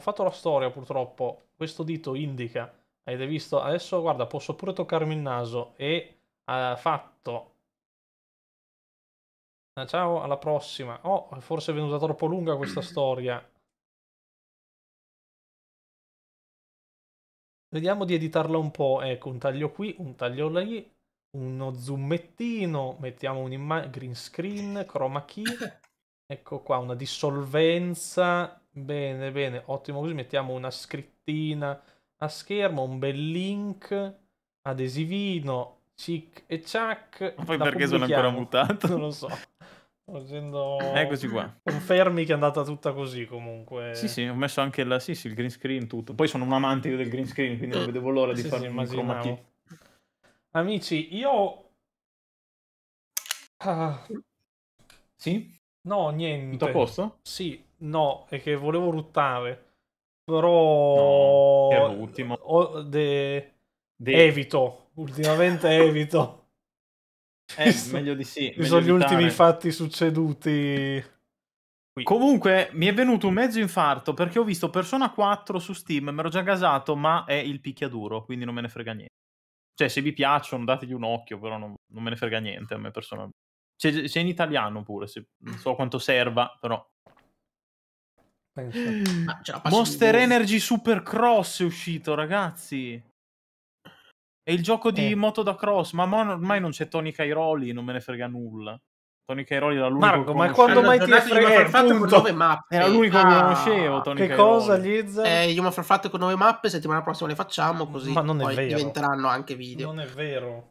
Ho fatto la storia purtroppo. Questo dito indica. Avete visto? Adesso guarda, posso pure toccarmi il naso. E ha fatto. Ah, Ciao, alla prossima. Oh, forse è venuta troppo lunga questa storia. Vediamo di editarla un po'. Ecco, un taglio qui, un taglio lì, uno zoomettino, mettiamo un'immagine, green screen, chroma key. Ecco qua, una dissolvenza. Bene, bene, ottimo così. Mettiamo una scrittina a schermo, un bel link, adesivino, cic e ciac. Ma poi La perché sono ancora mutato? Non lo so. Sto facendo... Eccoci qua. Confermi che è andata tutta così comunque. Sì, sì, ho messo anche il, sì, sì, il green screen, tutto. Poi sono un amante io del green screen, quindi non vedevo l'ora di Sì, fare sì, un key. Amici, io... Ah, Sì? no, niente. Tutto a posto? Sì, no, è che volevo ruttare. Però... No, che rutti, mo. ho- de- De- Evito, ultimamente evito. Eh, meglio di sì. Ci sono gli evitare. ultimi fatti succeduti. Comunque mi è venuto un mezzo infarto perché ho visto Persona 4 su Steam, mi ero già gasato, ma è il picchiaduro, quindi non me ne frega niente. Cioè, se vi piacciono, dategli un occhio, però non, non me ne frega niente a me personalmente. C'è, c'è in italiano pure, se- non so quanto serva, però. Pensa. Ah, ce la passi Monster Energy Super Cross è uscito, ragazzi. È il gioco di Eh. moto da cross, ma ormai non c'è Tony Cairoli, non me ne frega nulla. Tony Cairoli era l'unico Marco, che ma conoscevo. quando mai ti frega- Flat con mappe. Era l'unico che Ah, conoscevo, Tony Che Cairoli. cosa, Liezza? Eh, Human Fall Flat con nuove mappe, settimana prossima le facciamo così Ma non è poi vero. diventeranno anche video. Non è vero.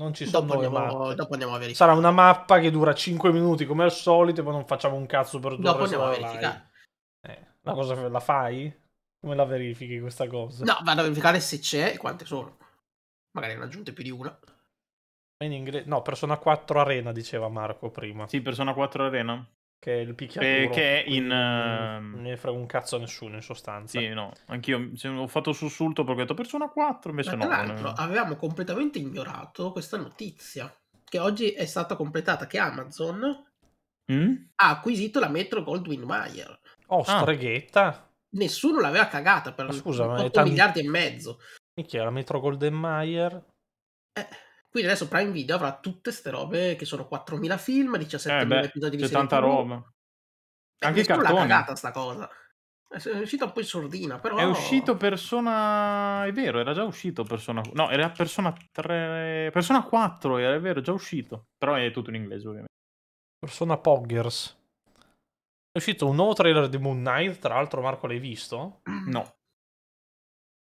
Non ci sono Dopo andiamo, mappe. dopo andiamo a verificare. Sarà una mappa che dura 5 minuti come al solito e poi non facciamo un cazzo per due Dopo andiamo a verificare. Eh, la cosa la fai? Come la verifichi questa cosa? No, vado a verificare se c'è e quante sono. Magari ne aggiunte più di una. In inglese... No, Persona 4 Arena diceva Marco prima. Sì, Persona 4 Arena. Che è il picchiaduro. Eh, che è in, ehm, Non ne frega un cazzo a nessuno in sostanza. Sì, no, anch'io ho fatto sussulto perché ho detto Persona 4, invece Ma no. tra l'altro avevamo completamente ignorato questa notizia. Che oggi è stata completata che Amazon Mm? ha acquisito la Metro Goldwyn Mayer. Oh, Ah. streghetta. Nessuno l'aveva cagata per Ma scusa, ma è 8 tanti- miliardi e mezzo. Minchia, la Metro Golden Mayer. Eh, quindi adesso Prime Video avrà tutte ste robe che sono 4.000 film, 17.000 Eh beh, episodi di c'è serie tanta TV. roba. Eh, Anche i nessuno l'ha cartoni. cagata sta cosa. È uscita un po' in sordina, però... È uscito Persona... È vero, era già uscito Persona... No, era Persona 3... Persona 4, era è vero, è già uscito. Però è tutto in inglese, ovviamente. Persona Poggers. È uscito un nuovo trailer di Moon Knight, tra l'altro Marco l'hai visto? No.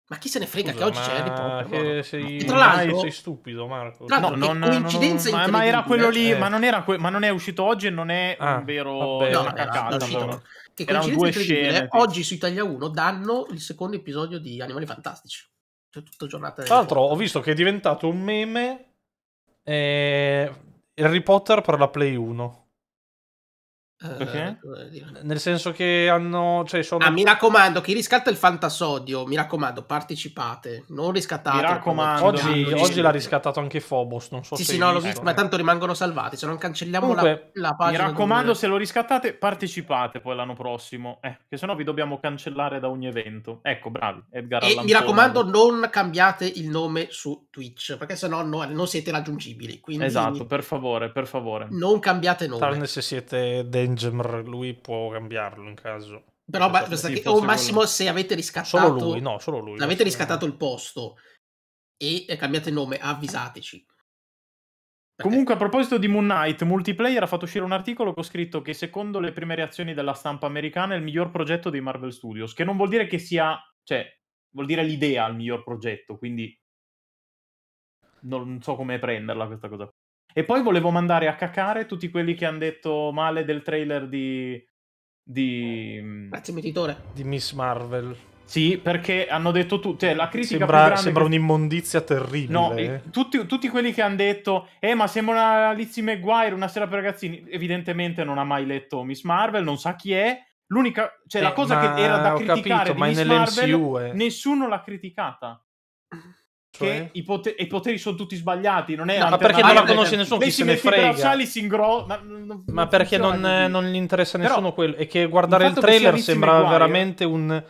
Ma chi se ne frega Scusa, che oggi c'è Harry Potter? che no? sei, E tra l'altro- sei stupido Marco. Tra No, l'altro, che non, coincidenza non- ma, ma era quello lì, Eh. ma, non era que- ma non è uscito oggi e non è Ah, un vero vabbè. No, una era- cacata, era uscito. no. Che Erano coincidenza due incredibile, scene, oggi su Italia 1 danno il secondo episodio di Animali Fantastici. Cioè tutta giornata... Tra l'altro ho visto che è diventato un meme eh, Harry Potter per la Play 1. Eh, Perché? devo dire? Nel senso che hanno... Cioè, sono... Ah, mi raccomando, chi riscatta il fantasodio, mi raccomando, partecipate, non riscattate. Mi raccomando, Oggi, oggi l'ha riscattato anche Phobos, non so Sì, se sì, no, l'ho visto. ma tanto rimangono salvati, se non cancelliamo Comunque, la, la Mi pagina. raccomando, dove- se lo riscattate, partecipate poi l'anno prossimo. Eh, che sennò vi dobbiamo cancellare da ogni evento. Ecco, bravi. Edgar E mi raccomando, non cambiate il nome su Twitch, perché sennò no, non siete raggiungibili. Quindi Esatto, per favore, per favore. non cambiate nome. Tranne se siete Dengemer, lui può cambiarlo in caso. Però basta che- forse o massimo se avete riscattato, Solo lui, no, solo lui. avete riscattato il posto e cambiate nome, avvisateci. Perché- Comunque, a proposito di Moon Knight, Multiplayer ha fatto uscire un articolo che ho scritto che secondo le prime reazioni della stampa americana è il miglior progetto dei Marvel Studios, che non vuol dire che sia, cioè, vuol dire l'idea il miglior progetto, quindi non so come prenderla questa cosa. E poi volevo mandare a cacare tutti quelli che hanno detto male del trailer di... di... Grazie, meditore. Di Miss Marvel. Sì, perché hanno detto tutti, cioè la critica più Sembra, grande sembra che- un'immondizia terribile. No, eh, tutti, tutti quelli che hanno detto, eh, ma sembra una Lizzie McGuire, una sera per ragazzini, evidentemente non ha mai letto Miss Marvel, non sa chi è. L'unica, cioè la Eh, cosa ma che era da ho criticare capito, di Miss Marvel, eh. nessuno l'ha criticata. Che i, pote- i, poteri sono tutti sbagliati. Non è no, ma perché non la conosce nessuno? Chi se ne frega? ingro... ma, non, ma perché non, non, gli interessa nessuno Però, quello? E che guardare il, il trailer sembra veramente un,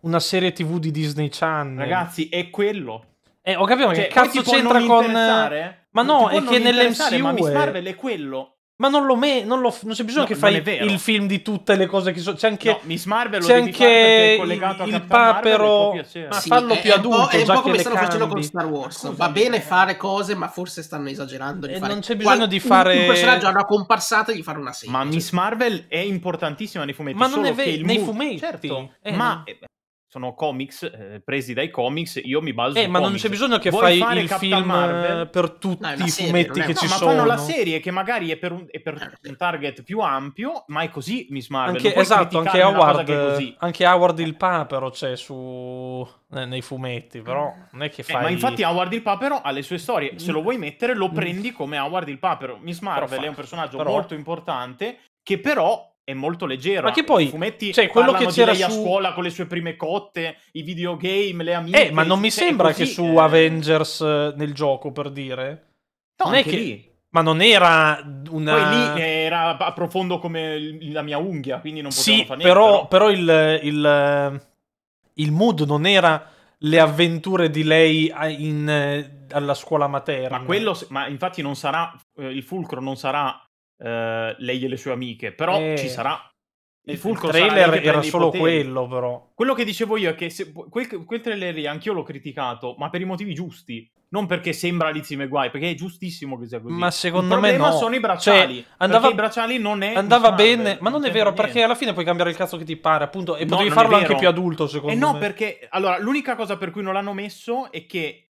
una serie TV di Disney Channel. Ragazzi, è quello. Eh, ho capito, ma cioè, che cazzo c'entra con. Ma no, è che nell'MCU. Ma Miss Marvel è quello. Ma non lo me, non, lo, non c'è bisogno no, che fai il film di tutte le cose che sono. C'è anche. No, Miss Marvel c'è anche collegato il, il papero. Ma sì, fallo è, più adulto. È un po' come stanno facendo con Star Wars. Va bene fare cose, ma forse stanno esagerando. Di e fare non c'è bisogno di fare. Un, personaggio ha una comparsata di fare una serie. Ma Miss Marvel è importantissima nei fumetti. Ma non è vero. Nei fumetti. Certo. Eh, ma sono comics eh, presi dai comics, io mi baso eh, ma comics. non c'è bisogno che Vuoi fai il Captain film Marvel? per tutti no, i fumetti che no, ci ma sono. Ma fanno la serie che magari è per, un, è per un, target più ampio, ma è così Miss Marvel. Anche, esatto, anche Howard, anche Howard il Papero c'è su nei fumetti, però non è che fai... Eh, ma infatti Howard il Papero ha le sue storie, se lo vuoi mettere lo prendi come Howard il Papero. Miss Marvel è un personaggio però... molto importante che però è molto leggero. Ma che poi i fumetti cioè, quello che c'era su... a scuola con le sue prime cotte, i videogame, le amiche. Eh, ma non mi sembra così, che su eh... Avengers eh, nel gioco per dire. No, non è che lì. Ma non era una. Poi lì era a profondo come la mia unghia, quindi non potevo sì, fare niente. Però, però, il, il, il, mood non era le avventure di lei in, alla scuola materna. Ma quello, ma infatti non sarà. Eh, il fulcro non sarà uh, lei e le sue amiche, però eh, ci sarà. Il, fulcro il trailer era solo quello, però. Quello che dicevo io è che se, quel, quel trailer lì anch'io l'ho criticato, ma per i motivi giusti. Non perché sembra Lizzie McGuire, perché è giustissimo che sia così. Ma secondo me no. sono i bracciali. Cioè, andava, i bracciali non è andava bene, ma non, non è vero, perché alla fine puoi cambiare il cazzo che ti pare, appunto, e no, potevi farlo anche più adulto, secondo eh me. E no, perché allora l'unica cosa per cui non l'hanno messo è che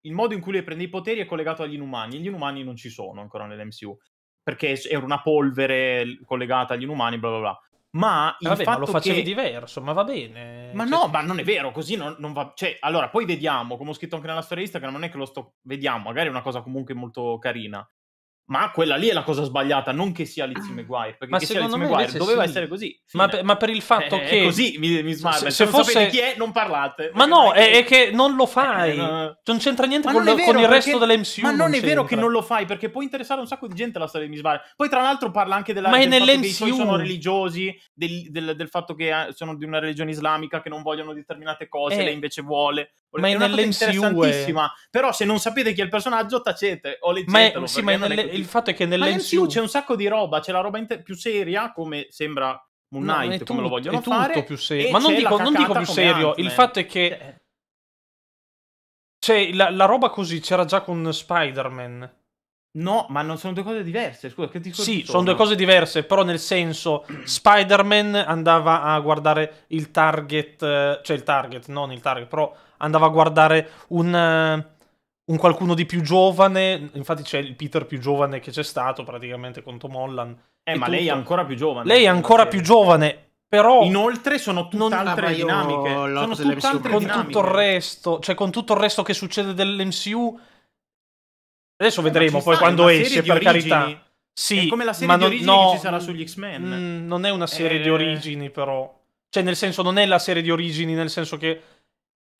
il modo in cui lei prende i poteri è collegato agli inumani, e gli inumani non ci sono ancora nell'MCU perché era una polvere collegata agli inumani, bla bla bla. Ma il vabbè, fatto ma lo facevi che... diverso, ma va bene. Ma cioè... no, ma non è vero, così non, non, va. Cioè, allora, poi vediamo, come ho scritto anche nella storia Instagram, non è che lo sto. Vediamo, magari è una cosa comunque molto carina. Ma quella lì è la cosa sbagliata, non che sia Lizzie McGuire. Perché ma che secondo sia Lizzie McGuire doveva sì. essere così. Ma per, ma, per il fatto eh, che. È così mi, mi se, se, fosse... sapete chi è, non parlate. Ma no, è, è, che non lo fai. Eh, no. Non c'entra niente con, con, il resto dell'MCU. Ma non, è vero che non lo fai, perché può interessare un sacco di gente la storia di Miss Marvel. Poi, tra l'altro, parla anche della. Ma è del. Fatto che sono religiosi, del, del, del, fatto che eh, sono di una religione islamica, che non vogliono determinate cose, eh. lei invece vuole. Ma è, è nell'MCU. È... Però se non sapete chi è il personaggio, tacete o leggetelo. Ma è, sì, ma nelle... il fatto è che nell'MCU c'è un sacco di roba. C'è la roba inter... più seria, come sembra Moon Knight, no, tutto, come lo vogliono è tutto fare. più serio. Ma non dico, non dico, più serio. Ant-Man. Il fatto è che... Cioè, la, la roba così c'era già con Spider-Man. No, ma non sono due cose diverse. Scusa, che ti Sì, sono due cose diverse, però nel senso Spider-Man andava a guardare il target, cioè il target, non il target, però andava a guardare un, un qualcuno di più giovane. Infatti c'è il Peter più giovane che c'è stato praticamente con Tom Holland. Eh, ma tutto. lei è ancora più giovane. Lei è ancora più giovane, però inoltre sono tutt'altre non... dinamiche sono tutt'altre con dinamiche. tutto il resto cioè con tutto il resto che succede dell'MCU Adesso vedremo poi quando esce, per carità. Sì, è come la serie ma di non, origini no, che ci sarà sugli X-Men. Mh, non è una serie eh... di origini, però. Cioè, nel senso, non è la serie di origini, nel senso che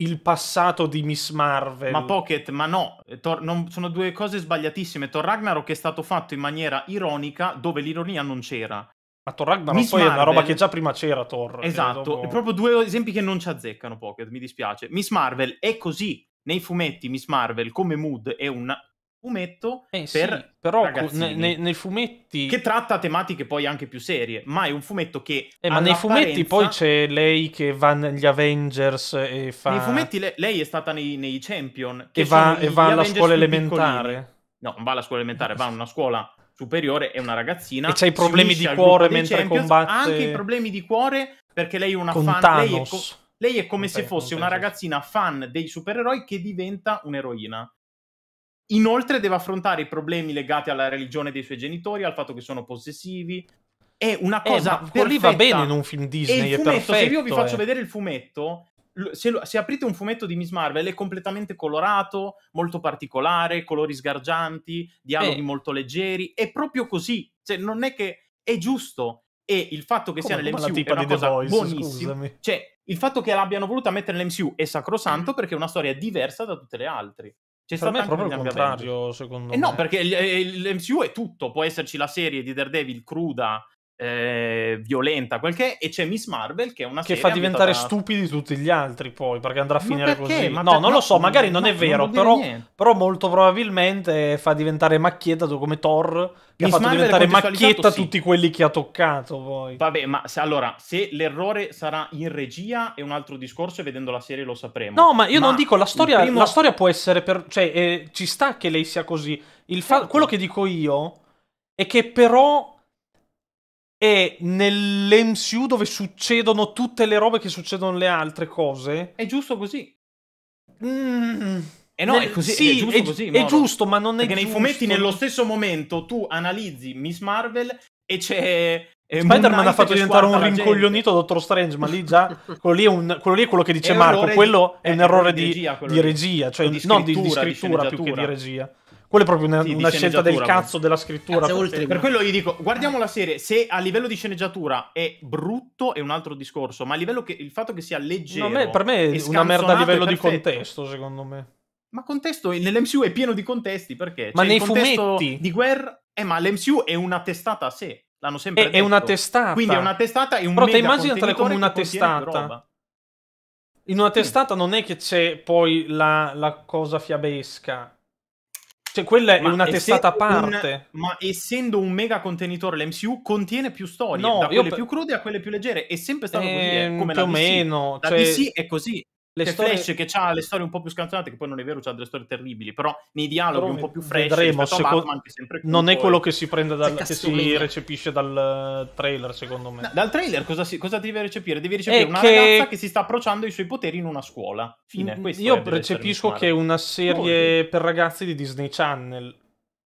il passato di Miss Marvel. Ma Pocket, ma no, Thor, non, sono due cose sbagliatissime. Thor Ragnarok è stato fatto in maniera ironica, dove l'ironia non c'era. Ma Thor Ragnarok Miss poi Marvel... è una roba che già prima c'era Thor. Esatto, dopo... è proprio due esempi che non ci azzeccano Pocket, mi dispiace. Miss Marvel è così. Nei fumetti Miss Marvel come mood è un fumetto eh, per sì, però ne, ne, nei fumetti che tratta tematiche poi anche più serie ma è un fumetto che eh, ma nei fumetti poi c'è lei che va negli Avengers e fa nei fumetti le, lei è stata nei, nei Champion che e va, e va alla scuola elementare. piccolini. no non va alla scuola elementare va a una scuola superiore è una ragazzina e c'ha i problemi di cuore mentre Champions, combatte anche i problemi di cuore perché lei è una Con fan Thanos. lei è, co- lei è come se fosse una ragazzina fan dei supereroi che diventa un'eroina Inoltre deve affrontare i problemi legati alla religione dei suoi genitori, al fatto che sono possessivi. È una cosa eh, lì va bene in un film Disney, e il fumetto, perfetto, se io vi faccio eh. vedere il fumetto, se, se, aprite un fumetto di Miss Marvel è completamente colorato, molto particolare, colori sgargianti, dialoghi eh. molto leggeri, è proprio così, cioè non è che è giusto. E il fatto che Come- sia nell'MCU è una cosa Voice, buonissima. scusami. Cioè, il fatto che l'abbiano voluta mettere nell'MCU è Mm. sacrosanto perché è una storia diversa da tutte le altre. C'è Per me è proprio il contrario, secondo Eh me. no, perché l'MCU è tutto. Può esserci la serie di Daredevil cruda, eh, violenta, quel che è, e c'è Miss Marvel che è una Che fa diventare ambientata- stupidi tutti gli altri poi, perché andrà a Ma finire così. Ma no, per- non no, lo so, magari no, non è non vero, dire però, però molto probabilmente fa diventare macchietta come Thor, che Miss ha fatto Marvel diventare macchietta sì. tutti quelli che ha toccato poi. Vabbè, ma se, allora, se l'errore sarà in regia è un altro discorso e vedendo la serie lo sapremo. No, ma io non dico la storia. primo- La storia può essere per. Cioè, eh, ci sta che lei sia così. Il fa- Certo. Quello che dico io è che però è nell'MCU dove succedono tutte le robe che succedono le altre cose. È giusto così. Mm. Eh no, Nel- è così, sì, è giusto è, così, è giusto, ma non è Perché nei giusto. fumetti nello stesso momento tu analizzi Miss Marvel e c'è... eh, Spider-Man ha fatto diventare un rincoglionito Dottor Strange, ma lì già quello lì è, un- quello lì è quello che dice Marco, quello di- è un è errore di, di regia, cioè di non di, scrittura, più che di regia. Quello è proprio una, Sì, una scelta del cazzo della scrittura. Cazzo, oltre- Per quello gli dico, guardiamo la serie, se a livello di sceneggiatura è brutto è un altro discorso, ma a livello che il fatto che sia leggero... No, me- per me è una merda a livello è di contesto, secondo me. Ma contesto nell'MCU è pieno di contesti, perché? Ma C'è nei il contesto fumetti? di guerra, eh, ma l'MCU è una testata a sé, l'hanno sempre È, è detto. una testata. Quindi è una testata e un Però te immaginatela come una testata. roba. In una testata non è che c'è poi la, la cosa fiabesca. Cioè, quella è Ma una testata a essendo un- parte. ma essendo un mega contenitore, l'MCU contiene più storie, No, da quelle pe- più crude a quelle più leggere. È sempre stato così, eh, Ehm, come più o DC. meno. La cioè, DC è così. Le C'è storie- Flash che ha le storie un po' più scanzonate, che poi non è vero, c'ha delle storie terribili, però nei dialoghi Però un po' più fresh vedremo, rispetto a seco- Batman, che Non è quello e- che si prende dal, Che che si recepisce dal eh, trailer, secondo me. No, Dal trailer cosa, si- cosa devi recepire? Devi recepire È una che- ragazza che si sta approcciando ai suoi poteri in una scuola. Fine. Mm, Io recepisco che è una serie per ragazzi di Disney Channel.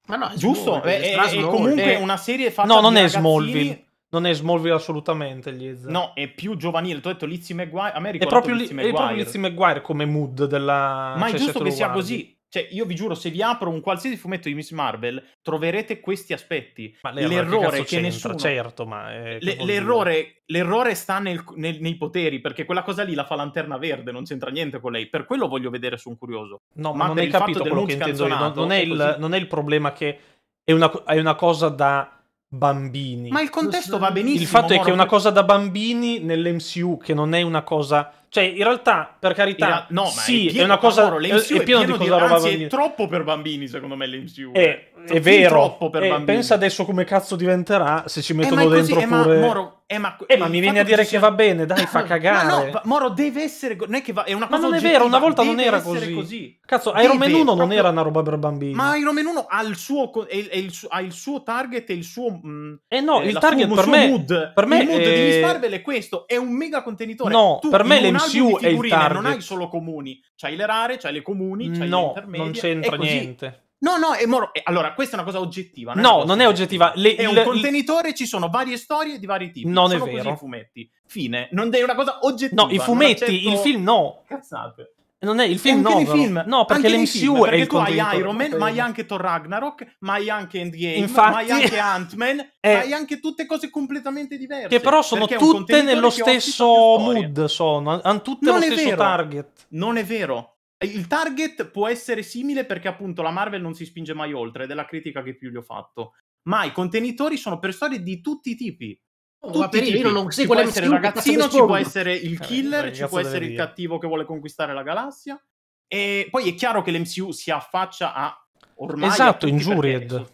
Ma no, è Giusto? Smallville, È, è- è comunque una serie fatta No, non di è ragazzini- Smallville. Non è Smallville assolutamente, Liz. No, è più giovanile. Tu hai detto Lizzie McGuire. A me È proprio, li- Lizzie è proprio McGuire. Lizzie McGuire come mood della... Ma è cioè, giusto se te che sia così. Cioè, io vi giuro, se vi apro un qualsiasi fumetto di Miss Marvel, troverete questi aspetti. Ma lei, che l'errore che, c'entra? nessuno... Certo, ma... è- che Le- l'errore, l'errore sta nel- nel- nei poteri, perché quella cosa lì la fa Lanterna Verde, non c'entra niente con lei. Per quello voglio vedere su un curioso. No, Ma non hai capito quello che intendo io. Non, non è è il, non è il problema che è una, è una cosa da bambini. Ma il contesto va benissimo. Il fatto è che è una cosa da bambini nell'MCU, che non è una cosa... Cioè, in realtà, per carità, realtà- no, ma sì, è, pieno, è una cosa... Moro, è, è pieno di cosa roba anzi, bambini. è troppo per bambini, secondo me, l'MCU. È, eh. È vero. troppo per Eh, bambini. pensa adesso come cazzo diventerà se ci Eh, mettono ma è così, dentro eh, ma, pure... Moro, eh, ma, Eh, ma mi fatto a dire che sia- va bene, dai, fa Ma cagare. no, ma- Moro deve essere. Non è che va, è una Ma cosa non è vero, una volta non era essere così. Cazzo, Deve, Iron Man 1 non proprio- era una roba per bambini. Ma Iron Man 1 ha il suo, è- è il suo- ha il suo target e il suo. mh, Eh no, eh, il target suo- per suo me... mood. per me il mood è- di Miss Marvel è questo: è un mega contenitore. No, Tu per me l'MCU è il figurine Non target. hai solo comuni, c'hai le rare, c'hai le comuni, c'hai le No, intermedie. non è c'entra così. niente. No, no, è Moro. eh, allora, questa è una cosa oggettiva. No, una non è oggettiva. Le- è il- un il- contenitore, ci sono varie storie di vari tipi. Non è Sono così vero. i fumetti. Fine. Non è una cosa oggettiva. No, i non fumetti, accetto- il film no. Cazzate. Non è il film no, nei film. No, perché l'MCU film, è perché il tu hai. Iron Man, ma hai anche Thor Ragnarok, ma hai anche Endgame, Infatti- ma hai anche Ant-Man, Eh. ma hai anche tutte cose completamente diverse. Che però sono è tutte nello stesso mood, sono. Hanno tutte Non lo è stesso vero. target. Non è vero. Il target può essere simile perché appunto la Marvel non si spinge mai oltre, ed è la critica che più gli ho fatto. Ma i contenitori sono per storie di tutti i tipi. Oh, Tutti i io tipi. non ci può essere il cazzo ragazzino, ci può essere il Eh, killer, ci può essere il cattivo che vuole conquistare la galassia. E poi è chiaro che l'MCU si affaccia a ormai. Esatto, perché-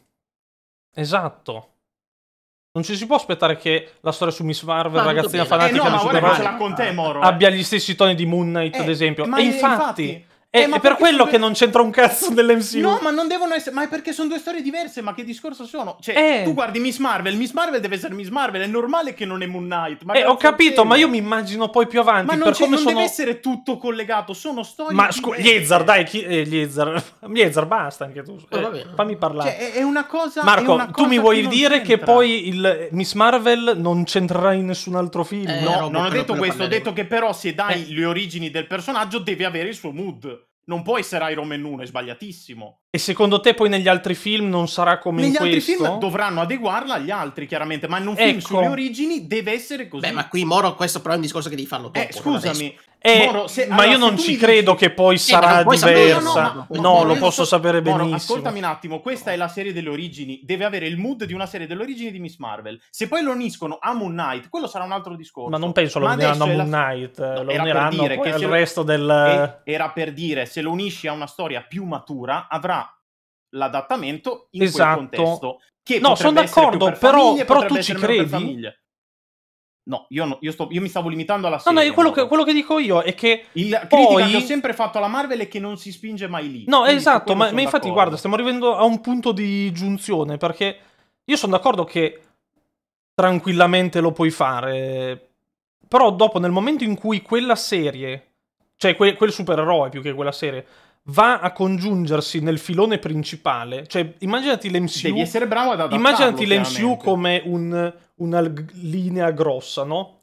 Esatto. Non ci si può aspettare che la storia su Miss Marvel, Ma ragazzina bene. Eh fanatica no, di ma guarda che ce Superman, l'ha con te, Moro. eh. abbia gli stessi toni di Moon Knight, Eh, ad esempio. ma e è- infatti, Eh, è, ma è per perché quello sono che due- non c'entra un cazzo nell'MCU. No, ma non devono essere. Ma è perché sono due storie diverse. Ma che discorso sono? Cioè, Eh. tu guardi Miss Marvel. Miss Marvel deve essere Miss Marvel. È normale che non è Moon Knight. Ma Eh, ho capito, ma io mi immagino poi più avanti Ma non, per come non sono... deve essere tutto collegato. Sono storie. Ma scu- diverse. Liezar, dai, chi... eh, Liezar. Liezar, basta anche tu. Eh, va bene. fammi parlare. Cioè, è, una cosa. Marco, una tu cosa mi vuoi non dire che poi il Miss Marvel non c'entrerà in nessun altro film? Eh, No, non ho detto questo. Ho detto che però se dai Eh. le origini del personaggio deve avere il suo mood. Non può essere Iron Man 1, è sbagliatissimo. E secondo te poi negli altri film non sarà come Negli in altri questo? film dovranno adeguarla agli altri, chiaramente, ma in un film Ecco. sulle origini deve essere così. Beh, ma qui Moro questo però è un discorso che devi farlo dopo. eh, scusami, Eh, Moro, se- ma allora, io non ci credo dici- che poi sarà non puoi sapere, diversa. no, no, No, lo posso sapere Moro, benissimo. ascoltami un attimo, questa è la serie delle origini, deve avere il mood di una serie delle origini di Miss Marvel. Se poi lo uniscono a Moon Knight, quello sarà un altro discorso. Ma non penso lo uniranno a Moon la- Knight, No, lo era per uniranno dire poi che al se lo- resto del... E- era per dire, se lo unisci a una storia più matura, avrà l'adattamento in Esatto. quel contesto. Che No, potrebbe son essere più d'accordo, per però- famiglie, però tu ci credi? No, io, no- io sto- io mi stavo limitando alla No, serie. no, quello che, Moro. quello che dico io è che... Il- Poi- critica che ho sempre fatto alla Marvel è che non si spinge mai lì. No, Quindi esatto, ma, ma infatti guarda, stiamo arrivando a un punto di giunzione, perché io sono d'accordo che tranquillamente lo puoi fare, però dopo nel momento in cui quella serie, cioè que- quel supereroe più che quella serie, va a congiungersi nel filone principale, cioè immaginati l'MCU... Devi essere bravo ad adattarlo, Immaginati l'MCU come un- una linea grossa, no?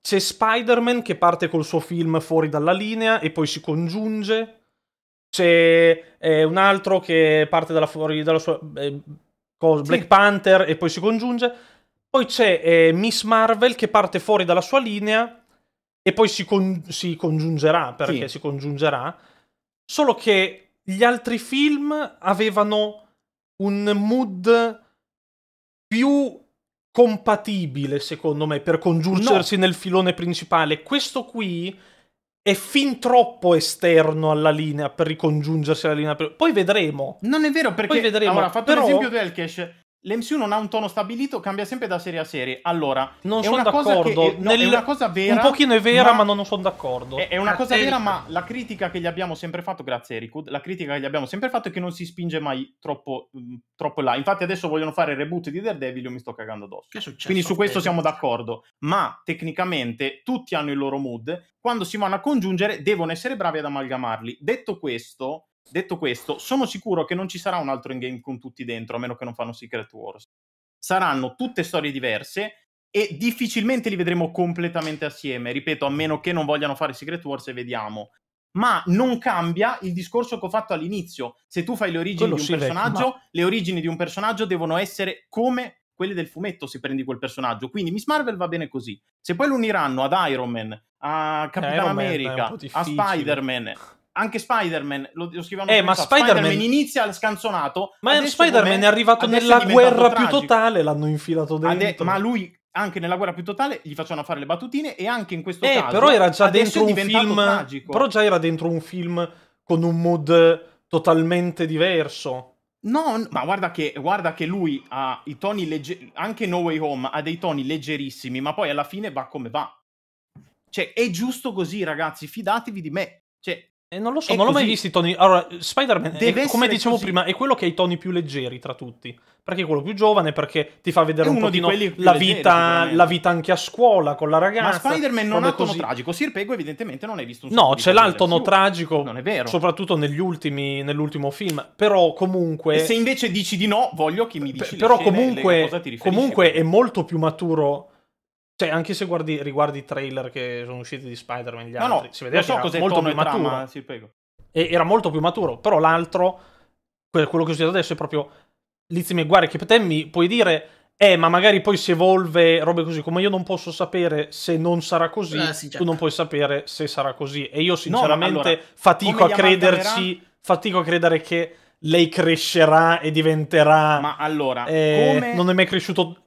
C'è Spider-Man che parte col suo film fuori dalla linea e poi si congiunge. C'è eh, un altro che parte dalla fuori dalla sua eh, cosa, Sì. Black Panther e poi si congiunge. Poi c'è eh, Miss Marvel che parte fuori dalla sua linea e poi si, con- si congiungerà perché Sì. si congiungerà. Solo che gli altri film avevano un mood più compatibile, secondo me, per congiungersi nel filone principale. Questo qui è fin troppo esterno alla linea per ricongiungersi alla linea. Poi vedremo. Non è vero perché Poi vedremo, allora, fatto però- l'esempio del cash. L'MCU non ha un tono stabilito, cambia sempre da serie a serie. Allora, Non è sono una cosa che- d'accordo. è- no, è Nel- una cosa vera, Un pochino è vera, ma- ma, non sono d'accordo. È, è una cosa vera, ma la critica che gli abbiamo sempre fatto, grazie Ericud, la critica che gli abbiamo sempre fatto è che non si spinge mai troppo, mh, troppo là. Infatti adesso vogliono fare il reboot di Daredevil, io mi sto cagando addosso. Che è successo? Quindi su questo siamo d'accordo, ma tecnicamente tutti hanno il loro mood, quando si vanno a congiungere devono essere bravi ad amalgamarli. Detto questo, detto questo, sono sicuro che non ci sarà un altro in-game con tutti dentro, a meno che non fanno Secret Wars. Saranno tutte storie diverse e difficilmente li vedremo completamente assieme, ripeto, a meno che non vogliano fare Secret Wars e vediamo. Ma non cambia il discorso che ho fatto all'inizio. Se tu fai le origini Quello di un sì, vecchio, personaggio, le origini di un personaggio devono essere come quelle del fumetto se prendi quel personaggio. Quindi Miss Marvel va bene così. Se poi lo uniranno ad Iron Man, a Capitan Iron Man è America, a. Spider-Man, anche Spider-Man, lo, lo scrivono Eh, ma Insta, Spider-Man- inizia scanzonato. Ma Spider-Man è arrivato nella è guerra più tragico. totale, l'hanno infilato Ade- dentro. ma lui anche nella guerra più totale gli facevano fare le battutine e anche in questo Eh, caso però era già dentro un film. tragico. Però già era dentro un film con un mood totalmente diverso. No, ma guarda che, guarda che lui ha i toni leggeri, anche No Way Home ha dei toni leggerissimi, ma poi alla fine va come va. Cioè, è giusto così, ragazzi, fidatevi di me. Cioè, E non lo so, È non l'ho mai visto i toni. Allora, Spider-Man, è- Deve come dicevo così. prima, è quello che ha i toni più leggeri tra tutti. Perché è quello più giovane, perché ti fa vedere È un uno di più la leggeri, vita, la vita anche a scuola con la ma ragazza. Spider-Man non ha tono così. tragico. Sirpego evidentemente non hai visto un No, c'è cose l'alto tono tragico, Non è vero. soprattutto negli ultimi, nell'ultimo film. Però comunque... E se invece dici di no, voglio che mi dici le però comunque, comunque è molto più maturo. Cioè, anche se guardi, riguardi i trailer che sono usciti di Spider-Man, gli No, altri, no, si vedeva so che era molto più maturo. trama, Sirpego. E era molto più maturo. Però l'altro, que- quello che ho citato adesso, è proprio Lizzie McGuire. Che per te mi puoi dire, eh, ma magari poi si evolve, robe così. Come io non posso sapere se non sarà così, Eh, sì, tu certo. non puoi sapere se sarà così. E io, sinceramente, allora, fatico a crederci. Fatico a credere che lei crescerà e diventerà. Ma allora, Eh, come... Non è mai cresciuto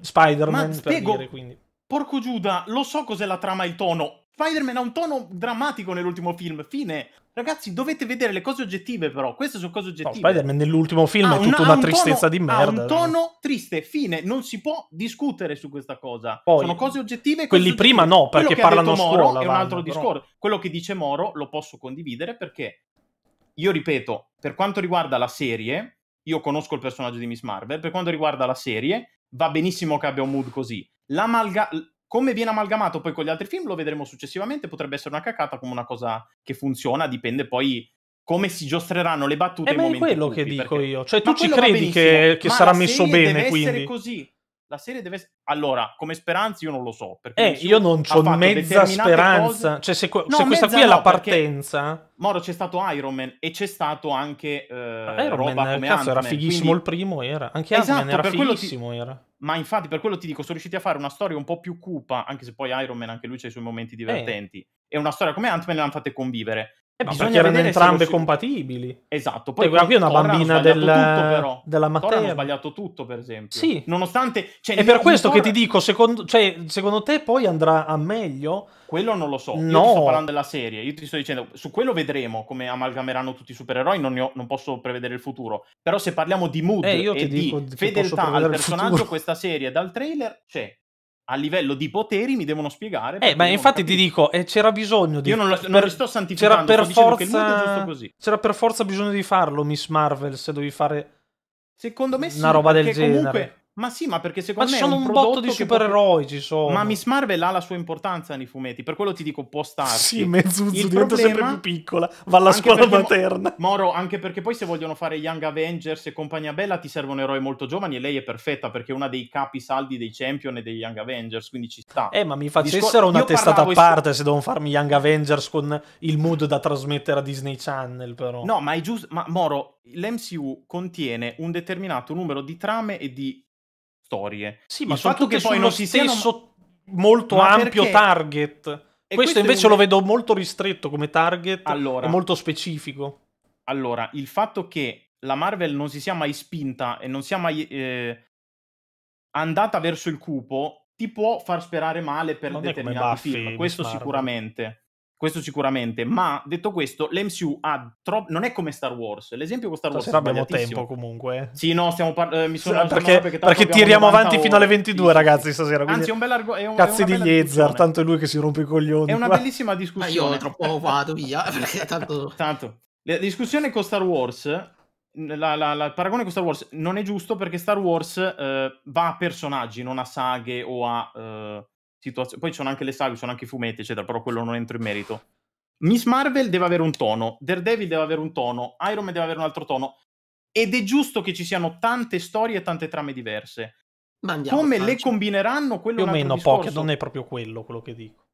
Spider-Man Ma per spiego- dire, quindi. Porco Giuda, lo so cos'è la trama e il tono. Spider-Man ha un tono drammatico nell'ultimo film. Fine. Ragazzi, dovete vedere le cose oggettive, però. Queste sono cose No, oggettive. Spider-Man nell'ultimo film Ha è tutta una un tristezza tono- di merda. Ha un tono triste, fine. Non si può discutere su questa cosa. Poi, sono cose oggettive. quelli cose prima no, perché parlano a Moro scuola, È un vanno, altro però. discorso. Quello che dice Moro lo posso condividere perché io ripeto, per quanto riguarda la serie, io conosco il personaggio di Miss Marvel. Per quanto riguarda la serie, va benissimo che abbia un mood così. L'amalga- come viene amalgamato poi con gli altri film lo vedremo successivamente. Potrebbe essere una cacata come una cosa che funziona. Dipende poi come si giostreranno le battute Eh, in ma è momenti quello che cupi, dico perché- io. Cioè, Ma tu ci credi che, che sarà messo bene, deve essere quindi. così. La serie deve. Allora, come speranza io non lo so. Perché Eh, io non ha ho mezza speranza. cose- Cioè, se, que- No, se questa qui è la no, perché- partenza... Moro c'è stato Iron Man e c'è stato anche eh, Iron roba Man, come cazzo, era fighissimo il quindi- primo, era. Anche Esatto, Ant-Man era per quello ti- fighissimo, era. Ma infatti per quello ti dico, sono riusciti a fare una storia un po' più cupa, anche se poi Iron Man anche lui c'ha i suoi momenti divertenti. E una storia come Ant-Man l'hanno fatte convivere. Eh, ma Bisogna vedere entrambe si- compatibili. Esatto, Poi qui è una bambina del- tutto, della Thor hanno sbagliato tutto, per esempio. Sì. Nonostante... Cioè, E per questo che Thor- ti dico, secondo, cioè, secondo te poi andrà a meglio? Quello non lo so. Io No. ti sto parlando della serie. Io ti sto dicendo, su quello vedremo come amalgameranno tutti i supereroi. Non, ho- non posso prevedere il futuro. Però se parliamo di mood Eh, io e di che fedeltà al personaggio, questa serie dal trailer c'è. A livello di poteri mi devono spiegare. Eh, ma non infatti ti dico, eh, c'era bisogno di... Io non, lo, non per- li sto c'era santificando, per mood è forza... C'era per forza bisogno di farlo, Miss Marvel, se dovevi fare... Secondo me sì, Una roba del genere. comunque... Ma sì, ma perché Ma secondo ci me è sono un un botto di può- supereroi, ci sono. Ma Miss Marvel ha la sua importanza nei fumetti, per quello ti dico può starci. Sì, Mezuzzo Il diventa sempre problema- più piccola, va alla Anche scuola mo- materna. Moro, anche perché poi se vogliono fare Young Avengers e compagnia bella ti servono eroi molto giovani e lei è perfetta perché è una dei capi saldi dei champion e degli Young Avengers, quindi ci sta. Eh, ma mi Discor- facessero una io testata a parte se devono farmi Young Avengers con il mood da trasmettere a Disney Channel, però. No, ma è giusto, ma Moro, l'MCU contiene un determinato numero di trame e di storie. sì, ma il fatto che poi non si siano- stesso molto Ma ampio perché- target. E Questo, questo invece un- lo vedo molto ristretto come target Allora. e molto specifico. Allora, il fatto che la Marvel non si sia mai spinta e non sia mai eh, andata verso il cupo ti può far sperare male per Non determinati film. Questo Marvel. sicuramente. Questo sicuramente. Ma detto questo, l'MCU ha troppo. Non è come Star Wars. L'esempio con Star Wars Stasera è abbiamo tempo comunque. Sì, no, stiamo parlando. mi sono Sì, perché, perché abbiamo tiriamo 90 avanti fino alle ore. 22 Sì, ragazzi stasera. quindi Anzi, è un bel argo- è un- è Cazzi una di discussione. tanto è lui che si rompe i coglioni. È una qua. bellissima Ma discussione. io tra poco vado via, perché tanto... Tanto, la discussione con Star Wars, la, la- la- il paragone con Star Wars non è giusto perché Star Wars eh, va a personaggi, non a saghe o a eh, situazioni. Poi ci sono anche le saghe, ci sono anche i fumetti, eccetera, però quello non entro in merito. Miss Marvel deve avere un tono, Daredevil deve avere un tono, Iron Man deve avere un altro tono. Ed è giusto che ci siano tante storie e tante trame diverse. Ma andiamo, Come le combineranno, quello Più è o meno poche, discorso. non è proprio quello quello che dico.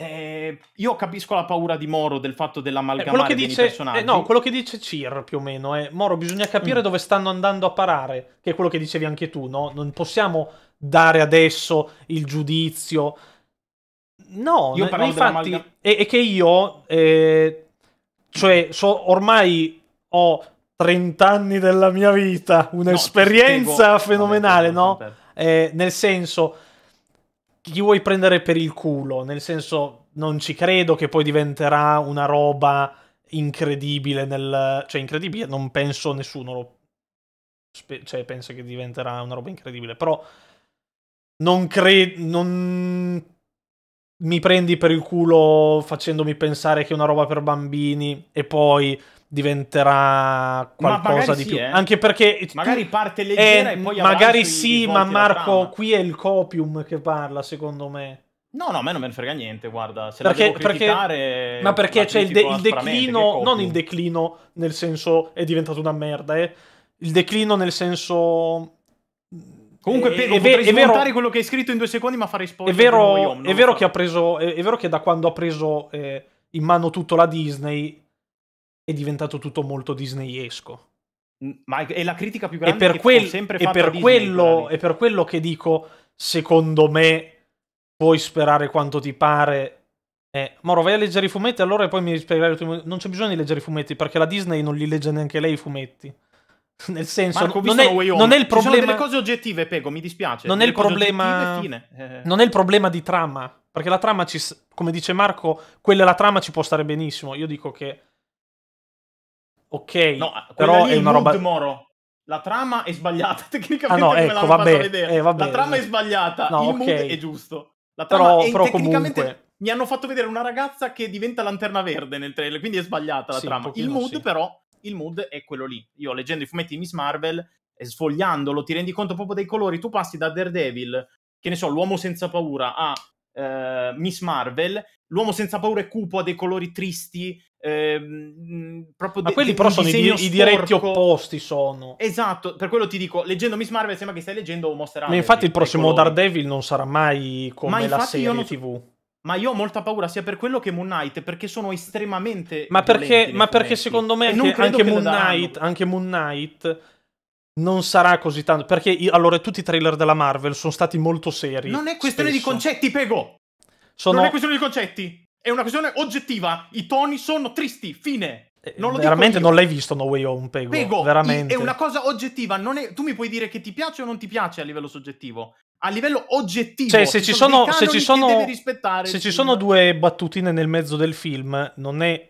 Eh, io capisco la paura di Moro del fatto Eh, dell'amalgamare quello che i dice, personaggi. eh, no, quello che dice Cir più o meno è Moro, bisogna capire Mm. dove stanno andando a parare, che è quello che dicevi anche tu, no? Non possiamo dare adesso il giudizio. No, Io ma- infatti è, è che io eh, cioè so- ormai ho 30 anni della mia vita, No, un'esperienza ti spiego- fenomenale, no? Eh, nel senso, chi vuoi prendere per il culo? Nel senso, non ci credo che poi diventerà una roba incredibile nel... Cioè, incredibile, non penso nessuno lo... spe- Cioè, pensa che diventerà una roba incredibile, però non credo... Non mi prendi per il culo facendomi pensare che è una roba per bambini e poi diventerà qualcosa di sì, più. eh. Anche perché... Magari parte leggera eh, e poi magari sì, ma Marco, qui è il copium che parla, secondo me. No, no, a me non me ne frega niente, guarda. Se Perché- la perché- Ma perché c'è il, de- il declino, non il declino nel senso è diventato una merda, eh. Il declino nel senso... Comunque, è, Pego, è potrei è vero, quello che hai scritto in due secondi, ma farei è spoiler vero, Home, non è vero che ha preso, è, è vero che da quando ha preso eh, in mano tutto la Disney è diventato tutto molto disneyesco. Mm, Ma è la critica più E grande per, che quel- sempre e per quello, e per quello che dico, secondo me, puoi sperare quanto ti pare. Eh, Moro, vai a leggere i fumetti, allora e poi mi spiegherai. Non c'è bisogno di leggere i fumetti, perché la Disney non li legge neanche lei i fumetti. Nel senso, Marco, non, è, non è il Ci sono problema. delle cose oggettive, Pego, mi dispiace. Non è il problema-. Eh. Non è il problema di trama. Perché la trama, ci, come dice Marco, quella è la trama ci può stare benissimo. Io dico che. Ok, No, però è il una roba. Moro. La trama è sbagliata, tecnicamente Ah, no, ecco, vabbè, vedere. eh, vabbè. La trama è sbagliata, No, il ok. mood è giusto. La trama Però, è però tecnicamente comunque. mi hanno fatto vedere una ragazza che diventa lanterna verde nel trailer, quindi è sbagliata la Sì, trama. Il pochino mood sì. però, il mood è quello lì. Io leggendo i fumetti di Miss Marvel e sfogliandolo ti rendi conto proprio dei colori, tu passi da Daredevil, che ne so, l'uomo senza paura, a eh, Miss Marvel, l'uomo senza paura e cupo ha dei colori tristi, ehm, proprio Ma de- quelli però sono i, di- i diretti opposti sono. Esatto, per quello ti dico, leggendo Miss Marvel sembra che stai leggendo Monster Ma Hunter. infatti il prossimo. Daredevil non sarà mai come Ma la serie io non TV. Ma io ho molta paura sia per quello che Moon Knight, perché sono estremamente Ma perché, ma perché secondo me anche, anche Moon. Knight, anche Moon Knight non sarà così tanto. Perché i- allora tutti i trailer della Marvel sono stati molto seri. Non è questione di spesso. concetti, Pego! Sono, Non è questione di concetti! È una questione oggettiva. I toni sono tristi, fine. eh, Non veramente io. non l'hai visto No Way Home, Pego. Pego, veramente. è una cosa oggettiva. Non è... Tu mi puoi dire che ti piace o non ti piace a livello soggettivo. A livello oggettivo. Cioè, se ci sono, se ci sono, se ci sono due battutine nel mezzo del film, non è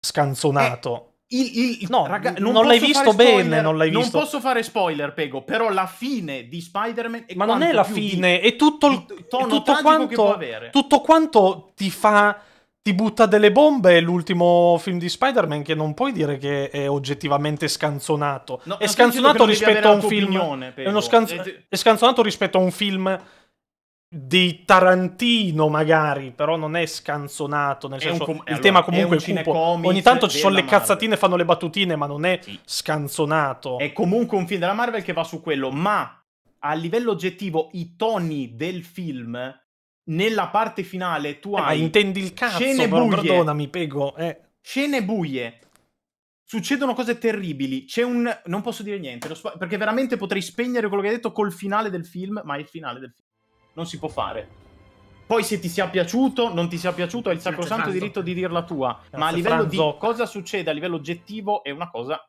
scanzonato. Il, il- No, raga, non posso l'hai visto bene, spoiler, non l'hai visto. posso fare spoiler, Pego, però la fine di Spider-Man è Ma non è quanto la più di- fine, è tutto il tono tutto tragico che può quanto, avere. tutto quanto ti fa. Ti butta delle bombe. È l'ultimo film di Spider-Man che non puoi dire che è oggettivamente scanzonato. No, è scanzonato film. È, Pego. uno scanz- Eh, è scanzonato rispetto a un film di Tarantino, magari. Però non è scanzonato. Nel È senso, com- il allora, tema è comunque un è cupo. Ogni tanto ci sono le Marvel. cazzatine, fanno le battutine, ma non è Sì. scanzonato. È comunque un film della Marvel che va su quello, ma a livello oggettivo i toni del film nella parte finale tu Eh, hai intendi il cazzo, scene buie. perdonami, Pego. Eh. scene buie. Succedono cose terribili. C'è un. Non posso dire niente. spa- Perché veramente potrei spegnere quello che hai detto col finale del film. Ma è il finale del film. Non si può fare. Poi se ti sia piaciuto, non ti sia piaciuto, hai il Grazie, sacrosanto diritto di dir la tua. ma a Grazie, livello Franzo. di cosa succede a livello oggettivo è una cosa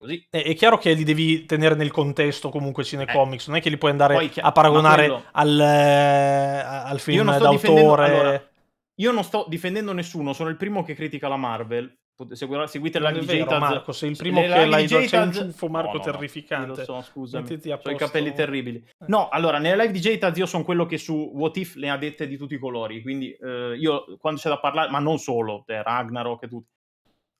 così. È, chiaro che li devi tenere nel contesto comunque cinecomics, non è che li puoi andare Eh. Poi a paragonare quello- al, eh, al film sto difendendo- d'autore. allora, Io non sto difendendo nessuno, sono il primo che critica la Marvel. Pot- segui- Seguite la vero, JTAZ. Marco, sei il primo Le che l'hai già c'è un ciuffo, Marco, No, no, no, terrificante. io lo so, scusami. Ho i capelli terribili. Eh. No, allora, nelle live di JTAZ io sono quello che su What If ne ha dette di tutti i colori. Quindi eh, io, quando c'è da parlare, ma non solo, te, Ragnarok e tutto.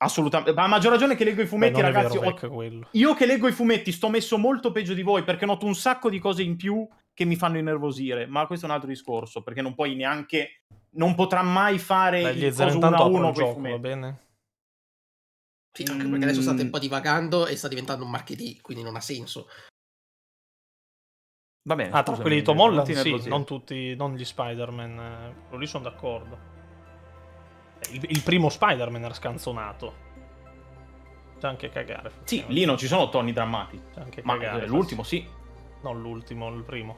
Assolutamente. Ma a maggior ragione che leggo i Beh, fumetti, è ragazzi. vero, ho-. Io che leggo i fumetti sto messo molto peggio di voi perché noto un sacco di cose in più che mi fanno innervosire. Ma questo è un altro discorso perché non puoi neanche. Non potrà mai fare gli il coso uno a uno con i gioco, va fumetti. bene? Sì, anche perché adesso state un Mm. po' divagando e sta diventando un marketing, quindi non ha senso. Va bene. Ah, tra quelli di Tom non Holland, sì, non tutti, non gli Spider-Man. eh, quello lì sono d'accordo. Il, il primo Spider-Man era scanzonato. C'è anche cagare. Sì, lì non ci sono toni drammatici. C'è anche Ma cagare. eh, l'ultimo sì. Non l'ultimo, il primo.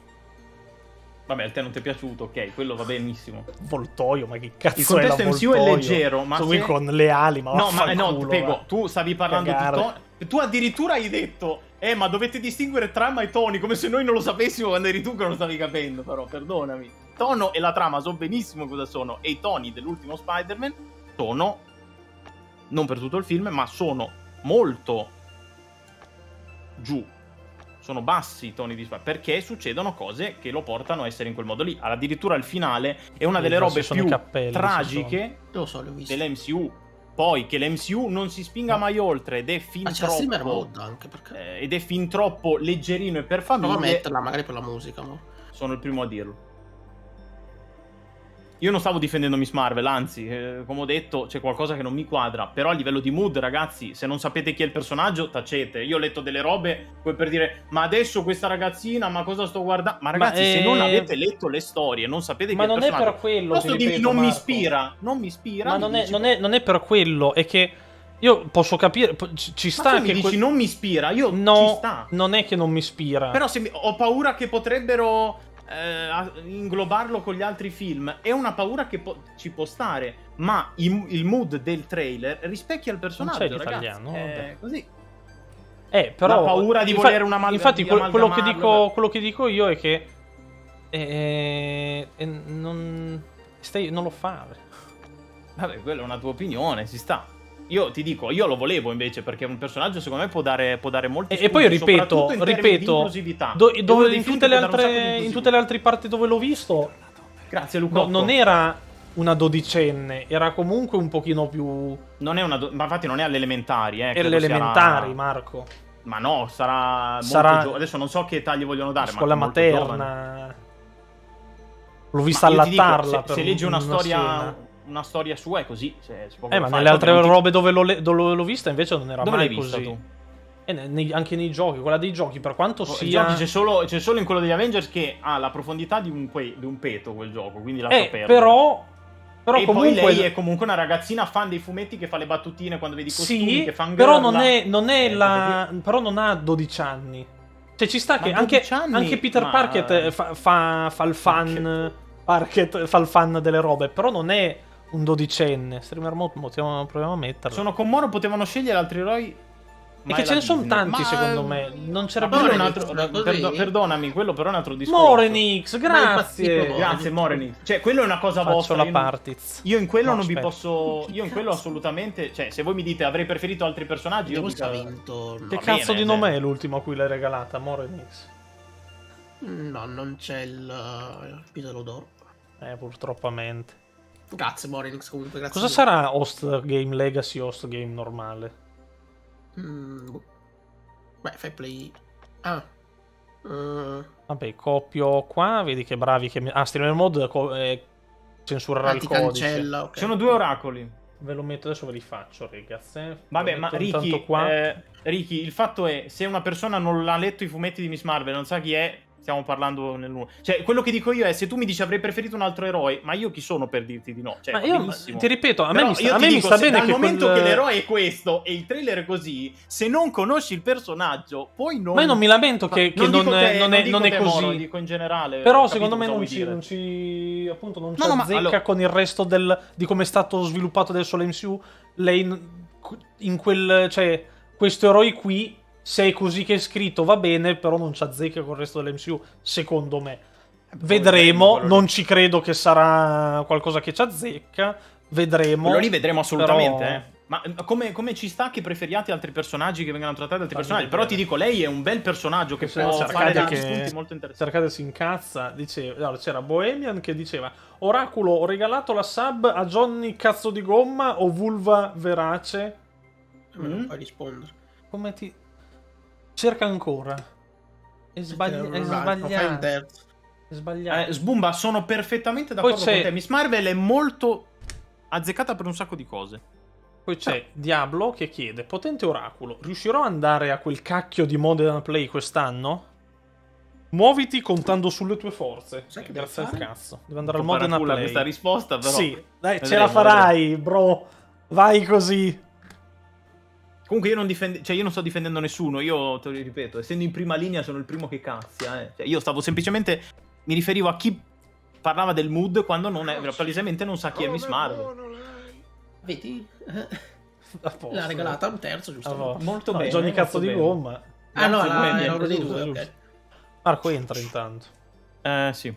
Vabbè, a te non ti è piaciuto, ok, quello va benissimo. Voltoio, ma che cazzo Il contesto è MCU è leggero, ma Sono se- qui con le ali, ma no, ma eh, no, vaffanculo, Pego, va. tu stavi parlando Cagare. di toni. Tu addirittura hai detto, eh, ma dovete distinguere trama e toni, come se noi non lo sapessimo quando eri tu che non lo stavi capendo, però, perdonami. Tono e la trama so benissimo cosa sono, e i toni dell'ultimo Spider-Man sono, non per tutto il film, ma sono molto giù. Sono bassi i toni di Spider-Man, perché succedono cose che lo portano a essere in quel modo lì. Addirittura il finale è una delle robe più cappelli, tragiche Lo so, l'ho visto. dell'MCU. Poi che l'MCU non si spinga Ma- mai oltre ed è fin streamer troppo mode anche perché. eh, ed è fin troppo leggerino e per Prova a famiglie, metterla magari per la musica. mo. sono il primo a dirlo. Io non stavo difendendo Miss Marvel, anzi, eh, come ho detto, c'è qualcosa che non mi quadra. Però a livello di mood, ragazzi, se non sapete chi è il personaggio, tacete. Io ho letto delle robe poi per dire, ma adesso questa ragazzina, ma cosa sto guardando? Ma ragazzi, se eh, non avete letto le storie, non sapete Ma chi è il non è personaggio. per quello. Posso ripeto, non mi Marco. ispira, non mi ispira. Ma mi non è, non, è, non è per quello, è che io posso capire. Ci, ci Ma sta tu mi che. dici que- non mi ispira, io ci no, sta. non è che non mi ispira. Però se mi- ho paura che potrebbero eh, inglobarlo con gli altri film. È una paura che po- ci può stare. Ma i- il mood del trailer rispecchia il personaggio. c'è ragazzi. l'italiano. È così. Eh, però, La paura di infa- volere una mal- Infatti, quello, che dico, quello che dico io è che. eh, eh, non. Stai, non lo fare. Vabbè, quella è una tua opinione, si sta. Io ti dico, io lo volevo invece perché un personaggio secondo me può dare, può dare molti E, e poi ripeto, ripeto, do- dei in, tutte altre, in tutte le altre parti dove l'ho visto, Grazie no- Luca. non era una dodicenne, era comunque un pochino più. Non è una do- ma infatti non è alle elementari, eh. Era credo le sia la- elementari, Marco. Ma no, sarà molto Sarà- gio- Adesso non so che età gli vogliono dare, Scuola ma giovane. materna. L'ho vista ti dico, allattarla. se, se leggi una, scena. storia, una storia sua è così. cioè, Eh, ma fare, nelle altre ti- robe dove l'ho, le- dove l'ho vista invece non era Dove mai così. tu? E ne- nei- anche nei giochi, quella dei giochi, per quanto Oh, sia... giochi c'è solo, c'è solo in quello degli Avengers che ha la profondità di un, que- di un peto quel gioco, quindi lascia Eh, perdere. però... Però e comunque... poi lei è comunque una ragazzina fan dei fumetti che fa le battutine quando vedi costumi, Sì, che fan però non è, non è Eh, la... Però non ha 12 anni. Cioè ci sta Ma che anche, 12 anni? anche Peter Ma- Parker eh, fa, fa, fa il fan... Parker fa il fan delle robe, però non è un dodicenne. Streamer mode, proviamo, proviamo a metterlo. Sono con Moro, potevano scegliere altri eroi. E ma che ce ne sono tanti, Ma- secondo me. Non c'era è un altro. perdo- perdonami, quello però è un altro discorso. Morenix, grazie. Morenix. Grazie, Morenix. Cioè, quello è una cosa Faccio vostra. la io partiz. Io in quello No, non vi aspetta. posso. Che Io in quello assolutamente. Cioè, se voi mi dite avrei preferito altri personaggi, io se ha dico. vinto. Che cazzo bene, di nome eh. è l'ultimo a cui l'hai regalata? Morenix. no, non c'è il uh, Pitolo d'oro. Eh, purtroppo a mente. Grazie, Morenix. Comunque, grazie. Cosa sarà host game legacy host game normale? Mm, boh. Beh, fai play. Ah. Uh, Vabbè, copio qua, vedi che bravi che... mi- Ah, streamer mode co- eh, censurerà ah, il codice. cancella. ok. Ci sono due oracoli. Ve lo metto adesso, ve li faccio, ragazzi. Vabbè, ma Ricky, qua. eh, Ricky, il fatto è, se una persona non ha letto i fumetti di Miss Marvel, non sa chi è, stiamo parlando nel nulla. Cioè, quello che dico io è, se tu mi dici avrei preferito un altro eroe, ma io chi sono per dirti di no? Cioè, ma io benissimo. ti ripeto, a me Però mi sta, a me mi dico, sta se bene dal che momento quel- che l'eroe è questo e il trailer è così, se non conosci il personaggio, poi non... Ma io non mi lamento che, che non, dico te, non è, non è così. Moro, dico in generale. Però secondo me non ci, non ci appunto non ci No, no, allora- con il resto del, di come è stato sviluppato adesso l'MCU. Lei in quel cioè questo eroe qui se è così che è scritto va bene, però non ci azzecca con il resto dell'MCU, secondo me. Vedremo, quello lì. non ci credo che sarà qualcosa che ci azzecca, vedremo. Quello lì vedremo assolutamente, però- eh. Ma eh, come, come ci sta che preferiate altri personaggi che vengano trattati da altri personaggi? Però ti dico, lei è un bel personaggio che può cercate fare degli spunti molto interessanti. Cercate si incazza, diceva, no, c'era Bohemian che diceva Oraculo, ho regalato la sub a Johnny cazzo di gomma o vulva verace? Ma non Mm. puoi rispondere. Come ti... Cerca ancora. È, sbagli- è sbagliato. È sbagliato. Eh, Sbumba, sono perfettamente d'accordo c'è- con te. Miss Marvel è molto azzeccata per un sacco di cose. Poi c'è Diablo che chiede, potente oraculo, riuscirò ad andare a quel cacchio di Modern Play quest'anno? Muoviti contando sulle tue forze. Sai che Grazie al cazzo. Devo andare al Modern Play. questa risposta, però. Sì, dai, ce la farai, bro. Vai così. Comunque io non, difende- cioè io non sto difendendo nessuno, io te lo ripeto, essendo in prima linea sono il primo che cazzia. eh. Cioè, io stavo semplicemente, mi riferivo a chi parlava del mood quando non è, palesemente non sa chi è Miss Marvel. Vedi? L'ha regalata a un terzo, giusto? A posto. Molto No, bene, Johnny molto cazzo di bene. gomma. Ah no, la, era uno dei due, giusto. ok. Marco entra intanto. Eh sì.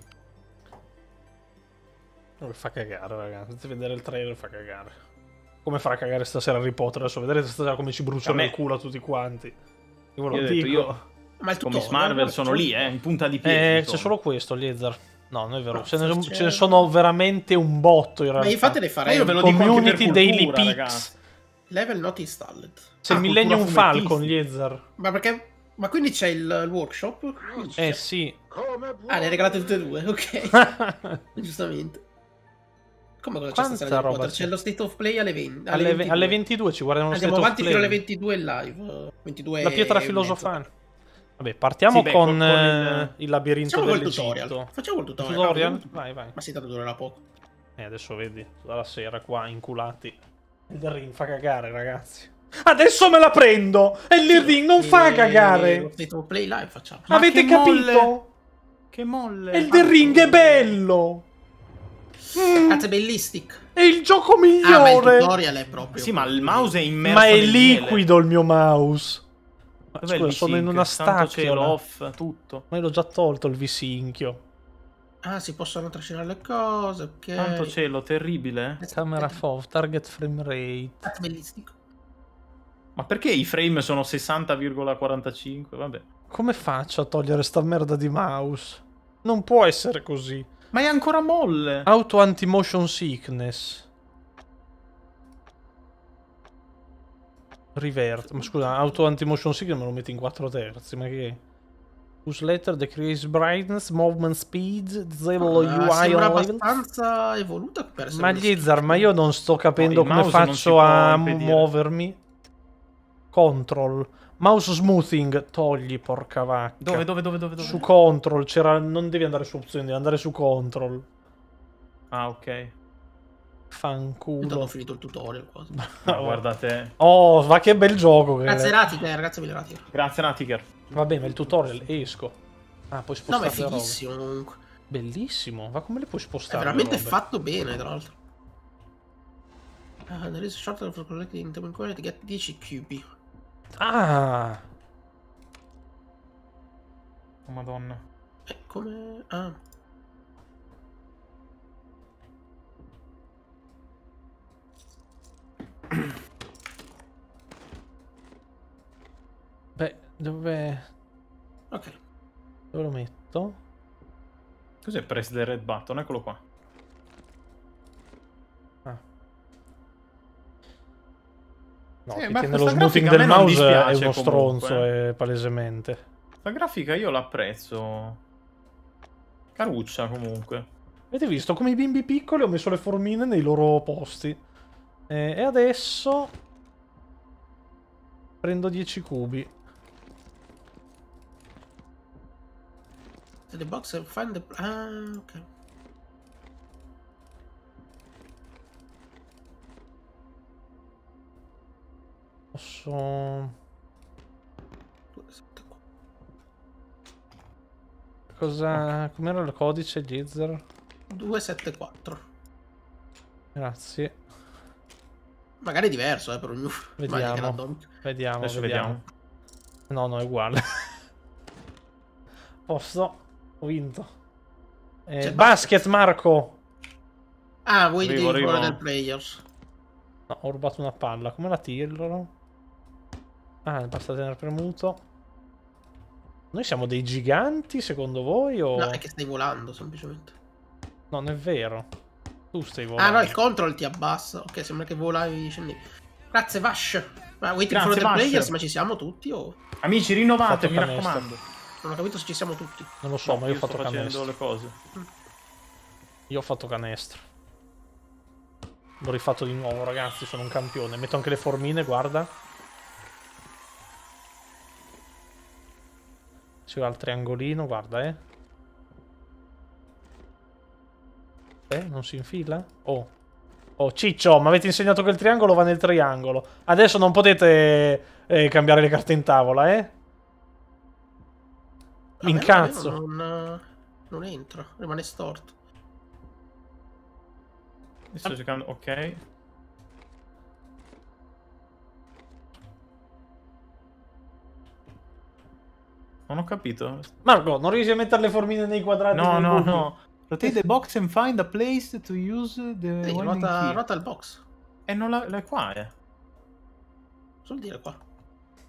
Oh, fa cagare, ragazzi. Dovete vedere il trailer, fa cagare. Come farà cagare stasera Harry Potter? Adesso vedrete stasera come ci bruciano A me- il culo a tutti quanti. Io ve lo Io ho detto, dico. io- Ma Miss Marvel no? sono lì, eh, in punta di piedi. Eh, c'è solo questo, Liezer. No, non è vero. No, Ce ne, c'è- ce ne sono veramente un botto in Ma realtà. infatti ne Ma farei io ve lo dico anche Community per Daily ragazzi. level not installed. C'è Ah, il Millennium Falcon. Liezer. Ma perché? Ma quindi c'è il, il workshop? Eh sì. Ah, le regalate tutte e due, ok. Giustamente. Come cosa c'è Quanta stasera roba Potter? c'è? C'è lo State of Play alle 20. alle, ve- alle 22 ci guardiamo lo Andiamo State of avanti fino alle Play. 22 live. 22 La pietra e filosofale. Vabbè, partiamo Sì, beh, con, con- con eh, il- il labirinto dell'Egitto. tutorial. Facciamo il tutorial. Tutorial? No, Vai, vai. Ma sì, tanto durerà poco. Eh, adesso vedi, dalla sera qua, inculati. Il ring fa cagare, ragazzi. Adesso me la prendo! E il ring non fa E- Lo cagare! State of Play live facciamo. Ma Avete che capito? molle! Che molle! E il The Ring è bello! Mm, è bellistic. è il gioco Ah, ma il migliore! tutorial è proprio. Sì, ma il mouse è immerso Ma è nel miele. liquido il mio mouse. Scusa, sono in una stacchiola. off, tutto. Ma io l'ho già tolto il visinchio. Ah, si possono trascinare le cose, ok. Santo cielo, terribile. eh. Camera FOV, target frame rate. Cazzo, bellistic. Ma perché i frame sono 60,45? Vabbè. Come faccio a togliere sta merda di mouse? Non può essere così. Ma è ancora molle. Auto anti-motion sickness. Revert. Ma scusa, auto anti-motion sickness me lo metti in 4 terzi, ma che... Newsletter, decrease brightness, movement speed, disable Ah, UI sembra on level. abbastanza evoluta per essere Ma uno Glizzard, ma io non sto capendo il come faccio a muovermi. Control. Mouse smoothing, togli, porca vacca. Dove, dove, dove, dove? dove? Su control c'era. Non devi andare su opzioni, devi andare su control. Ah, ok. Intanto ho Fanculo. finito il tutorial quasi. Guardate. Oh, va che bel gioco. che- Grazie Ratiger, ragazzi mille Ratiger. Grazie Natiger. Vabbè, ma il tutorial esco. Ah, puoi No, ma spostare è fighissimo comunque. Bellissimo. Ma come le puoi È spostare? le veramente robe? fatto bene, tra l'altro. Ah, there is a shortcut for collecting item query to get 10 cubi. Ah, Oh, madonna. Eh, come... Ah. beh, dove, Ok. dove lo metto? Cos'è press the red button? Eccolo qua. No, Sì, perché ma nello smoothing del mouse è uno comunque, stronzo, eh. è palesemente. La grafica io l'apprezzo. Caruccia comunque. Avete visto come i bimbi piccoli ho messo le formine nei loro posti. Eh, e adesso prendo 10 cubi. The box find the... Ah, ok. Posso... Cosa... Com'era il codice, Gizzer? 274. Grazie. Magari è diverso, eh, per ognuno. Vediamo. Vediamo, Adesso vediamo. vediamo. No, no, è uguale. Posso? Ho vinto. Eh, C'è basket, Marco! Ah, vuoi Arrivo, devi arrivo. del players. No, ho rubato una palla. Come la tiro? Ah, basta tenere premuto. Noi siamo dei giganti, secondo voi? O... No, è che stai volando, semplicemente. No, non è vero. Tu stai Ah, volando. no, il control ti abbassa. Ok, sembra che volavi scendi. Grazie, Vash. Ma waiting Grazie, for the players, ma ci siamo tutti o... Amici, rinnovate, mi canestro. raccomando. Non ho capito se ci siamo tutti. Non lo so, No, ma io ho sto fatto facendo canestro. le cose. Io ho fatto canestro. L'ho rifatto di nuovo, ragazzi. Sono un campione. Metto anche le formine, guarda. Ci va il triangolino, guarda, eh. Eh, non si infila? Oh. Oh, Ciccio, mi avete insegnato che il triangolo va nel triangolo. Adesso non potete eh, cambiare le carte in tavola, eh? Mi Vabbè, incazzo. Non, non entra, rimane storto. Sto cercando, ok. Non ho capito. Marco, non riesci a mettere le formine nei quadrati? No, no, buchi? no. Rotate the box and find a place to use the Sì, ruota, ruota il box. E non la, la è qua, eh. Vuol dire qua?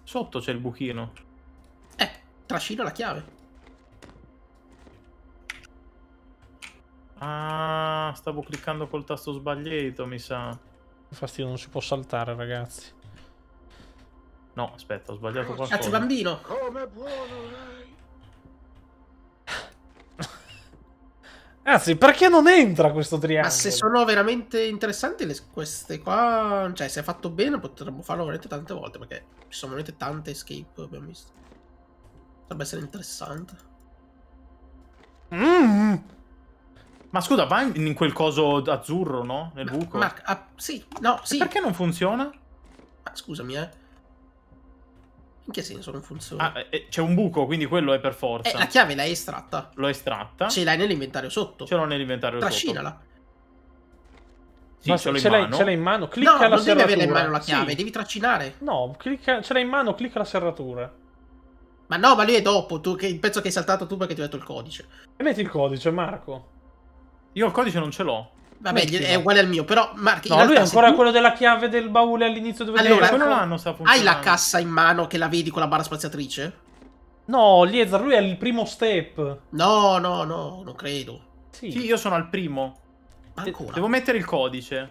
Sotto c'è il buchino. Eh, trascina la chiave. Ah, stavo cliccando col tasto sbagliato, mi sa. Fastidio, non si può saltare, ragazzi. No, aspetta, ho sbagliato Cazzo, qualcosa. bambino. Anzi, perché non entra questo triangolo? Ma se sono veramente interessanti le- queste qua, cioè se è fatto bene potremmo farlo veramente tante volte perché ci sono veramente tante escape abbiamo visto. Potrebbe essere interessante. Mm. Ma scusa, va in in quel coso azzurro, no? Nel Ma- buco. Mark, ah, sì, no, E sì. Perché non funziona? Ah, scusami, eh. In che senso non funziona? Ah, eh, c'è un buco, quindi quello è per eh, forza. la chiave l'hai estratta. L'ho estratta. Ce l'hai nell'inventario sotto. Ce l'ho nell'inventario sotto. Trascinala. Sì, ce l'hai, mano. ce l'hai in mano, clicca No, la non devi serratura. avere in mano la chiave, Sì. devi trascinare. No, clicca, ce l'hai in mano, clicca la serratura. Ma no, ma lui è dopo, tu, che, il pezzo che hai saltato tu perché ti ho detto il codice. E metti il codice, Marco. Io il codice non ce l'ho. Vabbè, è uguale al mio, però Mark, No, lui è ancora tu quello della chiave del baule all'inizio dove Allora, devi- quello là non sta hai la cassa in mano che la vedi con la barra spaziatrice? No, Liezar, lui è il primo step. No, no, no, non credo. Sì. Sì, io sono al primo. Ma ancora. Devo mettere il codice.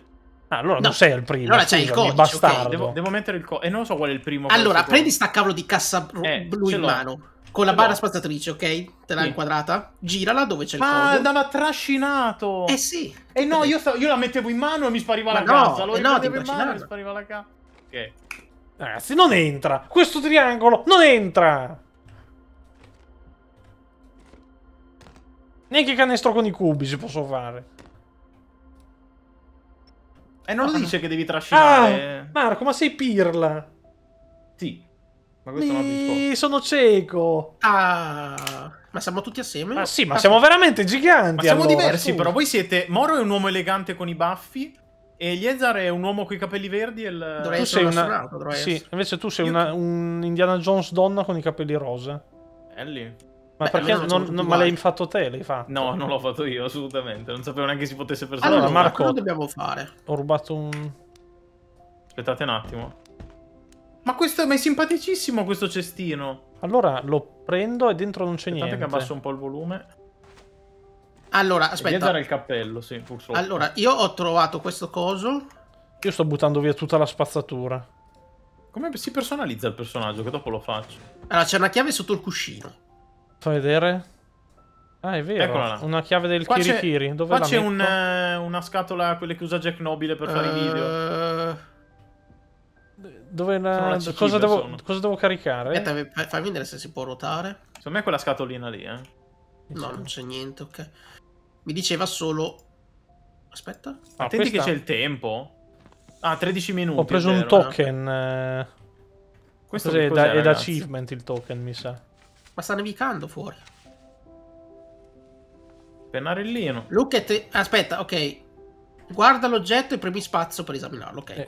Ah, allora No. non sei il primo. Allora c'è il codice, bastardo. Devo, devo mettere il codice. E non so qual è il primo. Allora, prendi sta cavolo di cassa Eh, blu in l'ho. mano. Con la barra spazzatrice, ok? Te l'ha Sì. inquadrata? Girala dove c'è il Ma coso. l'ha trascinato! Eh sì. E no, io, sta- io la mettevo in mano e mi spariva Ma la no, cassa. Lo eh no, ti in mano e mi spariva la cassa. Ok. Ragazzi, non entra! Questo triangolo non entra! Neanche canestro con i cubi si posso fare. E non lo Ah. dice che devi Ah! trascinare. Marco, ma sei pirla! Sì. Ma questo. Mi sono cieco! Ah, ma siamo tutti assieme? Ma sì, ma Ah, siamo veramente Ma giganti siamo allora, diversi, scusa. però. Voi siete. Moro è un uomo elegante con i baffi. E Liezar è un uomo con i capelli verdi. E il... Dovrei Tu essere sei un una... Sì, essere. invece tu sei una, un Indiana Jones donna con i capelli rosa. Belli. Ma Beh, perché non, non- ma l'hai fatto te? L'hai fatto? No, non l'ho fatto io, assolutamente. Non sapevo neanche si potesse personalizzare. Allora, Marco- cosa dobbiamo fare? Ho rubato un... Aspettate un attimo. Ma questo ma è simpaticissimo questo cestino. Allora lo prendo e dentro non c'è Aspettate niente. che abbasso un po' il volume. Allora, Aspetta. aspetta. il cappello, sì, sotto. Allora, io ho trovato questo coso. Io sto buttando via tutta la spazzatura. Come si personalizza il personaggio? Che dopo lo faccio. Allora, c'è una chiave sotto il cuscino. Fa vedere? Ah, è vero. Eccola là. Una chiave del Qua Kirikiri. Dove qua la c'è metto? un, eh, una scatola, quelle che usa Jack Nobile per fare i video. Eh, Dove la- cosa, devo... cosa devo caricare? Aspetta, fai, vedere se si può ruotare. Secondo me quella scatolina lì, eh. No, non c'è niente, ok. Mi diceva solo... Aspetta. Ah, Attenti questa- che c'è il tempo. Ah, 13 minuti. Ho preso è un token. eh, Questo che Da- è da achievement il token, mi sa. Ma sta nevicando fuori. Pennarellino. Look at... Aspetta, ok. Guarda l'oggetto e premi spazio per esaminarlo, ok. Eh,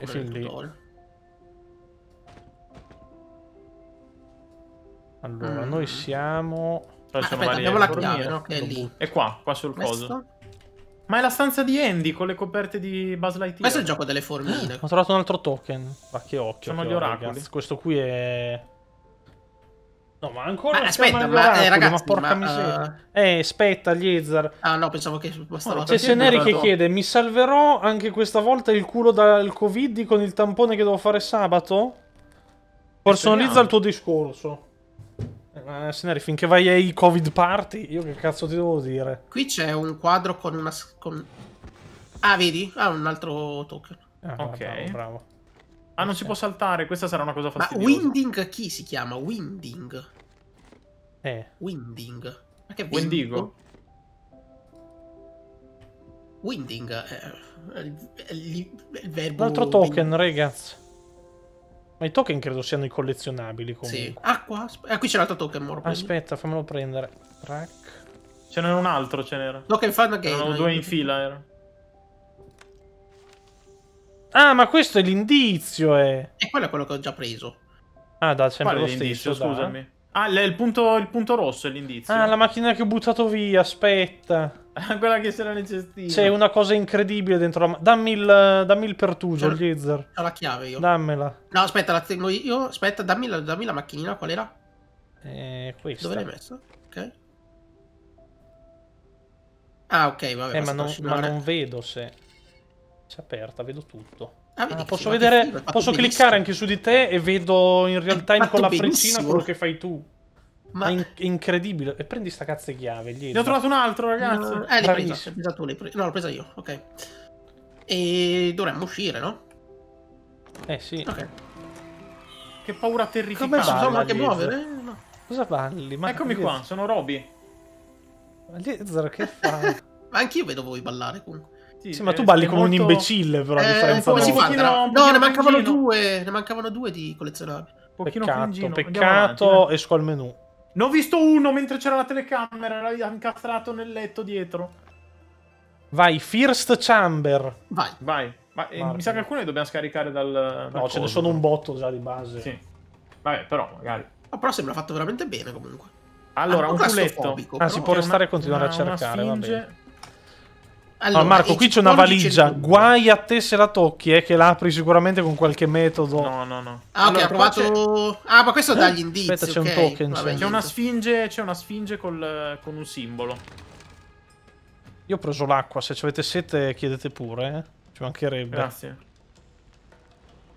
Allora, Mm. noi siamo... Ah, sono aspetta, varie abbiamo la chiave, no? Che è lì. È qua, qua sul coso. Ma è la stanza di Andy con le coperte di Buzz Lightyear. Questo è il gioco delle formine. Ho trovato un altro token. Ma che occhio. Sono che gli oracoli. ragazzi. Questo qui è... No, ma ancora Ma aspetta, ma, eh, oracoli, ragazzi, ma porca ma, miseria. Eh, aspetta, Liezar. Ah no, pensavo che bastava... Oh, C'è Seneri che chiede, mi salverò anche questa volta il culo dal covid con il tampone che devo fare sabato? Personalizza il tuo discorso. Eh, ma Seneri, finché vai ai covid party, io che cazzo ti devo dire? Qui c'è un quadro con una... Con... Ah, vedi? Ah, un altro token. Ah, Ok. bravo, bravo. Ah, non si può saltare. Questa sarà una cosa Ma fastidiosa. Winding chi si chiama? Winding. Eh, Winding. Ma che Wendigo? Winding. eh, È il, è il- è il verbo... un altro token, ragazzi. Ma i token credo siano i collezionabili comunque. Sì. Ah, qua. asp- Ah, qui c'è l'altro token, Moro. Aspetta, fammelo prendere. Track. Ce n'era un altro, ce n'era. Token fan game. Erano due in fila. Era. Ah, ma questo è l'indizio, eh. E quello è quello che ho già preso. Ah, dà sempre Qual è lo l'indizio? stesso. Scusami. Ah, il punto, il punto rosso è l'indizio. Ah, la macchina che ho buttato via, aspetta. Quella che c'era nel cestino. C'è una cosa incredibile dentro la ma- Dammi il, dammi il pertugio, Certo. Lizer. Ho la chiave io. Dammela. No, aspetta, la tengo io. Aspetta, dammi la, dammi la macchinina. Qual era? Eh, questa. Dove l'hai messa? Ok. Ah, ok, vabbè. Eh, ma non, ma non vedo se... C'è aperta, vedo tutto. Ah, Ah, posso ma vedere... Posso benissimo. cliccare anche su di te e vedo in real time con la freccina quello che fai tu. Ma... È, in- incredibile. E prendi sta cazzo di chiave, Ne ho trovato un altro, ragazzi. No, eh, l'hai presa, presa tu, l'hai presa. No, l'ho presa io, ok. E dovremmo uscire, no? Eh sì. Ok. Che paura Come terrificante. balla, Possiamo anche muovere? No. Cosa balli? Ma Eccomi qua, sono Roby. Lizer, che fa? Ma anch'io vedo voi ballare comunque. Sì, ma eh, tu balli è come un molto- imbecille, però, a Eh, come si un fa? pochino- un No, ne mancavano due. Ne mancavano due di collezionabili. Peccato, peccato, avanti, esco al menu. Ne ho visto uno mentre c'era la telecamera, era incastrato nel letto dietro. Vai, First Chamber. Vai. Vai. Ma, eh, mi sa che alcune dobbiamo scaricare dal... No, ce ne sono un botto già di base. Sì. Vabbè, però, magari. Ma però sembra fatto veramente bene comunque. Allora, Ah, un culetto. Ah, si può restare una- e continuare a una- cercare, va bene. Allora, Ah, Marco, qui c'è una valigia. 102. Guai a te se la tocchi, eh, che la apri sicuramente con qualche metodo. No, no, no. Ah, ok, Allora, ho provato. Ah, ma questo dà gli indizi. Aspetta, c'è un ok. token, Vabbè, c'è. Una sfinge, c'è una sfinge col- con un simbolo. Io ho preso l'acqua, se avete sete chiedete pure, eh. Ci mancherebbe. Grazie.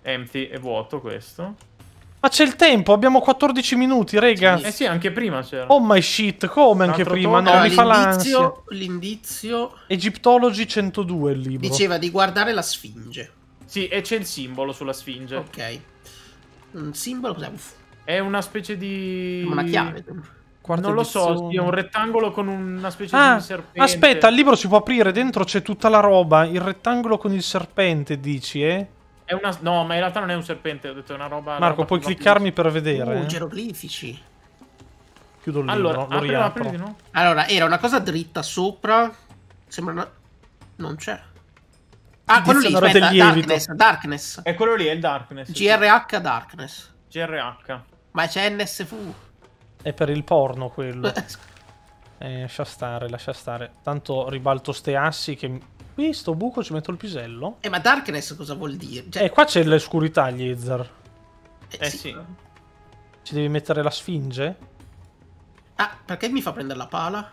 Empty è vuoto questo. Ma c'è il tempo, abbiamo 14 minuti, rega. Sì. Eh sì, anche prima c'era. Oh my shit, come anche prima? No, mi fa l'ansia. l'indizio, l'indizio Egyptology 102 il libro. diceva di guardare la Sfinge. Sì, e c'è il simbolo sulla Sfinge. Ok. Un simbolo cos'è? Uff, È una specie di... una chiave. Quarta Non lo so, edizione. sì, è un rettangolo con una specie Ah, di serpente. aspetta, il libro si può aprire, dentro c'è tutta la roba. Il rettangolo con il serpente, dici, eh? È una... No, ma in realtà non è un serpente, ho detto è una roba... Marco, roba puoi cliccarmi per vedere? Uh, eh? geroglifici. Chiudo il libro, Allora, lo aprilo, riapro. aprilo di nuovo. Allora, era una cosa dritta sopra. Sembra una. Non c'è. Ah, quello lì, aspetta. Darkness, Darkness. È quello lì, è il Darkness. sì. GRH Darkness. GRH. Ma c'è NSV. È per il porno quello. Eh, lascia stare, lascia stare. Tanto ribalto ste assi che... Qui sto buco ci metto il pisello. eh, ma Darkness cosa vuol dire? Cioè, Eh, qua c'è l'oscurità, Liezar. Eh sì. Ci devi mettere la sfinge? Ah, perché mi fa prendere la pala?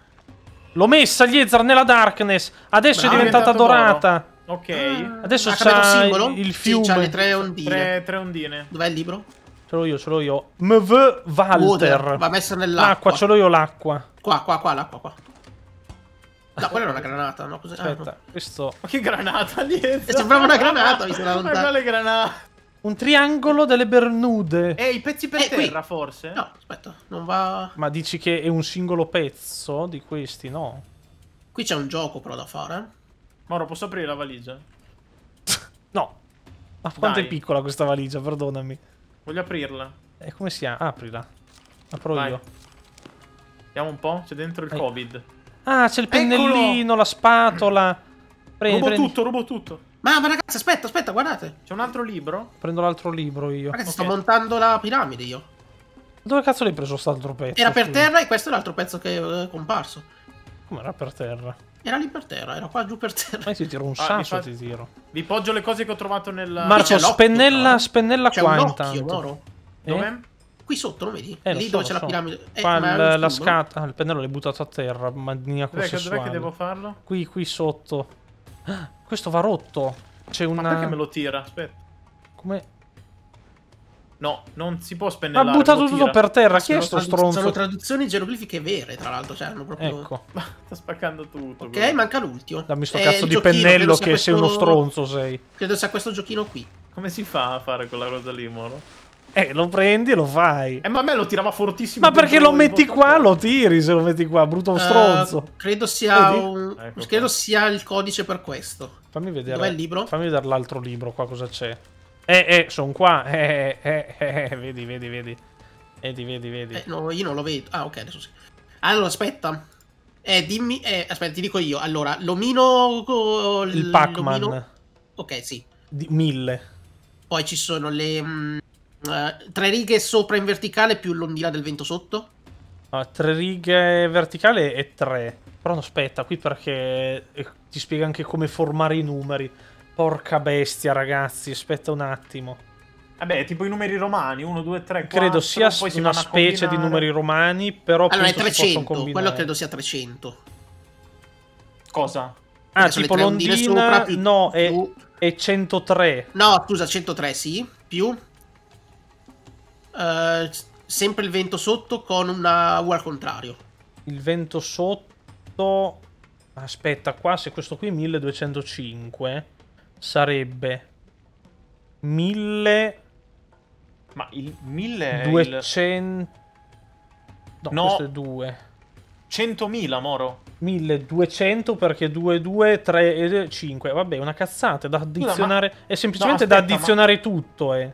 L'ho messa, Liezar, nella darkness. Adesso Bravo. è diventata È dorata. Ok. Ah, Adesso c'ha il Sì, fiume. c'ha le tre ondine. Tre, tre ondine. Dov'è il libro? Ce l'ho io, ce l'ho io. MV Water. Walter. Va messo nell'acqua. L'acqua, ce l'ho io l'acqua. Qua, qua, qua, l'acqua, qua. No, quella era una granata, no? Cos'è? Ah, Aspetta, questo... Ma che granata dietro? Eh, sembrava una granata, mi sembra Ma lontano. quale granata? Un triangolo delle Bermude. Eh, i pezzi per Eh, qui. terra, forse? No, aspetta, non va... Ma dici che è un singolo pezzo di questi? No. Qui c'è un gioco però da fare. Mauro, posso aprire la valigia? No. Ma quanto Dai. è piccola questa valigia, perdonami. Voglio aprirla. E come si ha? Aprila. Apro Vai. io. Vediamo un po'. C'è dentro il Vai. Covid. Ah, c'è il pennellino, la spatola. Prendi, rubo prendi. tutto, rubo tutto. Ma, ma ragazzi, aspetta, aspetta, guardate. C'è un altro libro? Prendo l'altro libro io. Ragazzi, Ok. sto montando la piramide io. Dove cazzo l'hai preso st'altro pezzo? Era per scusa? terra e questo è l'altro pezzo che è comparso. Come era per terra? Era lì per terra, era qua giù per terra. Ma ti tiro un Ah, sasso, fa- ti tiro. Vi poggio le cose che ho trovato nel... Marco, c'è l'occhio, spennella, però. spennella C'è qua un occhio, intanto. Eh? Dove? Qui sotto, lo vedi? Eh, lo lì so, dove c'è la so. piramide. Eh, Qua ma la scatola, il pennello l'hai buttato a terra, maniaco Dov'è che, sessuale. dov'è che devo farlo? Qui, qui sotto. Ah, Questo va rotto. C'è Ma una... perché me lo tira? Aspetta. Come... No, non si può Ha spennellare. buttato lo tutto per terra. Chi è Sono sto tradu- stronzo? Sono traduzioni geroglifiche vere, tra l'altro. Cioè, hanno proprio... Ecco, Sta spaccando tutto. Ok, quello. manca l'ultimo. dammi sto È cazzo di giochino, pennello che sei uno questo- stronzo sei. Credo sia questo giochino qui. Come si fa a fare quella cosa lì, Moro? Eh, lo prendi e lo fai. Eh, ma a me lo tirava fortissimo. Ma perché lo metti qua, lo tiri se lo metti qua, brutto Eh, stronzo. credo sia un... Ecco credo sia il codice per questo. Fammi vedere. Dov'è il libro? Fammi vedere l'altro libro qua cosa c'è. Eh, eh, sono qua. Eh, eh, eh, eh, vedi, vedi, vedi. Vedi, vedi, vedi. Eh, no, io non lo vedo. Ah, ok, adesso sì. Allora, aspetta. Eh, dimmi... Eh, aspetta, ti dico io. Allora, l'omino... il l'omino- Pac-Man Ok, sì. di mille. Poi ci sono le... mm, eh, tre righe sopra in verticale più l'ondina del vento sotto. Ah, tre righe verticali e tre. Però no, aspetta, qui perché eh, ti spiega anche come formare i numeri. Porca bestia, ragazzi, aspetta un attimo. Vabbè, tipo i numeri romani, 1, 2, 3, 4. Credo sia si una specie di numeri romani, però Allora, è penso si possono 300. combinare. Quello credo sia 300. Cosa? Ah, sono tipo l'ondina, sopra più- no, è, più- è 103. No, scusa, 103, sì. Più... eh, sempre il vento sotto con una U al contrario. Il vento sotto... Aspetta, qua se questo qui è 1205 sarebbe 1200... Ma il 1000 è il... No, No. questo è 2. 100.000, Moro. 1200 perché 2, 2, 3 e 5. Vabbè, una cazzata è da addizionare. È semplicemente No, da aspetta, addizionare tutto. eh.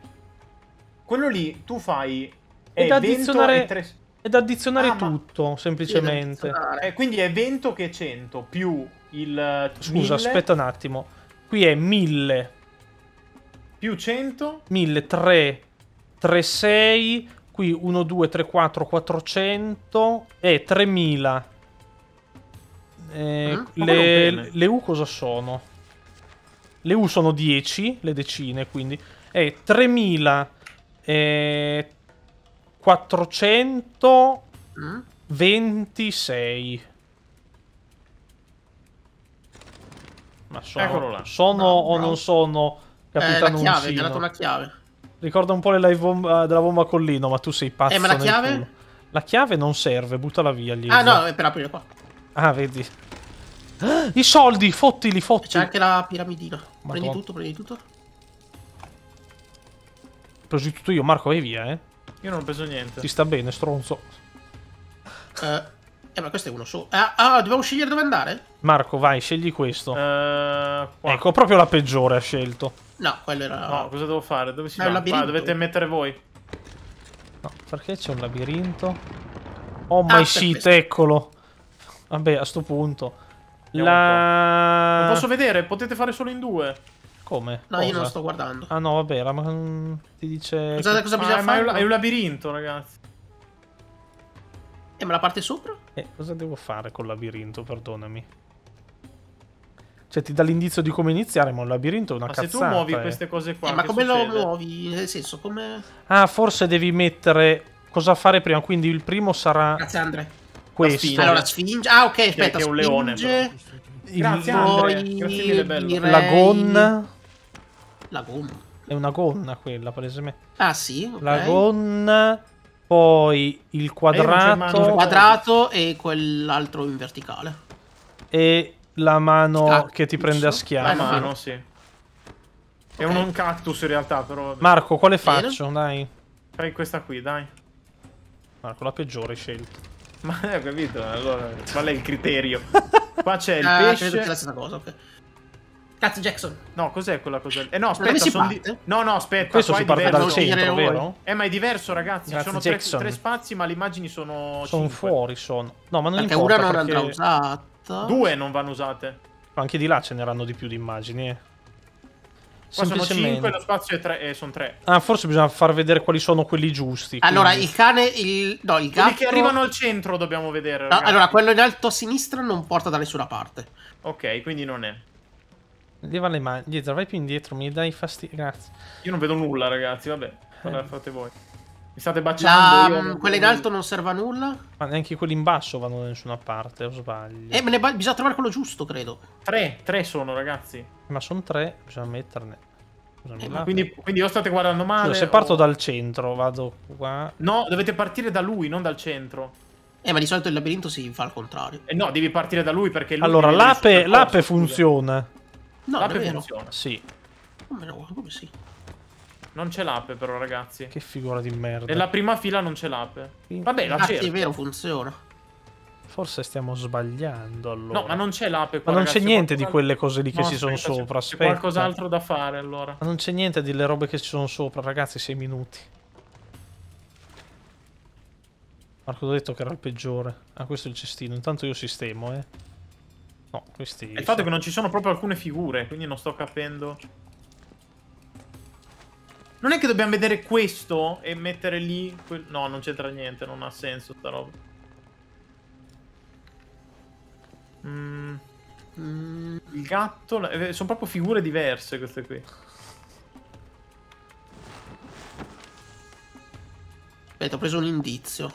Quello lì tu fai... È È da vento addizionare- e tre- da addizionare Ah, ma- tutto, semplicemente. Eh, quindi è vento che è 100 più il eh, Scusa, 1000 aspetta un attimo. Qui è 1000, più 100 1000, 3, 3, 6. Qui 1, 2, 3, 4, 400 e 3000. Eh, Mm? Ma le, le U cosa sono? Le U sono 10, le decine, quindi. E 3000. Eh, 426. Mm? Ma sono, sono Bravo, o non sono Eh, la capitano chiave, mi ha dato una chiave. Ricorda un po' le live bomba, della bomba collino, ma tu sei pazzo. Eh, ma la chiave? culo. La chiave non serve, buttala via. Gli Ah, no, è per aprire qua. Ah, vedi. I soldi, fottili, C'è fottili. anche la piramidina. Prendi Madonna. tutto, prendi tutto. Ho preso tutto io, Marco, vai via, eh. Io non ho preso niente. Ti sta bene, stronzo. Eh, eh, ma questo è uno solo. Ah, ah, dobbiamo scegliere dove andare? Marco, vai, scegli questo. Eh. Ecco, proprio la peggiore ha scelto. No, quello era. No, cosa devo fare? Dove si va? Qua, labirinto. dovete mettere voi. No, perché c'è un labirinto? Oh my Ah, shit, eccolo. Vabbè, a sto punto. La... Non posso vedere, potete fare solo in due. Come? No, io Cosa? non sto guardando. Ah no, vabbè, la... ma- ti dice... Cosa, cosa Ah, bisogna ma è fare? un, è un labirinto, ragazzi. Eh, ma la parte sopra? Eh, cosa devo fare col labirinto, perdonami? Cioè, ti dà l'indizio di come iniziare, ma un labirinto è una Ma se cazzata. tu muovi eh. queste cose qua, Eh, ma come lo succede? muovi? Nel senso, come. Ah, forse devi mettere... Cosa fare prima? Quindi il primo sarà Grazie, Andre. questo. Allora, Sfinge. Ah, ok, aspetta. che è un leone. Sfinge, però. Il- Grazie, Andre. Grazie mille, bello. direi- La gonna... La gonna. È una gonna quella, palesemente. Ah, sì. ok. La gonna... Poi il quadrato il Quadrato e quell'altro in verticale. e la mano Ah, che ti prende a schiaffi. La no. mano, sì. È un, un cactus in realtà, però. vabbè. Marco, quale Bene. faccio? Dai. Fai questa qui, dai. Marco, la peggiore hai scelto. Ma hai capito? Allora, qual è il criterio? Qua c'è il Ah, credo pesce. sia la stessa cosa, ok. Cazzo, Jackson. No, cos'è quella cosa? Eh no, aspetta, si son di-? No, no, aspetta, Questo qua si è parte dal centro, vero? Eh, ma è diverso, ragazzi. Ci Grazie, sono tre, tre spazi, ma le immagini sono Sono cinque. fuori, sono. No, ma non Perché importa una non perché andrà usata. Due non vanno usate. anche di là ce n'erano di più di immagini, eh. Qua sono Semplicemente. cinque, lo spazio è tre, eh, sono tre. Ah, forse bisogna far vedere quali sono quelli giusti. Allora, quindi- il cane. Il... No, il Quelli gatto. che arrivano al centro dobbiamo vedere. No, allora, quello in alto a sinistra non porta da nessuna parte. Ok, quindi non è. Leva le mani. Dietro, vai più indietro, mi dai fastidio. Grazie. Io non vedo nulla, ragazzi, vabbè. Ora Eh. fate voi. Mi state La... baciando. io non Quella in alto non serve a nulla. Ma neanche quelli in basso vanno da nessuna parte, o sbaglio. Eh, me ne ba- bisogna trovare quello giusto, credo. Tre, tre sono, ragazzi. Ma sono tre, bisogna metterne. Eh. Quindi, quindi o state guardando male. Scusa, se parto o- dal centro, vado qua. No, dovete partire da lui, non dal centro. Eh, ma di solito il labirinto si fa al contrario. Eh no, devi partire da lui perché lui Allora, l'ape, funziona. No, L'ape vero. funziona. Sì, Come no? Come sì? Non c'è l'ape però, ragazzi. che figura di merda. Nella prima fila non c'è l'ape. Vabbè, la Ah, sì, è vero, funziona. Forse stiamo sbagliando allora. No, ma non c'è l'ape qua, Ma non c'è niente di quelle cose lì che No, ci sono sopra. C'è Aspetta. qualcos'altro da fare allora. Ma non c'è niente delle robe che ci sono sopra, ragazzi. Sei minuti. Marco, ho detto che era il peggiore. Ah, questo è il cestino. Intanto io sistemo, eh. No, questi. E il fatto è che non ci sono proprio alcune figure, quindi non sto capendo. Non è che dobbiamo vedere questo e mettere lì... quel- No, non c'entra niente, non ha senso sta roba. Mm, Mm, il gatto... eh, Sono proprio figure diverse queste qui. aspetta, ho preso un indizio.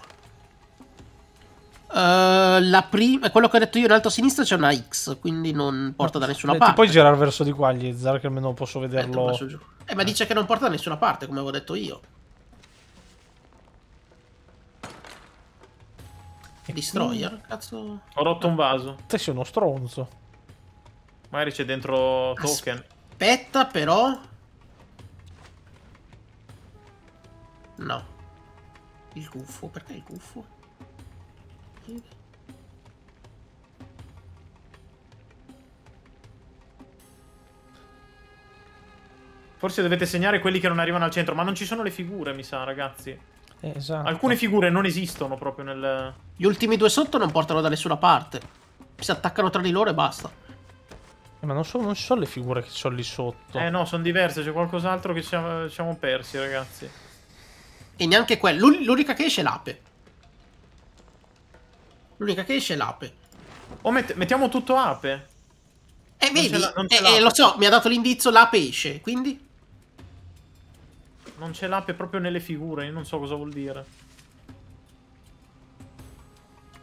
Eh, la prima, quello che ho detto io in alto a sinistra c'è una X, quindi non porta da nessuna Eh, parte. Ti puoi girare verso di qua, Gliezar, che almeno posso ho vederlo. giù. Eh, ma dice che non porta da nessuna parte, come avevo detto io. Destroyer? Cazzo. Ho rotto un vaso. Te sei uno stronzo. Magari c'è dentro token. Aspetta, però. No. Il gufo, perché il gufo? Forse dovete segnare quelli che non arrivano al centro, ma non ci sono le figure, mi sa, ragazzi. Esatto. Alcune figure non esistono proprio nel... Gli ultimi due sotto non portano da nessuna parte. Si attaccano tra di loro e basta. Eh, ma non, so, non sono le figure che ci sono lì sotto. Eh no, sono diverse, c'è qualcos'altro che ci siamo, ci siamo persi, ragazzi. E neanche quello. L'uni- L'unica che esce è l'ape. L'unica che esce è l'ape. O met- mettiamo tutto ape. Eh, Non vedi? la- non Eh, eh, lo so, mi ha dato l'indizio, l'ape esce. Quindi? Non c'è l'ape proprio nelle figure, io non so cosa vuol dire.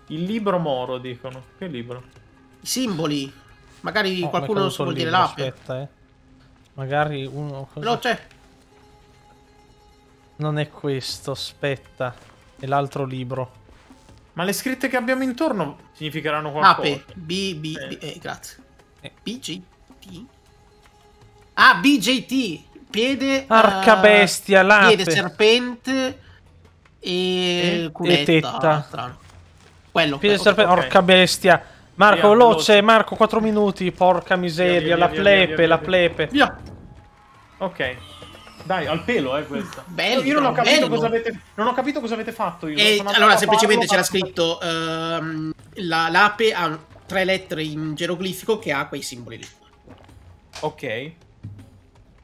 Il libro moro, dicono. Che libro? I simboli. Magari Oh, qualcuno caduto vuol il dire l'ape. Aspetta, eh. Magari uno... così. No, c'è. Non è questo, aspetta. È l'altro libro. Ma le scritte che abbiamo intorno significheranno qualcosa? Ape. B, B, Eh. B- eh, grazie. Eh. BJT? Ah, BJT. Piede... Arca eh, bestia, l'ape. Piede serpente e... E- cunetta, e tetta. strano. Quello. Piede ok. serpente, ok. orca bestia. Marco, Via, veloce, veloce. Marco, 4 minuti. Porca miseria, via, la via, plepe, via, via, la via. plepe. Via. Ok. Dai, al pelo, eh, questa. Bello, io non ho capito bello. cosa avete. Non ho capito cosa avete fatto. Io E allora semplicemente c'era scritto ehm, la- l'ape ha tre lettere in geroglifico che ha quei simboli lì. Ok.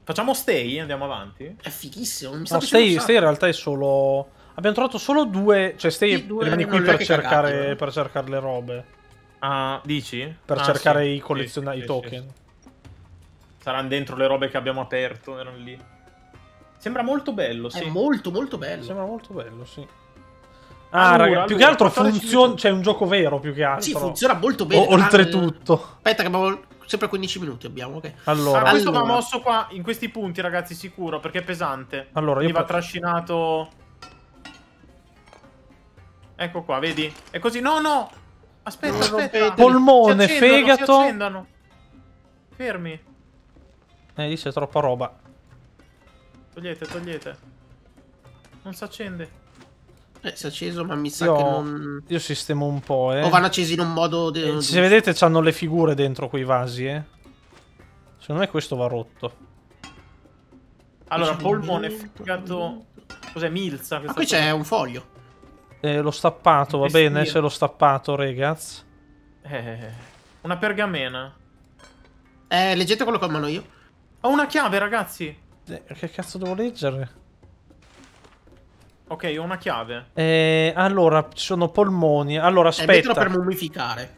Facciamo stay, andiamo avanti. È fighissimo. Mi No, stay, stay in realtà è solo... Abbiamo trovato solo due... Cioè, stay Sì, due rimani non qui per cercare, cagati, no? per cercare le robe. Ah, dici? Per Ah, cercare sì, i collezionari, sì, i sì, token. sì. Saranno dentro le robe che abbiamo aperto, erano lì. Sembra molto bello, È sì. molto molto bello. Sembra molto bello, sì. Ah, Allora, raga, più che altro 14 funziona... C'è un gioco vero, più che altro. Sì, funziona molto bene. O- oltretutto. Aspetta che abbiamo sempre 15 minuti abbiamo, ok. Allora, Ah, questo Allora. va mosso qua in questi punti, ragazzi, sicuro, perché è pesante. allora io Quindi va po- trascinato. Ecco qua, vedi? È così. No, no! Aspetta, Non aspetta. Polmone, Si accendono, fegato. Fermi. Eh, lì c'è troppa roba. Togliete, togliete. Non si accende. Eh, si è acceso, ma mi sa Io, che non... io sistemo un po', eh. O vanno accesi in un modo... de- Eh. Se vedete c'hanno le figure dentro quei vasi, eh. Secondo me questo va rotto. Allora, polmone, fegato. Cos'è? Milza? Ma questa qui c'è un foglio. Eh, l'ho stappato, va bene se l'ho stappato, ragazzi. Eh, una pergamena. Eh, leggete quello che ho in mano io. Ho una chiave, ragazzi. Eh, che cazzo devo leggere? Ok, ho una chiave. Eh, allora, ci sono polmoni. Allora, È il metodo aspetta. per mummificare.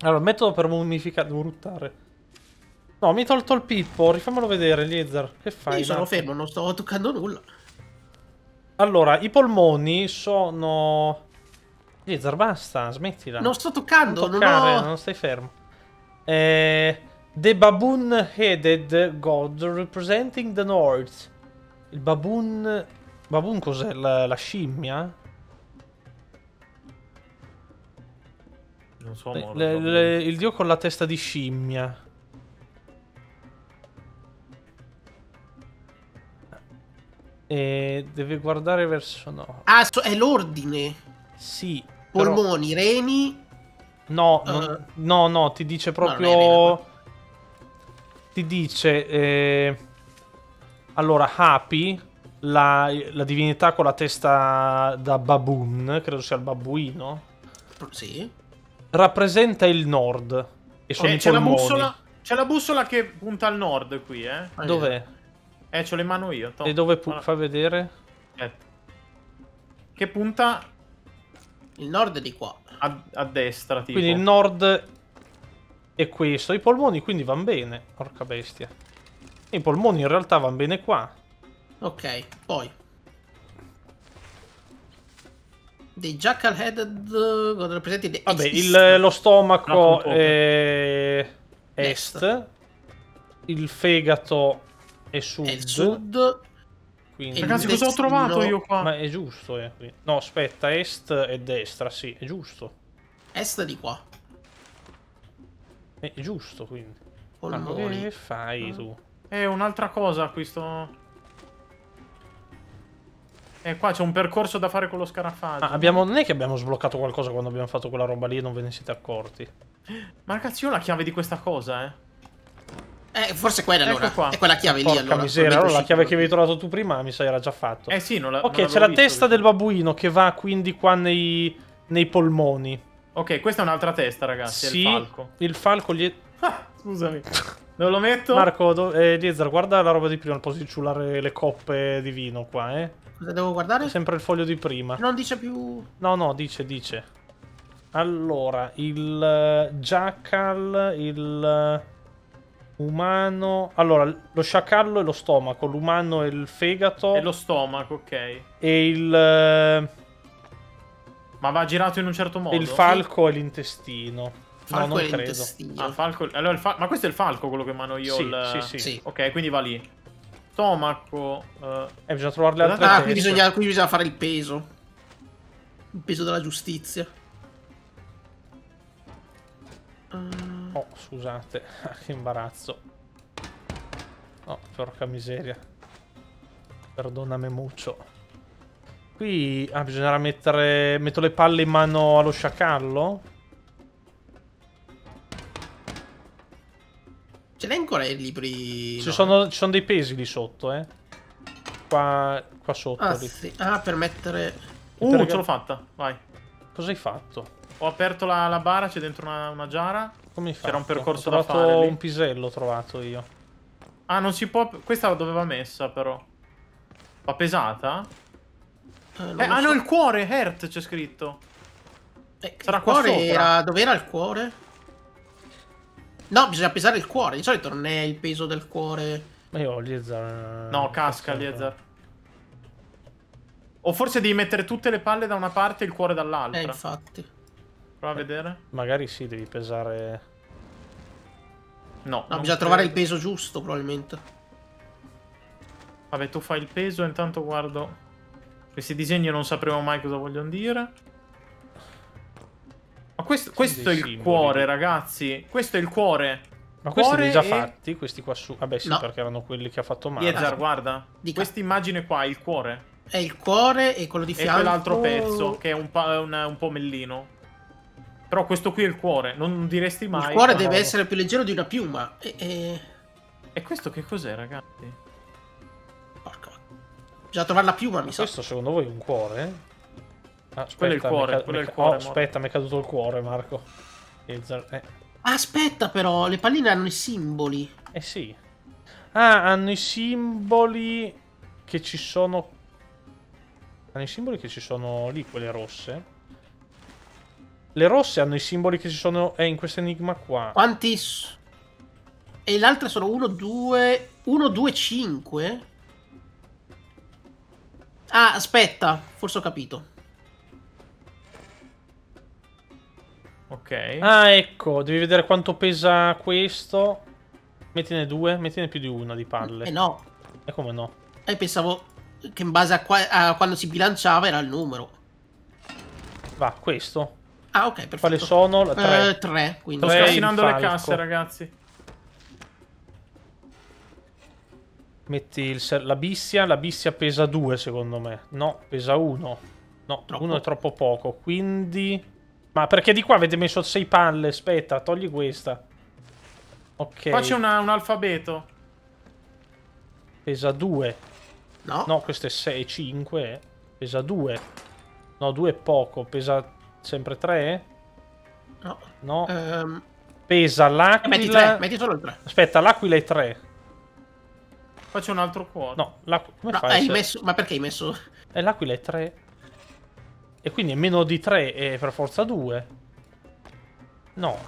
Allora, il metodo per mummificare... Devo ruttare. No, mi hai tolto il pippo. Rifammelo vedere, Liezar. Che fai? Io sono fermo, non sto toccando nulla. Allora, i polmoni sono... Liezar, basta, smettila. Non sto toccando, non non, toccare, ho... non stai fermo. Eh, the baboon-headed god representing the north. Il baboon... Baboon cos'è? La, la scimmia? Non so, Le- le- le- il dio con la testa di scimmia. E deve guardare verso no. Ah, so- è l'ordine. Sì. però- Polmoni, reni... No, Eh. non- no, no, ti dice non è proprio. vero. Ti dice. eh, allora, Happy, la, la divinità con la testa da baboon, credo sia il babbuino, Sì. rappresenta il nord. E sono Eh, i c'è la polmoni. bussola. C'è la bussola che punta al nord qui, eh. Ah, Dov'è? Eh, ce l'ho in mano io. to. E dove pu- Allora, fa vedere? aspetta. Che punta Il nord è di qua. a, a destra, tipo. Quindi il nord è questo. I polmoni quindi vanno bene. Porca bestia. I polmoni in realtà vanno bene qua. Ok, poi. Dei jackal headed rappresenti the Vabbè, il- lo stomaco è Est. est. Il fegato è sud. È il sud. Quindi... Ragazzi, cosa ho trovato io qua? Ma è giusto, eh. No, aspetta, est e destra, sì, è giusto. Est di qua. È giusto, quindi. Ma Polmoni. che fai tu? Eh, un'altra cosa qui sto... Eh, qua c'è un percorso da fare con lo scarafaggio. Ah, abbiamo... Non è che abbiamo sbloccato qualcosa quando abbiamo fatto quella roba lì e non ve ne siete accorti. Ma ragazzi, io ho la chiave di questa cosa, eh. Eh, forse quella Ecco allora. qua. È quella chiave lì Porca allora. miseria, Probabilmente allora la chiave che avevi trovato tu prima mi sa era già fatto. Eh sì, non la ok, c'è la testa visto, del babuino che va quindi qua nei, nei polmoni. Ok, questa è un'altra testa, ragazzi, sì, è il falco. il falco gli... Ah, scusami. Dove lo metto? Marco, do... eh, Liezar, guarda la roba di prima, al posto di ciullare le coppe di vino qua, eh. Cosa devo guardare? È sempre il foglio di prima. Non dice più. No, no, dice, dice. Allora, il eh, jackal, il eh, umano... Allora, lo sciacallo è lo stomaco, l'umano è il fegato È lo stomaco, ok. e il, eh, Ma va girato in un certo modo? il falco è l'intestino. Falco no, non e credo. l'intestino. Ah, falco... Allora, il fa- Ma questo è il falco, quello che mano io Sì, il... sì, sì. Sì. Ok, quindi va lì. stomaco. eh, Eh, bisogna trovare le altre Ah, qui bisogna, qui bisogna fare il peso. Il peso della giustizia. Oh, scusate, che imbarazzo. Oh, porca miseria. Perdonami muccio. Qui ah, bisognerà mettere... Metto le palle in mano allo sciacallo? Ce l'hai ancora i libri? Ci, no? sono, ci sono dei pesi lì sotto, eh. Qua, qua sotto. Ah, lì. sì. Ah, per mettere... Uh, Perché- ce l'ho fatta. Vai. Cosa hai fatto? Ho aperto la, la bara, c'è dentro una, una giara. Come hai fatto? C'era un percorso ho da trovato fare lì. un pisello, ho trovato io. Ah, non si può. Questa la doveva messa, però. Va pesata? Eh, Eh, lo ah, so. il cuore, Hurt c'è scritto. Eh, sarà il qua cuore sopra. era... Dov'era il cuore? No, bisogna pesare il cuore. Di solito non è il peso del cuore. Ma io ho Liezar... No, casca, Liezar. O forse devi mettere tutte le palle da una parte e il cuore Eh, dall'altra. infatti. Prova a vedere. Magari sì, devi pesare... No. No, bisogna trovare il peso giusto, probabilmente. Vabbè, tu fai il peso e intanto guardo. Questi disegni non sapremo mai cosa vogliono dire. Ma questo, questo è il simboli. cuore, ragazzi. Questo è il cuore. Ma questi li hai già e- fatti? Questi qua su... Vabbè sì, No. perché erano quelli che ha fatto male. Liezar, guarda. Dica. Questa immagine qua, il cuore. È il cuore e quello di E fianco. quell'altro pezzo, che è un, un, un pomellino. Però questo qui è il cuore. Non diresti mai. Il cuore però- deve essere più leggero di una piuma. E, e... E questo che cos'è, ragazzi? Bisogna trovare la piuma, mi sa. questo secondo voi è un cuore? Ah, aspetta, Quello è il cuore, quello è il cuore, Oh, aspetta, mi è caduto il cuore, Marco. Liezar- Eh. Ah, Aspetta, però, le palline hanno i simboli. eh sì. Ah, hanno i simboli che ci sono... Hanno i simboli che ci sono lì, quelle rosse. Le rosse hanno i simboli che ci sono... È in questo enigma qua. Quanti. s- E le altre sono 1, 2. 1, 2, 5. Ah, aspetta, forse ho capito. Ok. Ah, ecco, devi vedere quanto pesa questo. Mettine due, mettine più di una di palle. Eh no. E come no? E pensavo che in base a, qua- a quando si bilanciava era il numero. Va, questo. Ah, ok, perfetto. Quali sono? Tre. Eh, 3, quindi. Sto Tre in le casse, ragazzi. Metti il la bissia, la bissia pesa 2 secondo me. No, pesa 1. No, Troppo. 1 è troppo poco, quindi... Ma perché di qua avete messo 6 palle? Aspetta, togli questa. Ok, Qua c'è una- un alfabeto. pesa 2. No. No, questo è 6, 5. Pesa 2. No, 2 è poco, pesa sempre 3? no. No, Ehm, pesa eh, metti 3, l'aquila... metti solo il 3. Aspetta, l'aquila è 3. Qua c'è un altro cuore. No. Come No, fai? messo... Ma perché hai messo... E l'aquila è 3. E quindi è meno di 3 e per forza 2. No.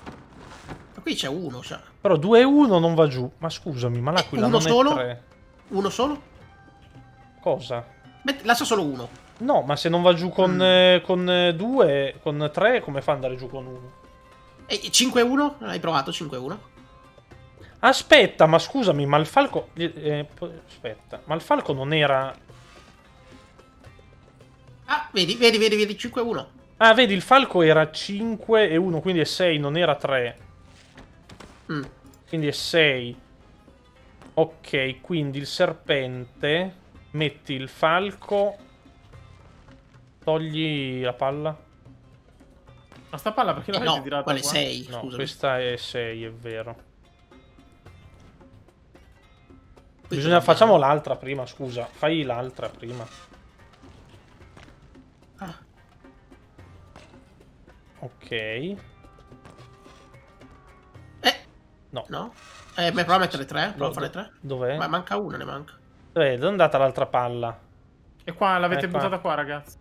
Ma qui c'è uno, cioè. Però 2 e 1 non va giù. Ma scusami, ma l'aquila uno non solo? è 3. Uno solo? Cosa? Metti- lascia solo uno. No, ma se non va giù con, Mm. eh, con 2, con 3, come fa ad andare giù con 1? E 5-1? Hai provato 5-1? Aspetta, ma scusami, ma il falco... eh, eh, aspetta, ma il falco non era... Ah, vedi, vedi, vedi, vedi, 5-1. Ah, vedi, il falco era 5 e 1, quindi è 6, non era 3. Mm. Quindi è 6. Ok, quindi il serpente. Metti il falco. Togli la palla. Ma sta palla perché Eh l'avete no, tirata quale qua? 6, No, questa è 6, è vero. Bisogna, facciamo l'altra prima, scusa. Fai l'altra prima. Ah, Ok. eh, No. no? Eh, beh, prova a mettere 3. Prova a fare 3. Dov'è? Ma manca una, ne manca. Dov'è? Dove è andata l'altra palla? E qua l'avete Eh, qua. buttata qua, ragazzi.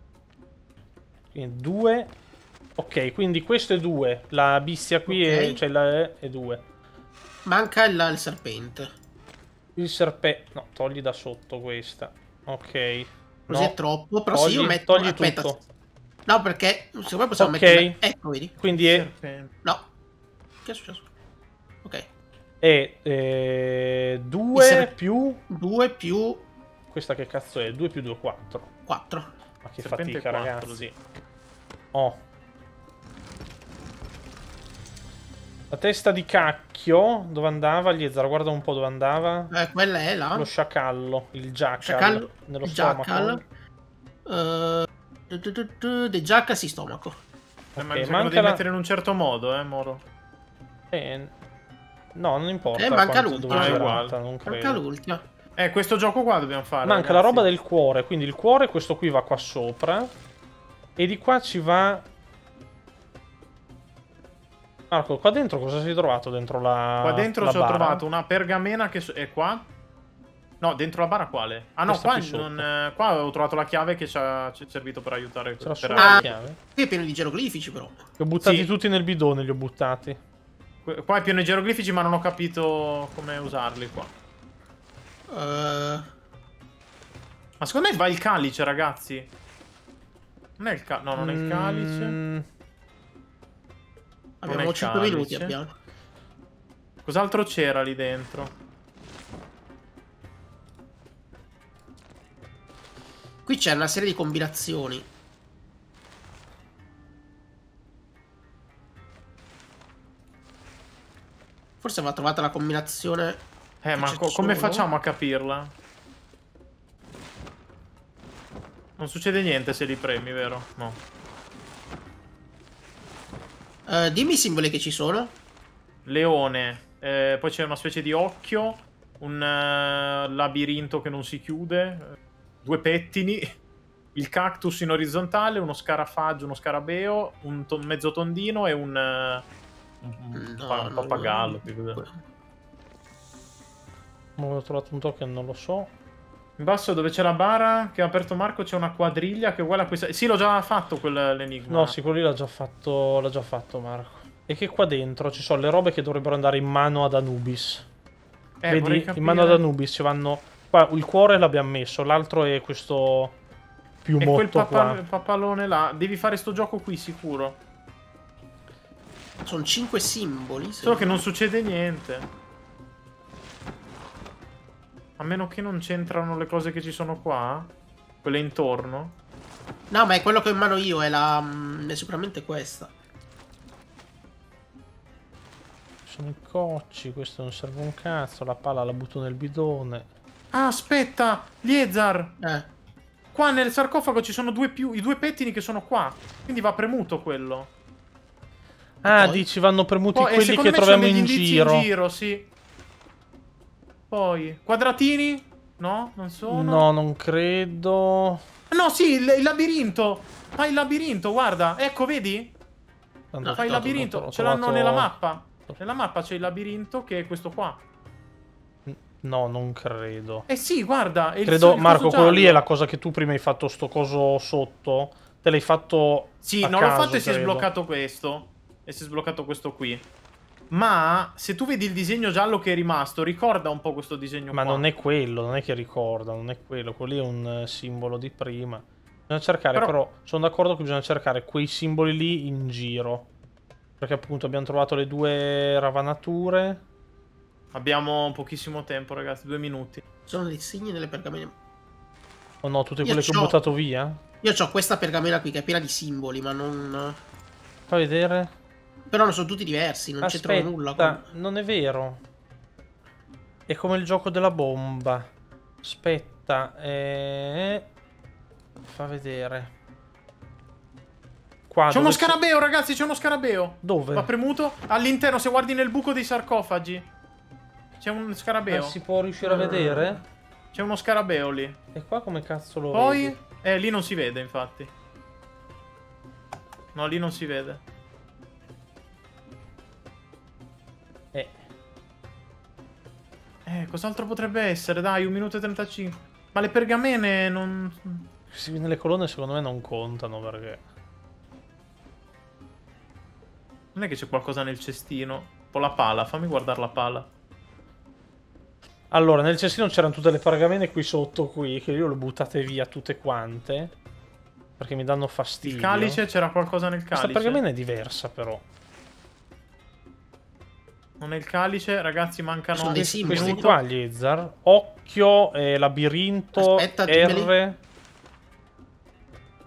Quindi 2. Ok, quindi questo è 2. La bistia qui Ok. è, cioè la è 2. Manca il, il serpente. Il serpente. No, togli da sotto questa. Ok. Così No. è troppo. Però se io Togli- metto. togli aspetta. tutto. No, perché secondo me possiamo Ok. mettere. Ecco, vedi. Quindi è. No. Che è successo? Ok. è eh, 2 ser- più... 2 più Questa che cazzo è? 2 più 2, 4. 4. Ma che Serpente fatica, quattro, ragazzi. Oh. La testa di cacchio, dove andava? Liezar, guarda un po' dove andava. Eh, quella è là. Lo sciacallo, il jackal, Sciacallo, nello stomaco. jackal. Du- du- De giacca sì, stomaco. Eh, ma che lo manca devi la- mettere in un certo modo, eh, Moro. Eh, no, non importa. Eh, manca l'ultima. Ah, uguale. Manca credo. l'ultima. Eh, questo gioco qua dobbiamo fare. Manca la ragazzi. roba del cuore, quindi il cuore, questo qui va qua sopra. E di qua ci va... Marco, qua dentro cosa sei trovato dentro la Qua dentro ci ho trovato una pergamena che è qua. No, dentro la bara quale? Ah no, qua, non, eh, qua ho trovato la chiave che ci ha ci è servito per aiutare. C'era per- solo Ah. la chiave. Qui è pieno di geroglifici, però. Li ho buttati Sì. tutti nel bidone, li ho buttati. Qua è pieno di geroglifici, ma non ho capito come usarli qua. Eh, Ma secondo me va il calice, ragazzi. Non è il calice. No, non è il calice. Mm, abbiamo il 5 calice. minuti. Abbiamo. Cos'altro c'era lì dentro? Qui c'è una serie di combinazioni. Forse va trovata la combinazione. Eh, ma co- come facciamo a capirla? Non succede niente se li premi, vero? No. Eh, dimmi i simboli che ci sono. Leone. eh, poi c'è una specie di occhio. Un eh, labirinto che non si chiude. Due pettini. Il cactus in orizzontale. Uno scarafaggio, uno scarabeo. Un to- mezzo tondino e un. eh, un, No, pa- un no, pappagallo. no. ho trovato un token, non lo so. In basso dove c'è la bara che ha aperto Marco c'è una quadriglia che è uguale a questa. Sì, l'ho già fatto quell'enigma. No, sì, quello lì l'ha già fatto, l'ha già fatto Marco. E che qua dentro ci sono le robe che dovrebbero andare in mano ad Anubis. Eh, Vedi, in mano ad Anubis ci vanno... Qua il cuore l'abbiamo messo, l'altro è questo più E quel pappa- qua. papalone là. Devi fare sto gioco qui, sicuro. Sono 5 simboli. Solo che non succede niente. A meno che non c'entrano le cose che ci sono qua. Quelle intorno. No, ma è quello che ho in mano io. È, la, mm, è sicuramente questa. Ci sono i cocci, questo non serve un cazzo, la palla la butto nel bidone. Ah, aspetta! Liezar! Eh. Qua nel sarcofago ci sono due più, i due pettini che sono qua. Quindi va premuto quello. Ah, dici vanno premuti Poi, quelli che troviamo in giro. in giro, sì. Poi, quadratini? No, non sono. No, non credo. No, sì, il, il labirinto. Fai il labirinto, guarda. Ecco, vedi? Tanto Fai il labirinto. trovato- Ce l'hanno nella mappa. Nella mappa c'è il labirinto che è questo qua. No, non credo. Eh sì, guarda. Credo, Marco, quello lì è la cosa che tu prima hai fatto sto coso sotto. Te l'hai fatto. Sì, non l'ho fatto e si è credo. sbloccato questo. E si è sbloccato questo qui. Ma se tu vedi il disegno giallo che è rimasto, ricorda un po' questo disegno Ma qua. non è quello, non è che ricorda, non è quello. Quello lì è un eh, simbolo di prima. Bisogna cercare, Però- però, sono d'accordo che bisogna cercare quei simboli lì in giro. Perché appunto abbiamo trovato le due ravanature. Abbiamo pochissimo tempo, ragazzi. Due minuti. Sono dei segni nelle pergamene. O no, tutte Io quelle che ho buttato via? Io ho questa pergamena qui che è piena di simboli, ma non. Fa vedere. Però non sono tutti diversi, non c'entrano nulla. Con- non è vero. È come il gioco della bomba. Aspetta, eh... fa vedere. Qua C'è uno scarabeo, ragazzi, c'è uno scarabeo. Dove? Va premuto? All'interno, se guardi nel buco dei sarcofagi. C'è un scarabeo. Ah, si può riuscire a vedere? C'è uno scarabeo lì. E qua come cazzo lo Poi... vedi? Eh, lì non si vede, infatti. No, lì non si vede. Eh, cos'altro potrebbe essere? Dai, un minuto e 35. Ma le pergamene non... vede nelle colonne secondo me non contano perché... Non è che c'è qualcosa nel cestino. Un po' la pala, fammi guardare la pala. Allora, nel cestino c'erano tutte le pergamene qui sotto, qui, che io le ho buttate via tutte quante. Perché mi danno fastidio. Il calice, c'era qualcosa nel Questa calice. pergamena è diversa però. Non è il calice, ragazzi, mancano Sono dei simboli. Questi qua, gli Ezar. Occhio, eh, labirinto, Aspetta, dimmeli. R.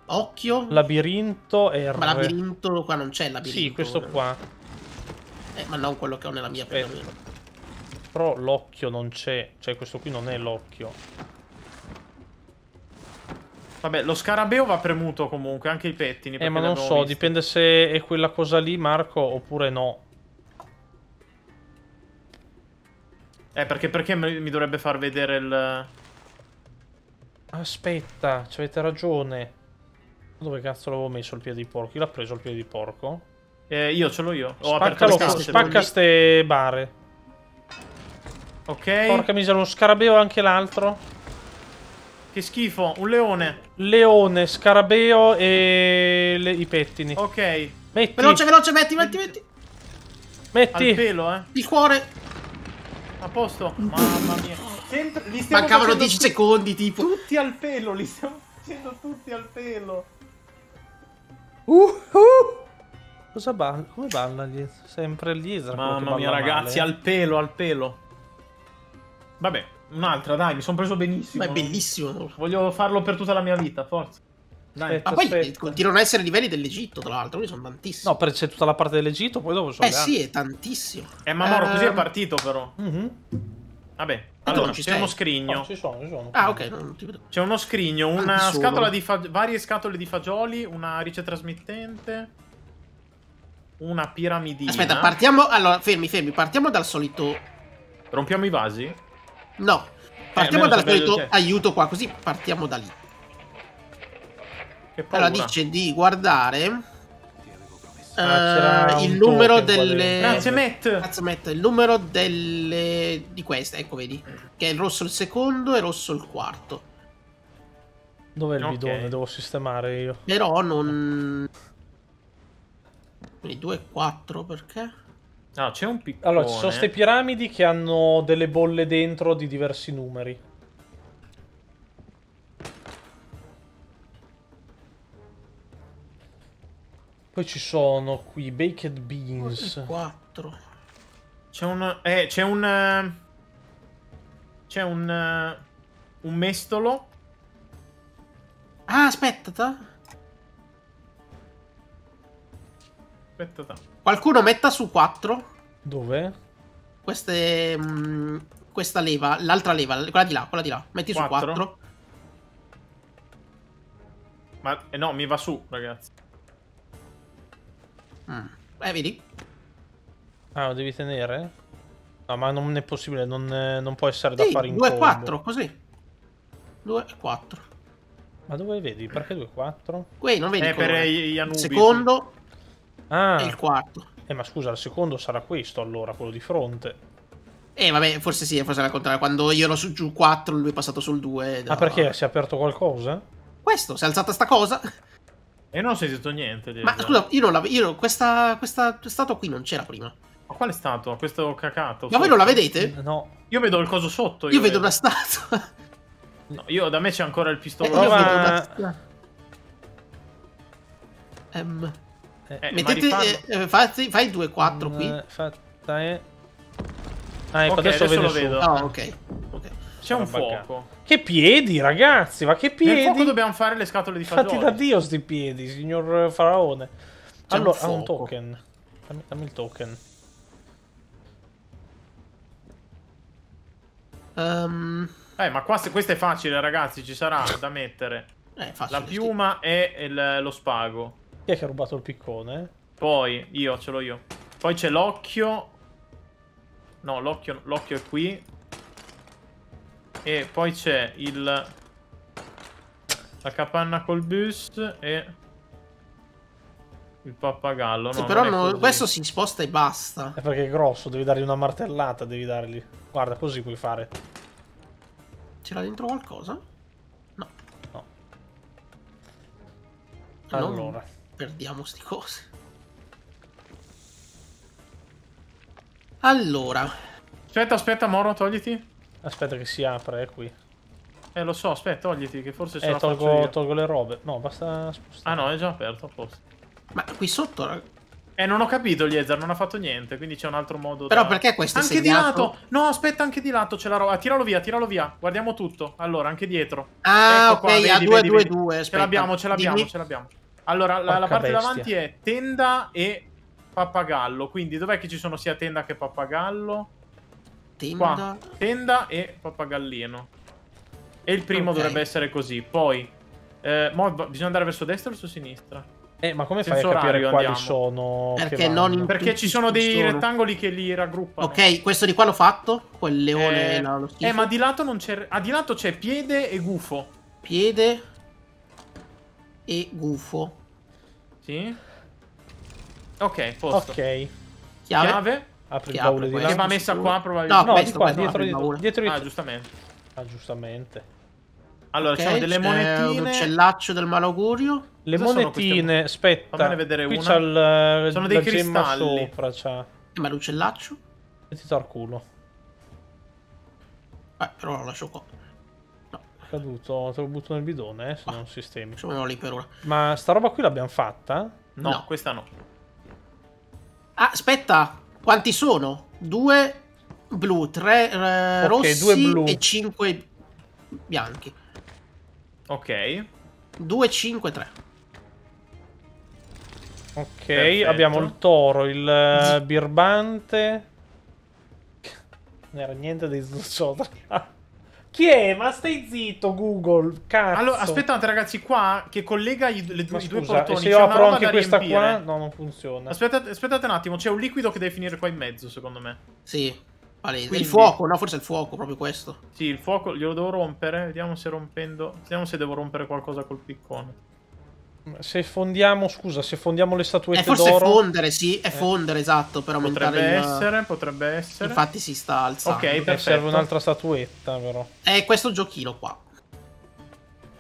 Occhio. Labirinto, R. Ma labirinto qua non c'è il labirinto. Sì, questo qua. Eh, ma non quello che ho nella mia pergamena. Però l'occhio non c'è. Cioè, questo qui non è l'occhio. Vabbè, lo scarabeo va premuto comunque, anche i pettini. Eh, ma non so, visti. dipende se è quella cosa lì, Marco, oppure no. Eh, perché, perché mi dovrebbe far vedere il... Aspetta, ci avete ragione. Dove cazzo l'avevo messo il piede di porco? Chi l'ha preso il piede di porco? Eh, io ce l'ho io. Ho aperto Spaccalo, le scatole, casse. spacca- ste bare. Ok. Porca miseria, uno scarabeo anche l'altro. Che schifo, un leone. Leone, scarabeo e le- i pettini. Ok. Metti, Veloce, veloce, metti, metti, metti. Al metti. pelo, eh. Il cuore. A posto. Mamma mia. Sempre, li stiamo Mancavano facendo 10 tutti- secondi, tipo. Tutti al pelo, li stiamo facendo tutti al pelo. Uh, uh. Cosa balla? Come balla gli Sempre che Mamma mia, ragazzi, male. al pelo, al pelo. Vabbè, un'altra, dai, mi sono preso benissimo. Ma è bellissimo. Voglio farlo per tutta la mia vita, forza. Aspetta. Ma poi eh, Aspetta. continuano a essere livelli dell'Egitto, tra l'altro. Quindi sono tantissimi. No, perché c'è tutta la parte dell'Egitto, poi dopo sono eh sì, è tantissimo. Eh, ma Moro, così è Ehm, partito, però. altre. Mhm. Vabbè, allora, c'è sei? uno scrigno. No, ci sono, ci sono. Ah, ok, non ti vedo. C'è uno scrigno, una Quanti sono? scatola di fa- varie scatole di fagioli, una rice trasmittente, una piramidina. Aspetta, partiamo. Allora, fermi, fermi. Partiamo dal solito. Rompiamo i vasi? No. Partiamo almeno dal solito aiuto qua, così partiamo da lì. Allora dice di guardare Ah, eh, il numero delle. Grazie, Matt. Cazzo, mette il numero delle. di queste, ecco, vedi. Che è il rosso il secondo e rosso il quarto. Dov'è il Ok. bidone? Devo sistemare io. Però non. Quindi 2 e 4 perché? No, c'è un piccone. Allora, ci sono queste piramidi che hanno delle bolle dentro di diversi numeri. Poi ci sono qui baked beans. 4. C'è un... Eh, c'è un... C'è un... Un mestolo. Ah, aspetta. ta. Aspetta, ta. Qualcuno metta su 4 Dove? queste. mm, questa leva, l'altra leva, quella di là, quella di là. Metti su Quattro? 4. Ma eh, no, mi va su, ragazzi. Eh, vedi? Ah, lo devi tenere? No, ma non è possibile, non, eh, non può essere da Sì, fare in 2 e combo. 4, così. 2 e 4. Ma dove vedi? Perché 2 4? Qui non vedi Eh, il per gli il Anubi. secondo Ah, e il quarto. eh, ma scusa, il secondo sarà questo allora, quello di fronte. Eh, vabbè, forse sì, forse era contrario. Quando io ero su giù 4, lui è passato sul 2. Ah, perché si è aperto qualcosa? Questo, si è alzata sta cosa. E non ho sentito niente. Ma scusa, io non l'avevo. Io questa, questa statua qui non c'era prima. Ma quale è stato? Questo cacato? Ma voi sotto? non la vedete? No. Io vedo il coso sotto. Io vedo una statua. No, io da me c'è ancora il Eh, pistolone. io Prova- vedo una statua. Ehm, Eh, Eh, ma mettete. eh, eh, fai, fai il 2 e 4 qui. eh, fatta è... Ah, ecco, Ok, adesso, adesso vede lo vedo. Oh, ok. C'è un Era buggato. fuoco. Che piedi, ragazzi, ma che Nel fuoco piedi? dobbiamo fare le scatole di Fatti fagioli. da Dio sti piedi, signor faraone. Un allora, ha un token. Dammi, dammi il token. Ehm, Eh, ma qua se- questo è facile, ragazzi. Ci sarà da mettere eh, facile, la piuma e il- lo spago. Chi è che ha rubato il piccone? Poi, io, ce l'ho io. Poi c'è l'occhio. No, l'occhio l'occhio è qui. E poi c'è il... La capanna col bus e... Il pappagallo. Sì, no, però non no- questo si sposta e basta. È perché è grosso, devi dargli una martellata, devi dargli. Guarda, così puoi fare. C'era dentro qualcosa? No. No. Non Allora. Perdiamo sti cose. Allora. Aspetta, aspetta, Moro, togliti. Aspetta che si apre, è qui. Eh, lo so, aspetta, togliti, che forse se Eh, tolgo, tolgo le robe. No, basta spostare. Ah no, è già aperto, a posto. Ma qui sotto... rag- Eh, non ho capito, Liezer, non ha fatto niente, quindi c'è un altro modo Però da- perché questo è Anche di segnato? lato! No, aspetta, anche di lato c'è la roba. Tiralo via, tiralo via. Guardiamo tutto. Allora, anche dietro. Ah, Ecco ok, qua, a vedi, 2, vedi, 2, vedi. 2. Ce l'abbiamo, ce l'abbiamo, ce l'abbiamo. Allora, la, la parte bestia. davanti è tenda e pappagallo. Quindi dov'è che ci sono sia tenda che pappagallo? Tenda. Qua, tenda e pappagallino. E il primo Ok. dovrebbe essere così. Poi, eh, mo bisogna andare verso destra o verso sinistra? Eh, ma come fai a capire orario quali andiamo. sono? Perché non Perché ci sono dei sono. rettangoli che li raggruppano. Ok, questo di qua l'ho fatto. Quel leone, Eh, schifo. eh, ma di lato non c'è. Ah, di lato c'è piede e gufo. Piede e gufo. Sì. Ok, posto. Ok, Chiave. Chiave. Apri il baule di là. va messa qua No, probabilmente. No, di questo, qua, questo dietro, dietro, baule. dietro di Ah, te. giustamente. Ah, giustamente. Allora, ci Ok, sono delle c'è un monetine. uccellaccio del malaugurio. Le Cosa sono monetine, Fammene aspetta. vedere qui una. c'ha il, Sono la dei cristalli. sopra, c'ha. Eh, Ma l'uccellaccio? Mettito al culo. Eh, però lo lascio qua. Caduto, te lo butto nel bidone, eh, se Ah. non sistemi. Lasciamolo lì per ora. Ma sta roba qui l'abbiamo fatta? No, No. questa no. Ah, aspetta. Quanti sono? Due blu, tre eh, Ok, rossi due blu. e cinque bianchi. Ok. 2, 5, 3. Ok, Perfetto. abbiamo il toro, il eh, birbante. Non era niente dei Zucciota. Chi è? Ma stai zitto, Google. Cazzo. Allora, aspettate, ragazzi, qua che collega i, le due- Ma i due scusa, portoni. se c'è io una apro roba anche questa riempire. qua, no, non funziona. Aspettate, aspettate un attimo, c'è un liquido che deve finire qua in mezzo, secondo me. Sì. Quindi- Il fuoco, no? Forse è il fuoco, proprio questo. Sì, il fuoco glielo devo rompere. Vediamo se rompendo. Vediamo se devo rompere qualcosa col piccone. Se fondiamo, scusa, se fondiamo le statuette Eh, forse d'oro. fondere, sì, è fondere, esatto, per aumentare Potrebbe il... essere, potrebbe essere. Infatti si sta alzando. Ok, eh, perfetto. serve un'altra statuetta, però. È questo giochino qua.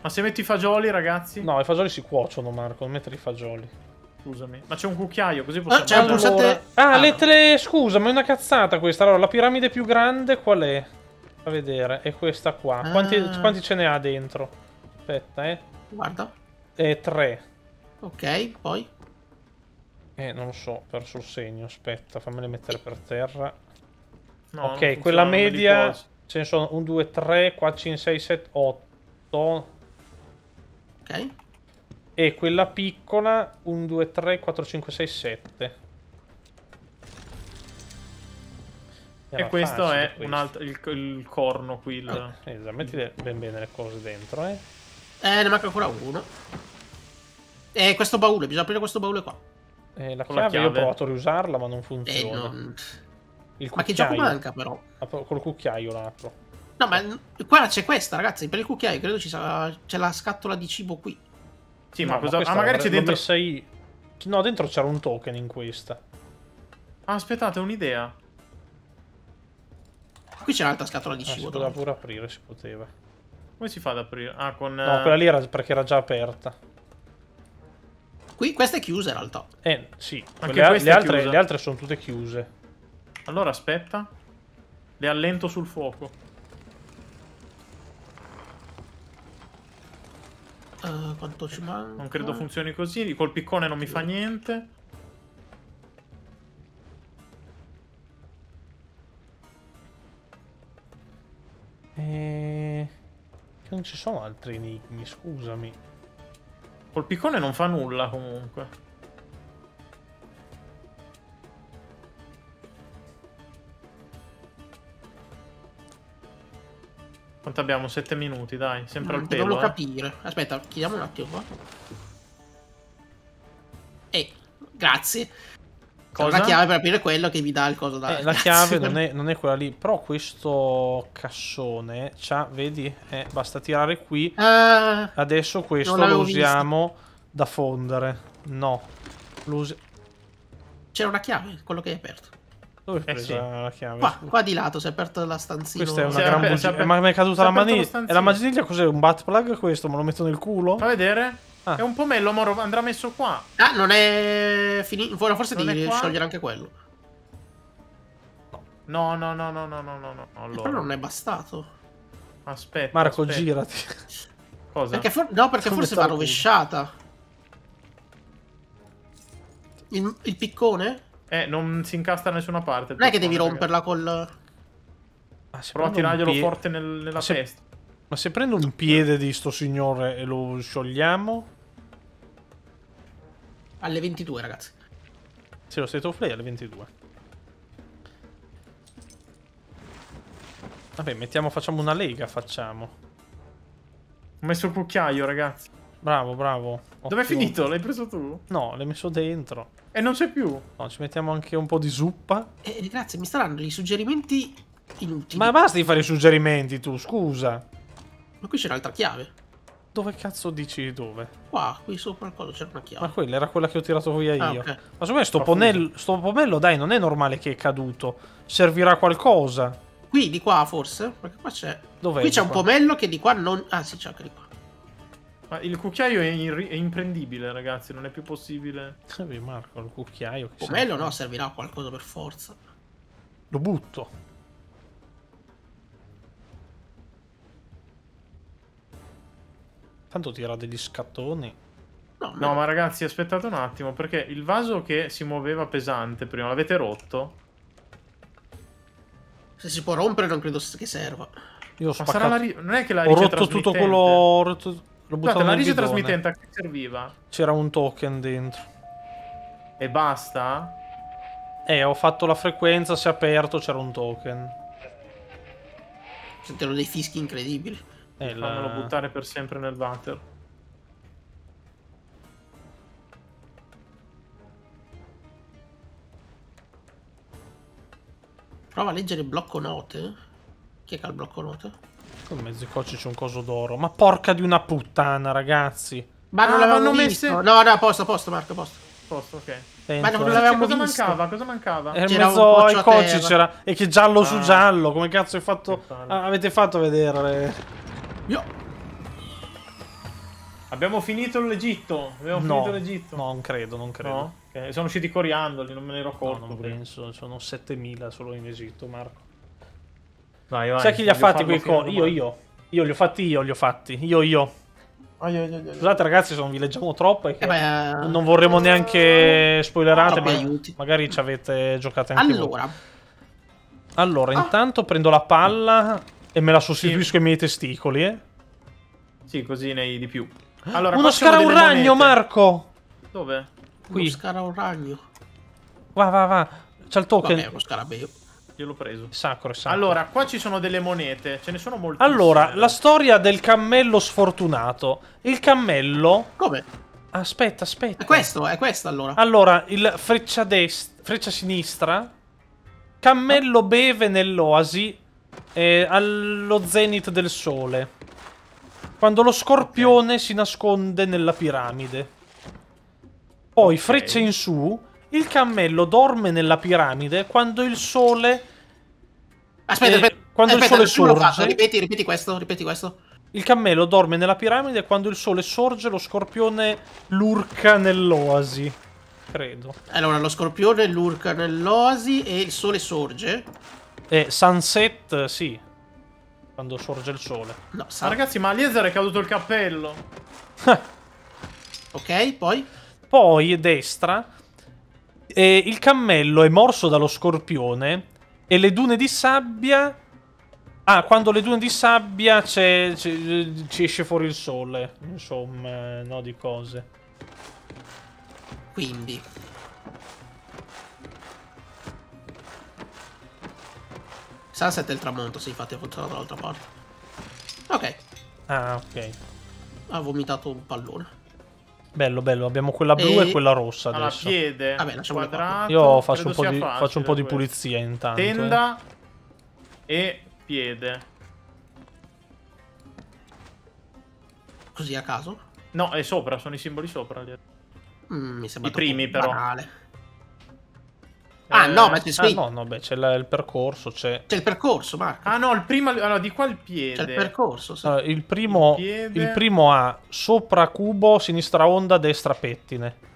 Ma se metto i fagioli, ragazzi? No, i fagioli si cuociono, Marco. Non mettere i fagioli. Scusami. Ma c'è un cucchiaio, così possiamo... c'è un pulsante- Ah, Ah, le tele. Scusa, ma è una cazzata questa. Allora, la piramide più grande qual è? Fa vedere. È questa qua. Quanti, Ah. quanti ce ne ha dentro? Aspetta, eh. Guarda. Eh, tre. Ok, poi. Eh, non lo so, ho perso il segno. Aspetta, fammele mettere per terra. No, ok, funziona, quella media. Ce ne sono 1, 2, 3, 4, 5, 6, 7, 8. Ok. E quella piccola 1, 2, 3, 4, 5, 6, 7. E questo è un altro, il, il corno qui. il- Esatto, metti ben bene le cose dentro, eh. Eh, ne manca ancora uno. E questo baule, bisogna aprire questo baule qua. Eh, la Con la chiave, io ho chiave. provato a riusarla, ma non Eh, funziona. non... Il Ma che gioco manca però? Apro- Col cucchiaio la apro. No, ma qua c'è questa, ragazzi. Per il cucchiaio credo ci sarà... c'è la scatola di cibo qui. Sì, No, ma cosa... questa Ah, magari c'è dentro... messa io. No, dentro c'era un token in questa. Ah, aspettate, ho un'idea. Qui c'è un'altra scatola di Ah, si cibo. poteva pure aprire, si poteva. Come si fa ad aprire? Ah, con... No, eh, quella lì era perché era già aperta. Qui, questa è chiusa in realtà. Eh, sì. Anche quelle- le, altre, le altre sono tutte chiuse. Allora, aspetta. Le allento sul fuoco. Eh, quanto ci manca? Non credo funzioni così. Col piccone non mi fa niente. E... Che non ci sono altri enigmi, scusami. Col piccone non fa nulla comunque. Quanto abbiamo? 7 minuti, dai. Sempre al Non pelo. devo eh. capire. Aspetta, chiediamo un attimo qua. Eh, grazie. Cosa? Una chiave per aprire quello che vi dà il coso da... Eh, la chiave non è, non è quella lì. Però questo cassone c'ha, vedi? Eh, basta tirare qui. Ah, Adesso questo lo l'avevo visto. usiamo da fondere. No. C'era una chiave, quello che hai aperto. Dove hai Eh, preso sì. la chiave? Qua, qua di lato, si è aperto la stanzina. Questa è una Si è gran è bugia. Ma mi è caduta è la maniglia. E la maniglia cos'è? Un butt plug questo? Me lo metto nel culo? Fa vedere? Ah. È un pomello, moro. Andrà messo qua. Ah, non è finito. Forse Non devi sciogliere anche quello. No, no, no, no, no, no, no. no. Allora, non è bastato. aspetta. Marco, aspetta. girati. Cosa? Perché for- no, perché forse va rovesciata. Il, il piccone? Eh, non si incastra da nessuna parte. Non è che devi romperla col... Ma se Prova a tirarglielo forte nel- nella se- testa. Ma se prendo un piede di sto signore e lo sciogliamo? Alle 22, ragazzi. Se lo state of play alle 22. Vabbè, mettiamo, facciamo una lega, facciamo. Ho messo il cucchiaio, ragazzi. Bravo, bravo. Dov'è finito? L'hai preso tu? No, l'hai messo dentro. E non c'è più. No, ci mettiamo anche un po' di zuppa. Eh, grazie, mi staranno dei suggerimenti inutili. Ma basta di fare i suggerimenti tu, scusa. Ma qui c'è un'altra chiave. Dove cazzo dici dove? Qua, qui sopra il coso c'era una chiave. Ma quella era quella che ho tirato via io. Ah, Ma secondo me sto, ponello, sto pomello, dai, non è normale che è caduto. Servirà a qualcosa. Qui, di qua, forse? Perché qua c'è... Dov'è? Qui c'è un pomello che di qua non... Ah, sì, c'è anche di qua. Ma il cucchiaio è, è imprendibile, ragazzi. Non è più possibile. Eh, Marco, il cucchiaio. che Pomello serve? no, servirà a qualcosa per forza. Lo butto. Tanto tira degli scattoni. No, No, ma ragazzi, aspettate un attimo. Perché il vaso che si muoveva pesante prima, l'avete rotto? Se si può rompere non credo che serva. Io ho Ma sarà spaccato. la ri- Non è che la ho rotto tutto quello. Ho rotto... L'ho buttato la bidone. trasmittente a che serviva? C'era un token dentro. E basta? Eh, ho fatto la frequenza, si è aperto, c'era un token. Sentono dei fischi incredibili. Eh, la- Fammelo buttare per sempre nel water. Prova a leggere il blocco note. Chi è che ha il blocco note? Con mezzo cocci c'è un coso d'oro. Ma porca di una puttana, ragazzi. Ma non Ah, l'avevamo messe- No, no, a posto, a posto, Marco, a posto. Posto, ok. Ma non eh. l'avevamo cosa visto. mancava? Cosa mancava? Era in mezzo ai cocci c'era. E che giallo su Ah. giallo. Come cazzo hai fatto? Ah, avete fatto vedere? Io. Abbiamo finito l'Egitto. Abbiamo No, finito l'Egitto. no, non credo, non credo. No? Ok, Sono usciti coriandoli, non me ne ero No, accorto. non penso. Sono 7000 solo in Egitto, Marco. Vai, vai. Sai chi li ha fatti quei cori? Io, io. Io li ho fatti io, li ho fatti. Io, io. Ai, ai, ai, ai. Scusate ragazzi se non vi leggiamo troppo che Eh beh, non vorremmo neanche spoilerate, Troppi ma aiuti. magari ci avete giocate anche voi. Allora, Allora, Ah. intanto prendo la palla e me la sostituisco ai miei testicoli, eh. Sì, così ne hai di più. Allora, Uno sono delle scaruragno, monete. Marco! Dove? Qui. uno scara un ragno. Va, va, va. C'è il token. Vabbè, uno scarabeo. Io l'ho preso. Sacro, sacro. Allora, qua ci sono delle monete. Ce ne sono molte. Allora, la storia del cammello sfortunato. Il cammello... Come? Aspetta, aspetta. È questo, è questo allora. Allora, il freccia destra, freccia sinistra. Cammello beve nell'oasi eh, allo zenith del sole. Quando lo scorpione si nasconde nella piramide. Poi, Ok. freccia in su, il cammello dorme nella piramide quando il sole... Aspetta, eh, aspetta. quando il aspetta, sole l'ho fatto, sorge- Ripeti, ripeti questo, ripeti questo. Il cammello dorme nella piramide quando il sole sorge lo scorpione lurca nell'oasi. Credo. Allora, lo scorpione lurca nell'oasi e il sole sorge. E sunset, sì. Quando sorge il sole. No, sa. ragazzi, ma a Eliezer è caduto il cappello. Ok, poi? Poi, destra. E il cammello è morso dallo scorpione. E le dune di sabbia. Ah, quando le dune di sabbia ci esce fuori il sole. Insomma, no di cose. Quindi. Sunset è il tramonto, sì, infatti ha funzionato dall'altra parte. Ok, Ah, ok. ha vomitato un pallone. Bello, bello. Abbiamo quella blu e, E- quella rossa Allora, adesso. piede, Vabbè, qua. quadrato. Io faccio un, di, facile faccio un po' di questo. pulizia intanto. eh. Tenda e piede. Così a caso? No, è sopra, sono i simboli sopra. Mm, mi sembra I primi, però. banale. Ah, Eh, no, ma c'è Ah, scritto. no, no, beh, c'è la- il percorso. C'è. C'è il percorso, Marco. Ah no, il primo... Allora, di qua il C'è piede. il percorso, sì. Allora, il, primo, Il piede. il primo ha sopra cubo, sinistra onda, destra pettine.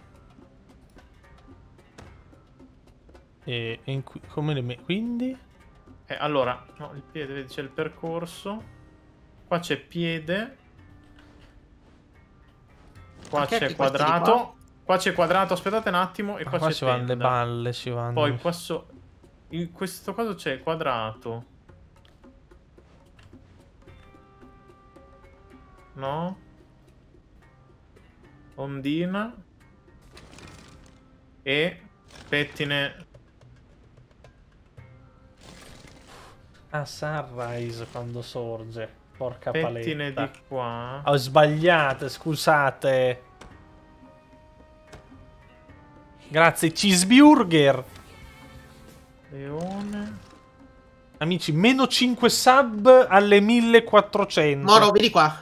E, e in qui- come le me- quindi? Eh, allora, no, il piede, vedi, c'è il percorso. Qua c'è piede. Qua c'è quadrato. Qua c'è quadrato, aspettate un attimo. E Ah, qua, qua c'è si vanno le balle, si vanno. Poi qua so... In questo caso c'è quadrato. No? Ondina. E pettine. Ah, Sunrise quando sorge. Porca Pettine paletta. di qua. Ho sbagliato, scusate. Grazie, cheeseburger. Leone. Amici, meno 5 sub alle 1400. Moro, vieni qua.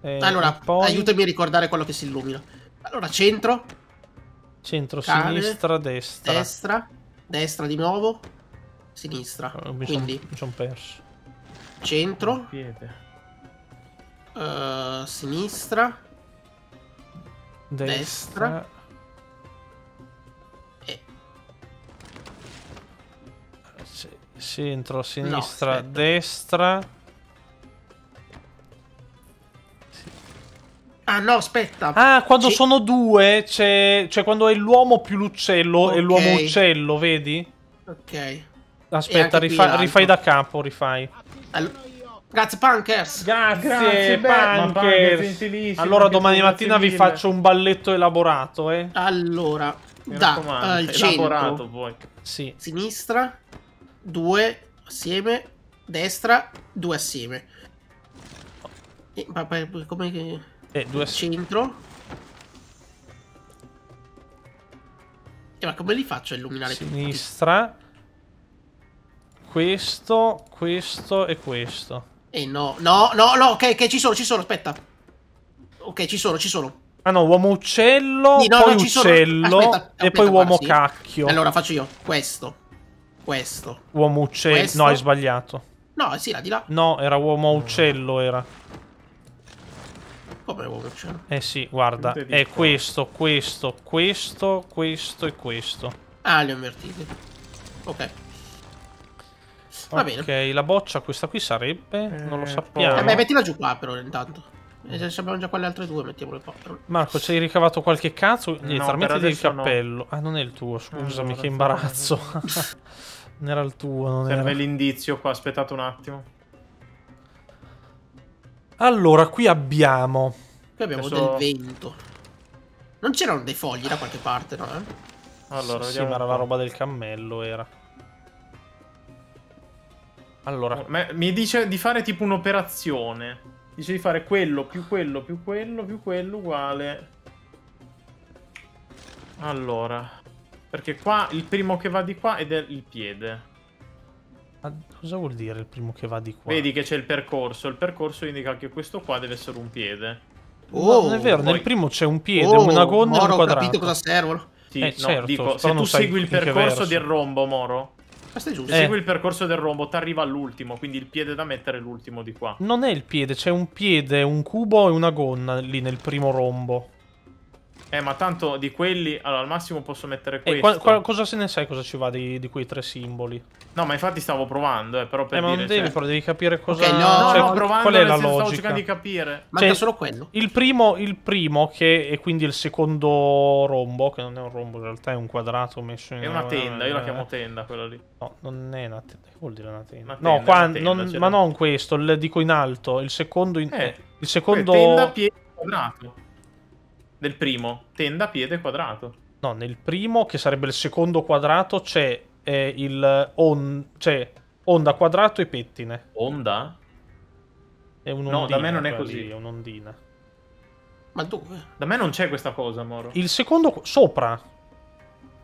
Eh, Allora, poi aiutami a ricordare quello che si illumina. Allora, centro, centro, cane, sinistra, destra. destra, destra di nuovo, sinistra. Oh, mi Quindi, son- mi son perso. centro, Piede. eh, sinistra Destra. Destra. Centro, sinistra, aspetta. destra. Ah no, aspetta. Ah, quando sono due, c'è. Cioè, quando è l'uomo più l'uccello e Ok. l'uomo uccello, vedi? Ok. Aspetta, rifa- rifai da capo, rifai. All- Grazie, Punkers. Grazie, Grazie, Punkers, Allora, domani mattina vi faccio un balletto elaborato, eh? Allora, Mi da il elaborato centro, poi. Sì. sinistra, due assieme, destra, due assieme. E, ma, come che... Eh, due Centro. E ma come li faccio a illuminare tutti? sinistra. Questo, questo e questo. Eh no, no, no, no, ok, ok, ci sono, ci sono, aspetta. Ok, ci sono, ci sono. Ah no, uomo uccello, Sì, no, poi no, uccello aspetta, e aspetta, poi uomo guarda, sì. cacchio. Allora faccio io questo. Questo. Uomo uccello. Questo. No, hai sbagliato. No, sì, là di là. No, era uomo uccello, era. Come uomo uccello? Eh sì, guarda, è qua. questo, questo, questo, questo e questo. Ah, li ho invertiti. Ok. Va bene. Ok, la boccia questa qui sarebbe? non lo Eh, sappiamo. Vabbè, mettila giù qua però intanto. Se abbiamo già quelle altre due, mettiamole qua. però. Marco, ci hai ricavato qualche cazzo? Niente, per mettiti il adesso no. cappello. Ah, non è il tuo, scusami, Allora, che imbarazzo. non era il tuo, non Serve era. l'indizio qua, aspettate un attimo. Allora, qui abbiamo... Qui abbiamo Adesso- del vento. Non c'erano dei fogli da qualche parte, no? eh? Allora, sì, vediamo ma era la roba del cammello, era. Allora, Ma- Mi dice di fare tipo un'operazione. Dice di fare quello più quello più quello più quello uguale. Allora. Perché qua il primo che va di qua ed è il piede. ma cosa vuol dire il primo che va di qua? Vedi che c'è il percorso. Il percorso indica che questo qua deve essere un piede. No, non è vero, poi- nel primo c'è un piede, Oh, una gonna e Moro, un ho quadrato. capito cosa servono. Sì, Eh, no, certo, dico, se tu segui il in che percorso del rombo, Moro. Questo è giusto. Eh. Segui il percorso del rombo, ti arriva all'ultimo, quindi il piede da mettere è l'ultimo di qua. Non è il piede, c'è un piede, un cubo e una gonna lì nel primo rombo. Eh, ma tanto di quelli, allora al massimo posso mettere questo. qua- qua- cosa se ne sai cosa ci va di, di quei tre simboli? No, ma infatti stavo provando, eh, però per eh, ma dire... non devi, cioè- però devi capire cosa... Ok, no, No, cioè, no, provando, qual è la senso, stavo logica? cercando di capire. Manca cioè- solo quello. Il primo, il primo, che è quindi il secondo rombo, che non è un rombo, in realtà è un quadrato messo in È una tenda, io la eh, chiamo tenda quella lì. No, non è una tenda. Che vuol dire una tenda? Una tenda, no, qua, una tenda, non- ma non questo, il, dico in alto. Il secondo, in- Eh, il secondo, Tenda, piede, quadrato. Del primo. Tenda, piede, quadrato. no, nel primo, che sarebbe il secondo quadrato, c'è eh, il on, c'è onda quadrato e pettine. Onda? È un'ondina. No, da me non è così. lì, è un'ondina. Ma dove? Da me non c'è questa cosa, Moro. Il secondo, sopra.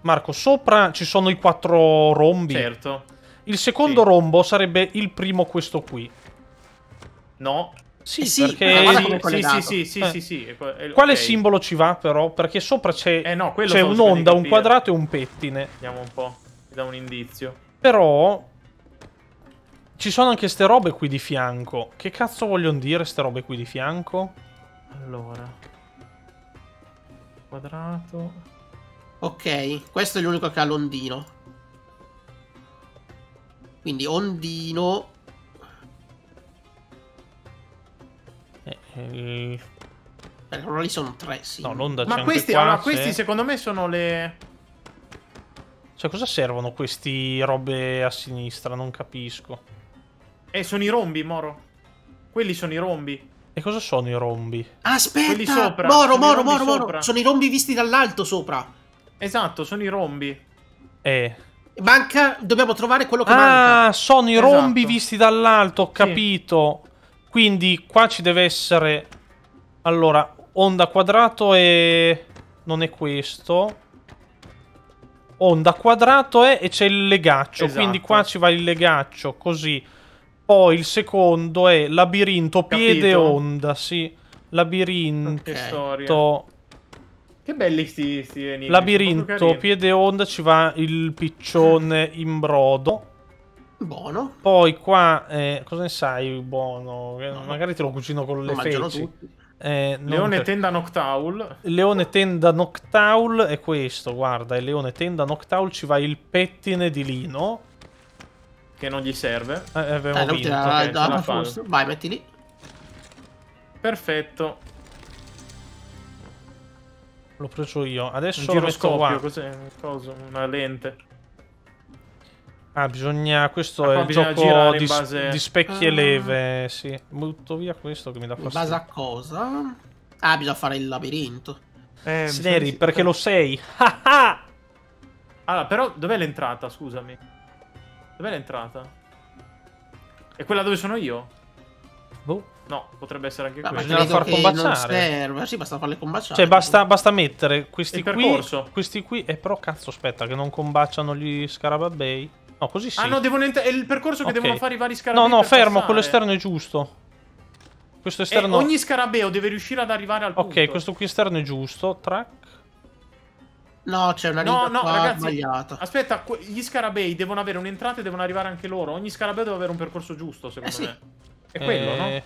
Marco, sopra ci sono i quattro rombi. Certo. Il secondo Sì. rombo sarebbe il primo questo qui. No. Sì, sì, perché... sì, sì, sì, sì, sì, Eh. sì, sì, Quale ok. simbolo ci va però? Perché sopra c'è, Eh no, c'è un'onda, un quadrato e un pettine. Vediamo un po'. Mi dà un indizio. Però ci sono anche ste robe qui di fianco. Che cazzo vogliono dire ste robe qui di fianco? Allora. Quadrato. Ok, questo è l'unico che ha l'ondino. Quindi ondino. Il- Perché allora lì sono tre, sì. No, l'onda c'è Ma questi, qua, allora, c'è. questi secondo me sono le... Cioè, cosa servono questi robe a sinistra? Non capisco. Eh, sono i rombi, Moro. Quelli sono i rombi. E cosa sono i rombi? Aspetta! Quelli sopra, Moro, Moro, Moro, Moro. sopra. Sono i rombi visti dall'alto sopra. Esatto, sono i rombi. Eh. Manca, dobbiamo trovare quello che Ah, manca. sono i Esatto. rombi visti dall'alto, ho Sì. Quindi qua ci deve essere... Allora, onda quadrato e... Non è questo. Onda quadrato è e c'è il legaccio. Esatto. Quindi qua ci va il legaccio, così. Poi il secondo è labirinto, piede, Capito? onda, sì. Labirinto... Che storia. to- Che belli sti, sti enigmi. Labirinto, piede onda, ci va il piccione in brodo. Buono. Poi qua, eh, cosa ne sai, buono? Eh, Magari te lo cucino con le tutti. Eh, Leone per- tenda Noctaul. Leone tenda Noctaul è questo, guarda, il leone tenda Noctaul ci va il pettine di lino. Che non gli serve. Eh, abbiamo Eh, vinto. ti ok, dà ce dà la fanno. giusto. Vai, metti lì. Perfetto. L'ho preso io. Adesso Un lo metto qua. cos'è? Cosa? Una lente. Ah, bisogna... Questo Ah, è il bisogna gioco in di, base- di specchi e Ah. leve, sì. Butto via questo che mi dà In fastidio. base a cosa? Ah, bisogna fare il labirinto. Eh, Sneri, bisogna- perché lo sei. Ah, ah! Allora, però, dov'è l'entrata? Scusami. Dov'è l'entrata? È quella dove sono io? Boh. No, potrebbe essere anche Ma, ma quella. Bisogna credo far combaciare. serve. Sì, basta farle combaciare. Cioè, basta, basta mettere questi Il qui. percorso. Questi qui. E però, cazzo, aspetta, che non combaciano gli scarababei. No, così sì. Ah, no, devono ent- è il percorso che Ok. devono fare i vari no, scarabei. no, per fermo, passare. quello esterno è giusto. Questo E esterno. ogni scarabeo deve riuscire ad arrivare al punto. Ok, questo qui esterno è giusto. Track. No, c'è una No, no, ragazzi. sbagliata. Aspetta, que- gli scarabei devono avere un'entrata e devono arrivare anche loro. Ogni scarabeo deve avere un percorso giusto, secondo Eh, sì. me. È quello, no? Eh,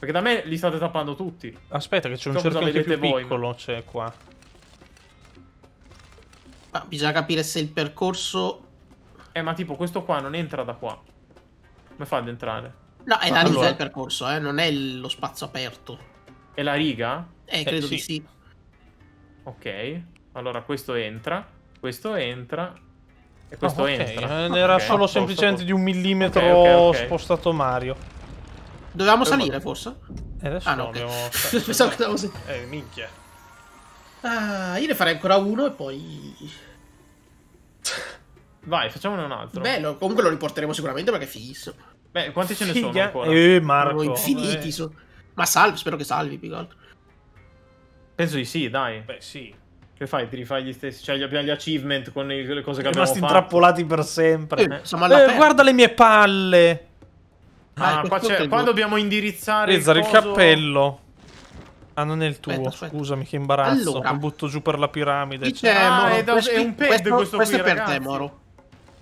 Perché da me li state tappando tutti. Aspetta, che c'è un So cerchio anche più voi, piccolo. C'è qua. Ma bisogna capire se il percorso... Eh, ma tipo, questo qua non entra da qua. Come fa ad entrare? No, è la riga allora- il percorso, eh, non è lo spazio aperto. È la riga? Eh, credo sì. di sì. Ok. Allora, questo entra. Questo entra. E questo Ah, ok, entra. eh, Era Ok, solo semplicemente di un millimetro Ok, ok, ok. spostato Mario. Dovevamo Eh, salire, forse? E adesso Ah, no, abbiamo... Pensavo che dovevamo salire. Eh, minchia. Ah, io ne farei ancora uno e poi... Vai, facciamone un altro. Bello, comunque lo riporteremo sicuramente perché è fisso. Beh, quanti ce ne sono Figa. ancora? Eh, Marco. Sono infiniti. eh. sono. Ma salvi, spero che salvi, più che altro. Penso di sì, dai. Beh, sì. Che fai? Ti rifai gli stessi. Cioè, abbiamo gli achievement con le cose che Rimasti abbiamo fatto. intrappolati per sempre. Eh. Eh, guarda le mie palle. Ah, Ah, qua, qua dobbiamo indirizzare Rezzar, il coso- cappello. Ah, non è il tuo. Aspetta, aspetta. Scusami, che imbarazzo. Allora. Lo butto giù per la piramide. Cioè. c'è, Ah, Moro, è da- questo, è un pad questo, questo questo qui, è per ragazzi. te, Moro.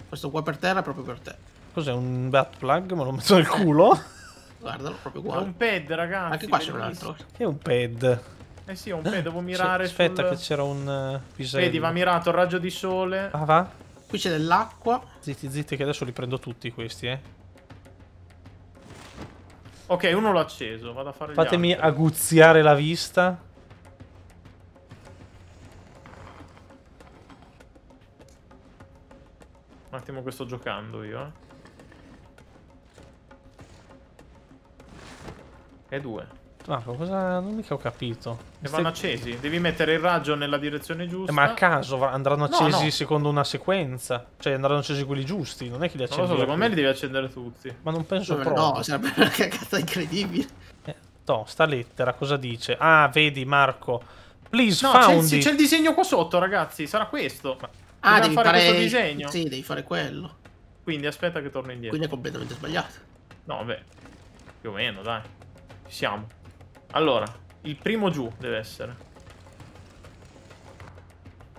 Questo qua per terra è proprio per te. Cos'è un bat plug? Me lo metto nel culo? Guardalo, proprio È uguale. un pad, ragazzi. Anche qua c'è un altro. Che è un pad. Eh sì, è un pad. Devo mirare Aspetta, sul... che c'era un eh, pisello. Vedi, va mirato il raggio di sole. Ah, va? Qui c'è dell'acqua. Zitti, zitti, che adesso li prendo tutti questi, eh. Ok, uno l'ho acceso. Vado a fare Fatemi altri. aguziare la vista. Un attimo che sto giocando io, eh. E due. Marco, cosa... Non mica ho capito. E vanno accesi. Devi mettere il raggio nella direzione giusta. Eh, ma a caso andranno No, accesi no. secondo una sequenza. Cioè andranno accesi quelli giusti. Non è che li Non lo accendi. so, secondo me li devi accendere tutti. Ma non penso No, proprio. no, sarebbe una cagata incredibile. Eh, no, sta lettera cosa dice? Ah, vedi Marco. Please No, c'è found il, sì, it. c'è il disegno qua sotto, ragazzi. Sarà questo. Ah, Dobbiamo devi fare fare questo disegno. Sì, devi fare quello. Quindi aspetta che torno indietro. Quindi è completamente sbagliato. No, beh. Più o meno, dai. Ci siamo. Allora, il primo giù deve essere.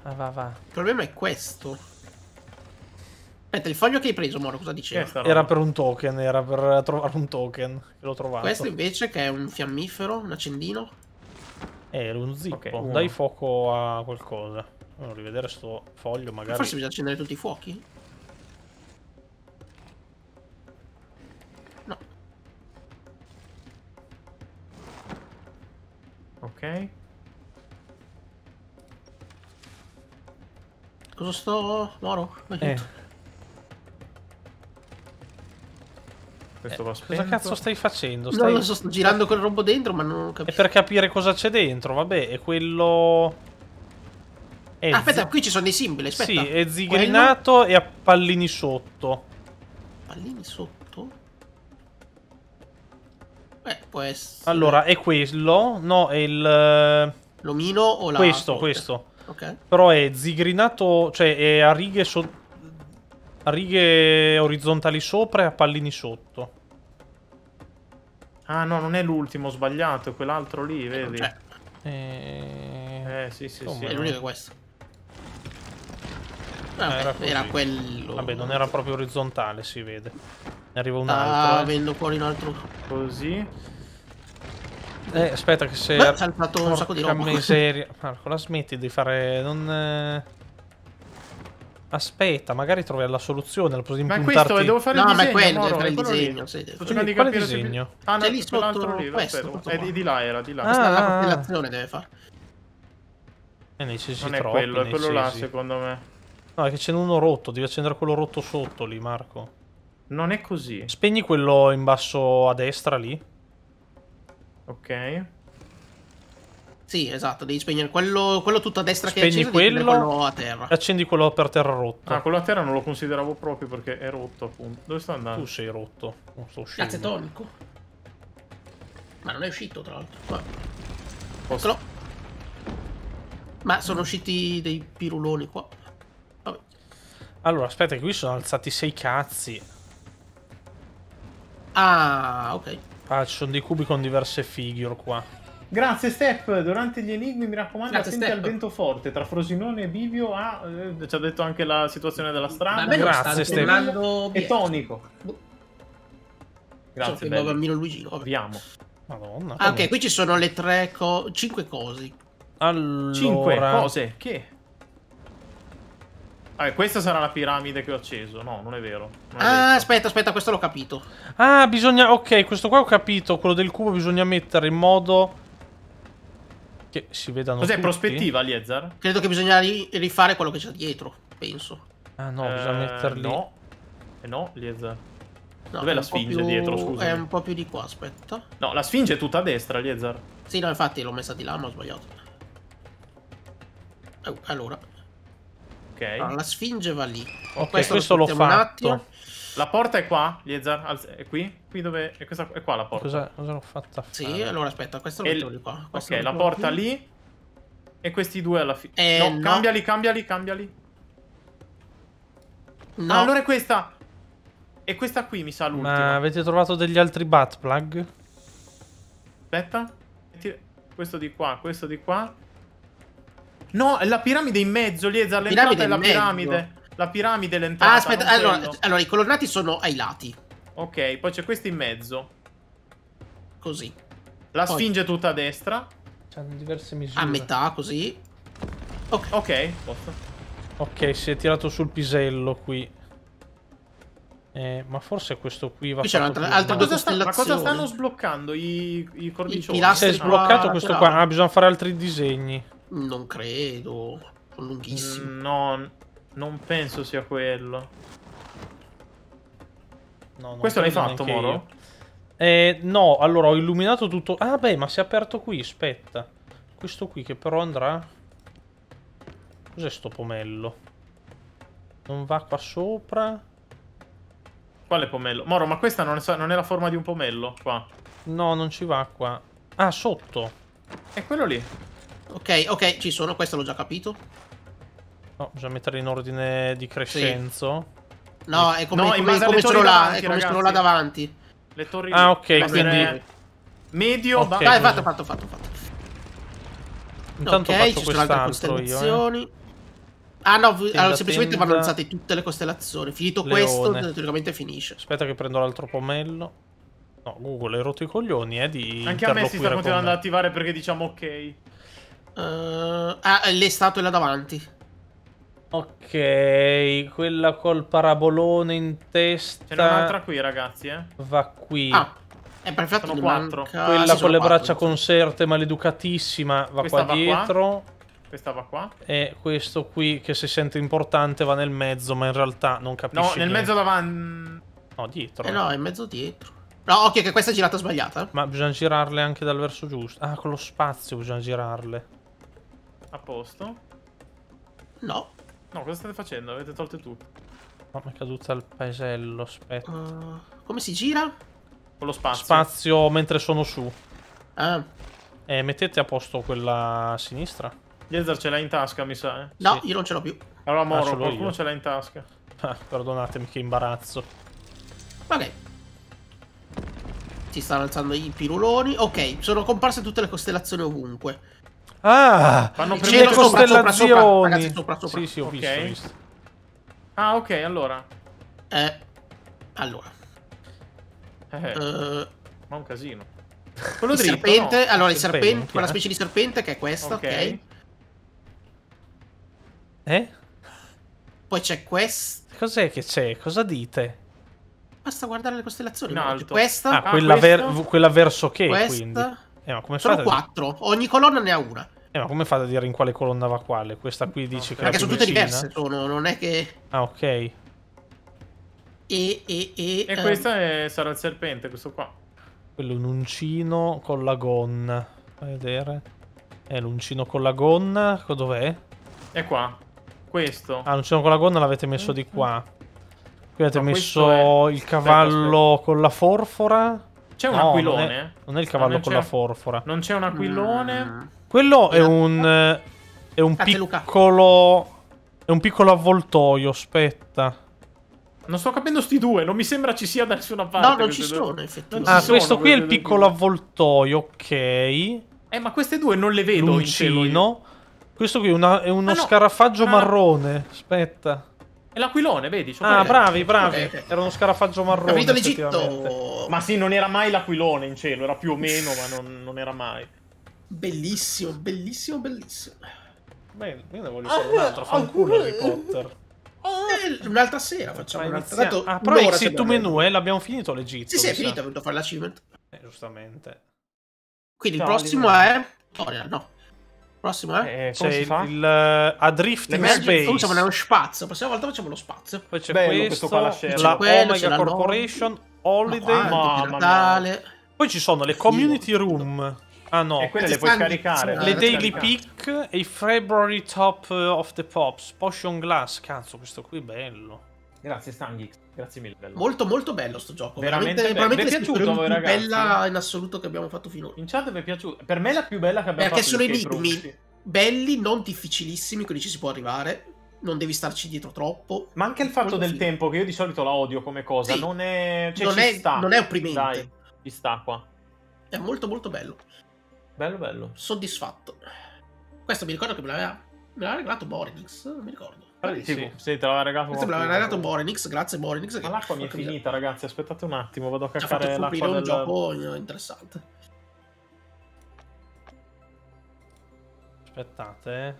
Ah, va, va. Il problema è questo. Aspetta, il foglio che hai preso, Moro, cosa diceva? Era per un token, era per trovare un token. Che l'ho trovato. Questo invece che è un fiammifero, un accendino. Eh, era un zippo. Ok, uno. Dai fuoco a qualcosa. Devo rivedere sto foglio, magari. Forse bisogna accendere tutti i fuochi? No. Ok. Cosa sto... Moro? Eh, Questo va cosa spento. cazzo stai facendo? Non Stai... lo so, sto girando quel robo dentro, ma non È capisco. per capire cosa c'è dentro, vabbè, è quello... Ah, aspetta, zi- qui ci sono dei simboli, aspetta. Sì, è zigrinato e a pallini sotto. Pallini sotto? Eh, può essere... Allora, è quello? No, è il... eh, L'omino o la... Questo, fronte? questo. Ok. Però è zigrinato, cioè è a righe, so- a righe orizzontali sopra e a pallini sotto. Ah, no, non è l'ultimo, ho sbagliato, è quell'altro lì, vedi? Cioè, Eh, Eh, sì, sì, Insomma, sì. è l'unico questo. Vabbè, era era, quello... Vabbè, non era proprio orizzontale, si vede. Ne arriva un altro. eh. avendo fuori un altro... Così. Eh, aspetta che se... Ha saltato un sacco di Porca roba. miseria. Marco, la smetti di fare... Non... eh, Aspetta, magari trovi la soluzione al posto di Ma questo, devo fare No, il ma è disegno, quello, fare è il disegno, sì, Sto cercando di Quale capire se- disegno? Ah, no, C'è lì quell'altro sotto lì, questo, È di, di là, era di là. Ah, Questa è la costellazione deve fare. Eh, ne ci si non è troppi, quello, è quello là, secondo me. No, è che ce n'è uno rotto, devi accendere quello rotto sotto lì, Marco. Non è così. Spegni quello in basso a destra lì. Ok. Sì, esatto, devi spegnere quello, quello tutto a destra che è Spegni acceso, devi quello. quello a terra. Accendi quello per terra rotto. Ah, quello a terra non lo consideravo proprio perché è rotto, appunto. Dove sta andando? Tu sei rotto. Non sto uscendo. tonico. Ma non è uscito, tra l'altro. Posso- Eccolo. Ma sono usciti dei piruloni qua. Allora, aspetta, che qui sono alzati sei cazzi. Ah, ok. Ah, ci sono dei cubi con diverse figure qua. Grazie Step, durante gli enigmi mi raccomando Grazie, attenti Step. al vento forte tra Frosinone e Bivio ah, eh, ci ha detto anche la situazione della strada grazie, è via. tonico Boh. Grazie il bello bambino Luigino. Vabbè. abbiamo Madonna. Ah, ok, qui ci sono le tre co... cinque cose. Allora... 5 cose che Vabbè, questa sarà la piramide che ho acceso no non è vero non è Ah, detto. aspetta, aspetta, questo l'ho capito. Ah, bisogna... Ok, questo qua ho capito. Quello del cubo bisogna mettere in modo... Che si vedano cos'è prospettiva Liezar? Credo che bisogna ri- rifare quello che c'è dietro, penso. Ah no, bisogna Eh, metterli... no eh no Liezar No, Dov'è la sfinge più- dietro, scusami? È un po' più di qua, aspetta. no la sfinge è tutta a destra Liezar Sì, no, infatti l'ho messa di là, ma ho sbagliato. Oh, allora, ok allora, la sfinge va lì. Ok, Questo questo, lo l'ho fatto. attimo. la porta è qua Liezar è qui? qui dove è, questa... è qua la porta Cosa, cosa l'ho fatta Sì, fare? allora aspetta, questo lo E mettiamo l- di qua. questo ok la porta qui. lì e questi due alla fine Eh, no, no. cambiali cambiali cambiali No, Ah, allora è questa. E questa qui mi sa l'ultima. Ma avete trovato degli altri butt plug? Aspetta. Questo di qua, questo di qua. No, è la piramide in mezzo, Lieza. L'entrata Piramide è la piramide. La piramide è l'entrata. Ah, aspetta, allora, allora, i colonnati sono ai lati, Ok, poi c'è questo in mezzo. così. La Poi- sfinge tutta a destra. C'hanno diverse misure. A metà, così. Ok. Ok, posto. Ok, si è tirato sul pisello qui. Eh, ma forse questo qui va Qui c'è un'altra- altre Ma cosa, sta- ma cosa stanno sbloccando i, i cordicioni? I pilastri Si è sbloccato questo qua. Ah, bisogna fare altri disegni. Non credo. Sono lunghissimi. Mm, No, non penso sia quello. No, non Questo l'hai fatto, Moro? Eh, no, allora ho illuminato tutto. Ah, beh, ma si è aperto qui. Aspetta. Questo qui che però andrà. Cos'è sto pomello? Non va qua sopra. Quale pomello? Moro, ma questa non è, non è la forma di un pomello, qua. No, non ci va qua. Ah, sotto. È quello lì. Ok, ok, ci sono, questo l'ho già capito. No, bisogna mettere in ordine di crescenzo. No, è come, No, come, come sono là, davanti, è come sono là davanti. Le torri Ah, ok, quindi- Medio, Ok, ba- Dai, fatto, fatto, fatto, fatto. Intanto ok, faccio ci sono altre quest'altro io. Eh. costellazioni. Ah no, Tenda, allora, semplicemente vanno tenda. alzate tutte le costellazioni. Finito Leone. questo, teoricamente finisce. Aspetta che prendo l'altro pomello. No, Google hai rotto i coglioni, eh, di Anche a me si sta continuando ad attivare perché diciamo ok. Eh, ah, le statue là davanti. Ok, quella col parabolone in testa Ce n'è un'altra qui, ragazzi, eh. va qui. Ah, Eh, per infatti Sono quattro. manca- Quella sì, con le quattro, braccia giusto. conserte, maleducatissima, va Questa qua va qua. dietro. Questa va qua. E questo qui che si sente importante va nel mezzo, ma in realtà non capisce No, nel niente. mezzo davanti. No, dietro. Eh no, è in mezzo dietro. No, occhio che questa è girata sbagliata. Ma bisogna girarle anche dal verso giusto. Ah, con lo spazio bisogna girarle. A posto. No. No, cosa state facendo? Avete tolte tutto. È caduta il paesello, aspetta. Uh, come si gira? Con lo spazio. Spazio mentre sono su. Ah, E mettete a posto quella a sinistra. Yezer ce l'ha in tasca, mi sa. Eh. no, Sì. io non ce l'ho più. Allora, Ah, Moro, l'ho qualcuno io. ce l'ha in tasca. Ah, perdonatemi che imbarazzo. Ok. Si stanno alzando i piruloni. Ok, sono comparse tutte le costellazioni ovunque. Ah! Fanno Le che- sopra, sopra, sopra. costellazioni! Ragazzi, sopra, sopra. Sì, sì, ho Ok. visto, visto. Ah, ok, allora. Eh, allora. Eh, eh, ma un casino. Quello il dritto, serpente, no? allora il Serpente, serpente, quella eh. specie di serpente che è questa, ok. Ok. Eh? Poi c'è questa. Cos'è che c'è? Cosa dite? Basta guardare le costellazioni. In alto. Questa, Ah, Ah, quella, ver- questo? quella verso che, quindi? Eh, ma come Sono quattro. Ogni colonna ne ha una. Eh, ma come fate a dire in quale colonna va quale? Questa qui dici che è la Perché sono tutte vicina? diverse. Sono, non è che. Ah, ok. E, e, e. E eh, questo è- sarà il serpente, questo qua. Quello è un uncino con la gonna. Fai vedere. È l'uncino con la gonna. Dov'è? È qua. Questo. Ah, l'uncino con la gonna l'avete messo di qua. Qui avete No, messo questo il cavallo con la forfora. C'è un No, non aquilone? è- Non è il cavallo non con la forfora. Non c'è un aquilone? mm, Quello è un. eh, È un piccolo. È un piccolo avvoltoio. Aspetta. Non sto capendo sti due, non mi sembra ci sia da nessuna parte. No, non ci due. sono, effettivamente. Non Ah, questo sono qui è il due piccolo qui. avvoltoio. Ok. Eh, ma queste due non le vedo in cielo. Questo qui è, una- è uno Ah, no. scarafaggio Ah. marrone. Aspetta. È l'aquilone, vedi? c'ho Ah, bravi, bravi. Ok, ok. Era uno scarafaggio marrone. Capito l'Egitto. Ma sì, non era mai l'aquilone in cielo, era più o meno, ma non, non era mai. Bellissimo, bellissimo, bellissimo. Bene, io ne voglio fare un altro. Fanculo Harry Potter. Eh, un'altra sera facciamo Ma un'altra. Tanto Ah, però exit to menu, eh, l'abbiamo finito l'Egitto. Sì, sì, è finito, è venuto a fare l'achievement. Eh, giustamente. Quindi il Ciao, prossimo è... Toria, no. Il prossimo è... Eh, C'è il, il, eh, Adrift in Space. Facciamo nello spazio. La prossima volta facciamo lo spazio. Poi c'è Bello questo, questo qua, la scena. la quello, Omega Corporation, Ma Holiday. mia. Natale. Poi ci sono le community room. Ah no, E quelle le puoi sono- le eh, Daily. Peak e i February Top eh, of the Pops. Potion Glass. Cazzo, questo qui è bello. Grazie Stangix, grazie mille. bello. Molto molto bello sto gioco. Veramente Veramente, Vi è piaciuto voi, più ragazzi? bella in assoluto che abbiamo fatto finora. In chat vi è piaciuto. Per me è la più bella che abbiamo Perché fatto. sono Escape Room, enigmi belli, non difficilissimi, quindi ci si può arrivare. Non devi starci dietro troppo. Ma anche il fatto Molto del figo. tempo, che io di solito la odio come cosa, Sì. non è. Cioè, non, è, sta. non è opprimente. Dai, ci sta qua. È molto molto bello. Bello, bello. Soddisfatto. Questo mi ricordo che me l'aveva, me l'aveva regalato Borenix. Non mi ricordo. Pare di Sì, sì. sì, te l'aveva regalato Questo me l'aveva regalato Borenix. Grazie Borenix. Ma l'acqua mi è finita, ragazzi. Aspettate un attimo, vado a caccare l'acqua un del... gioco interessante. Aspettate, eh.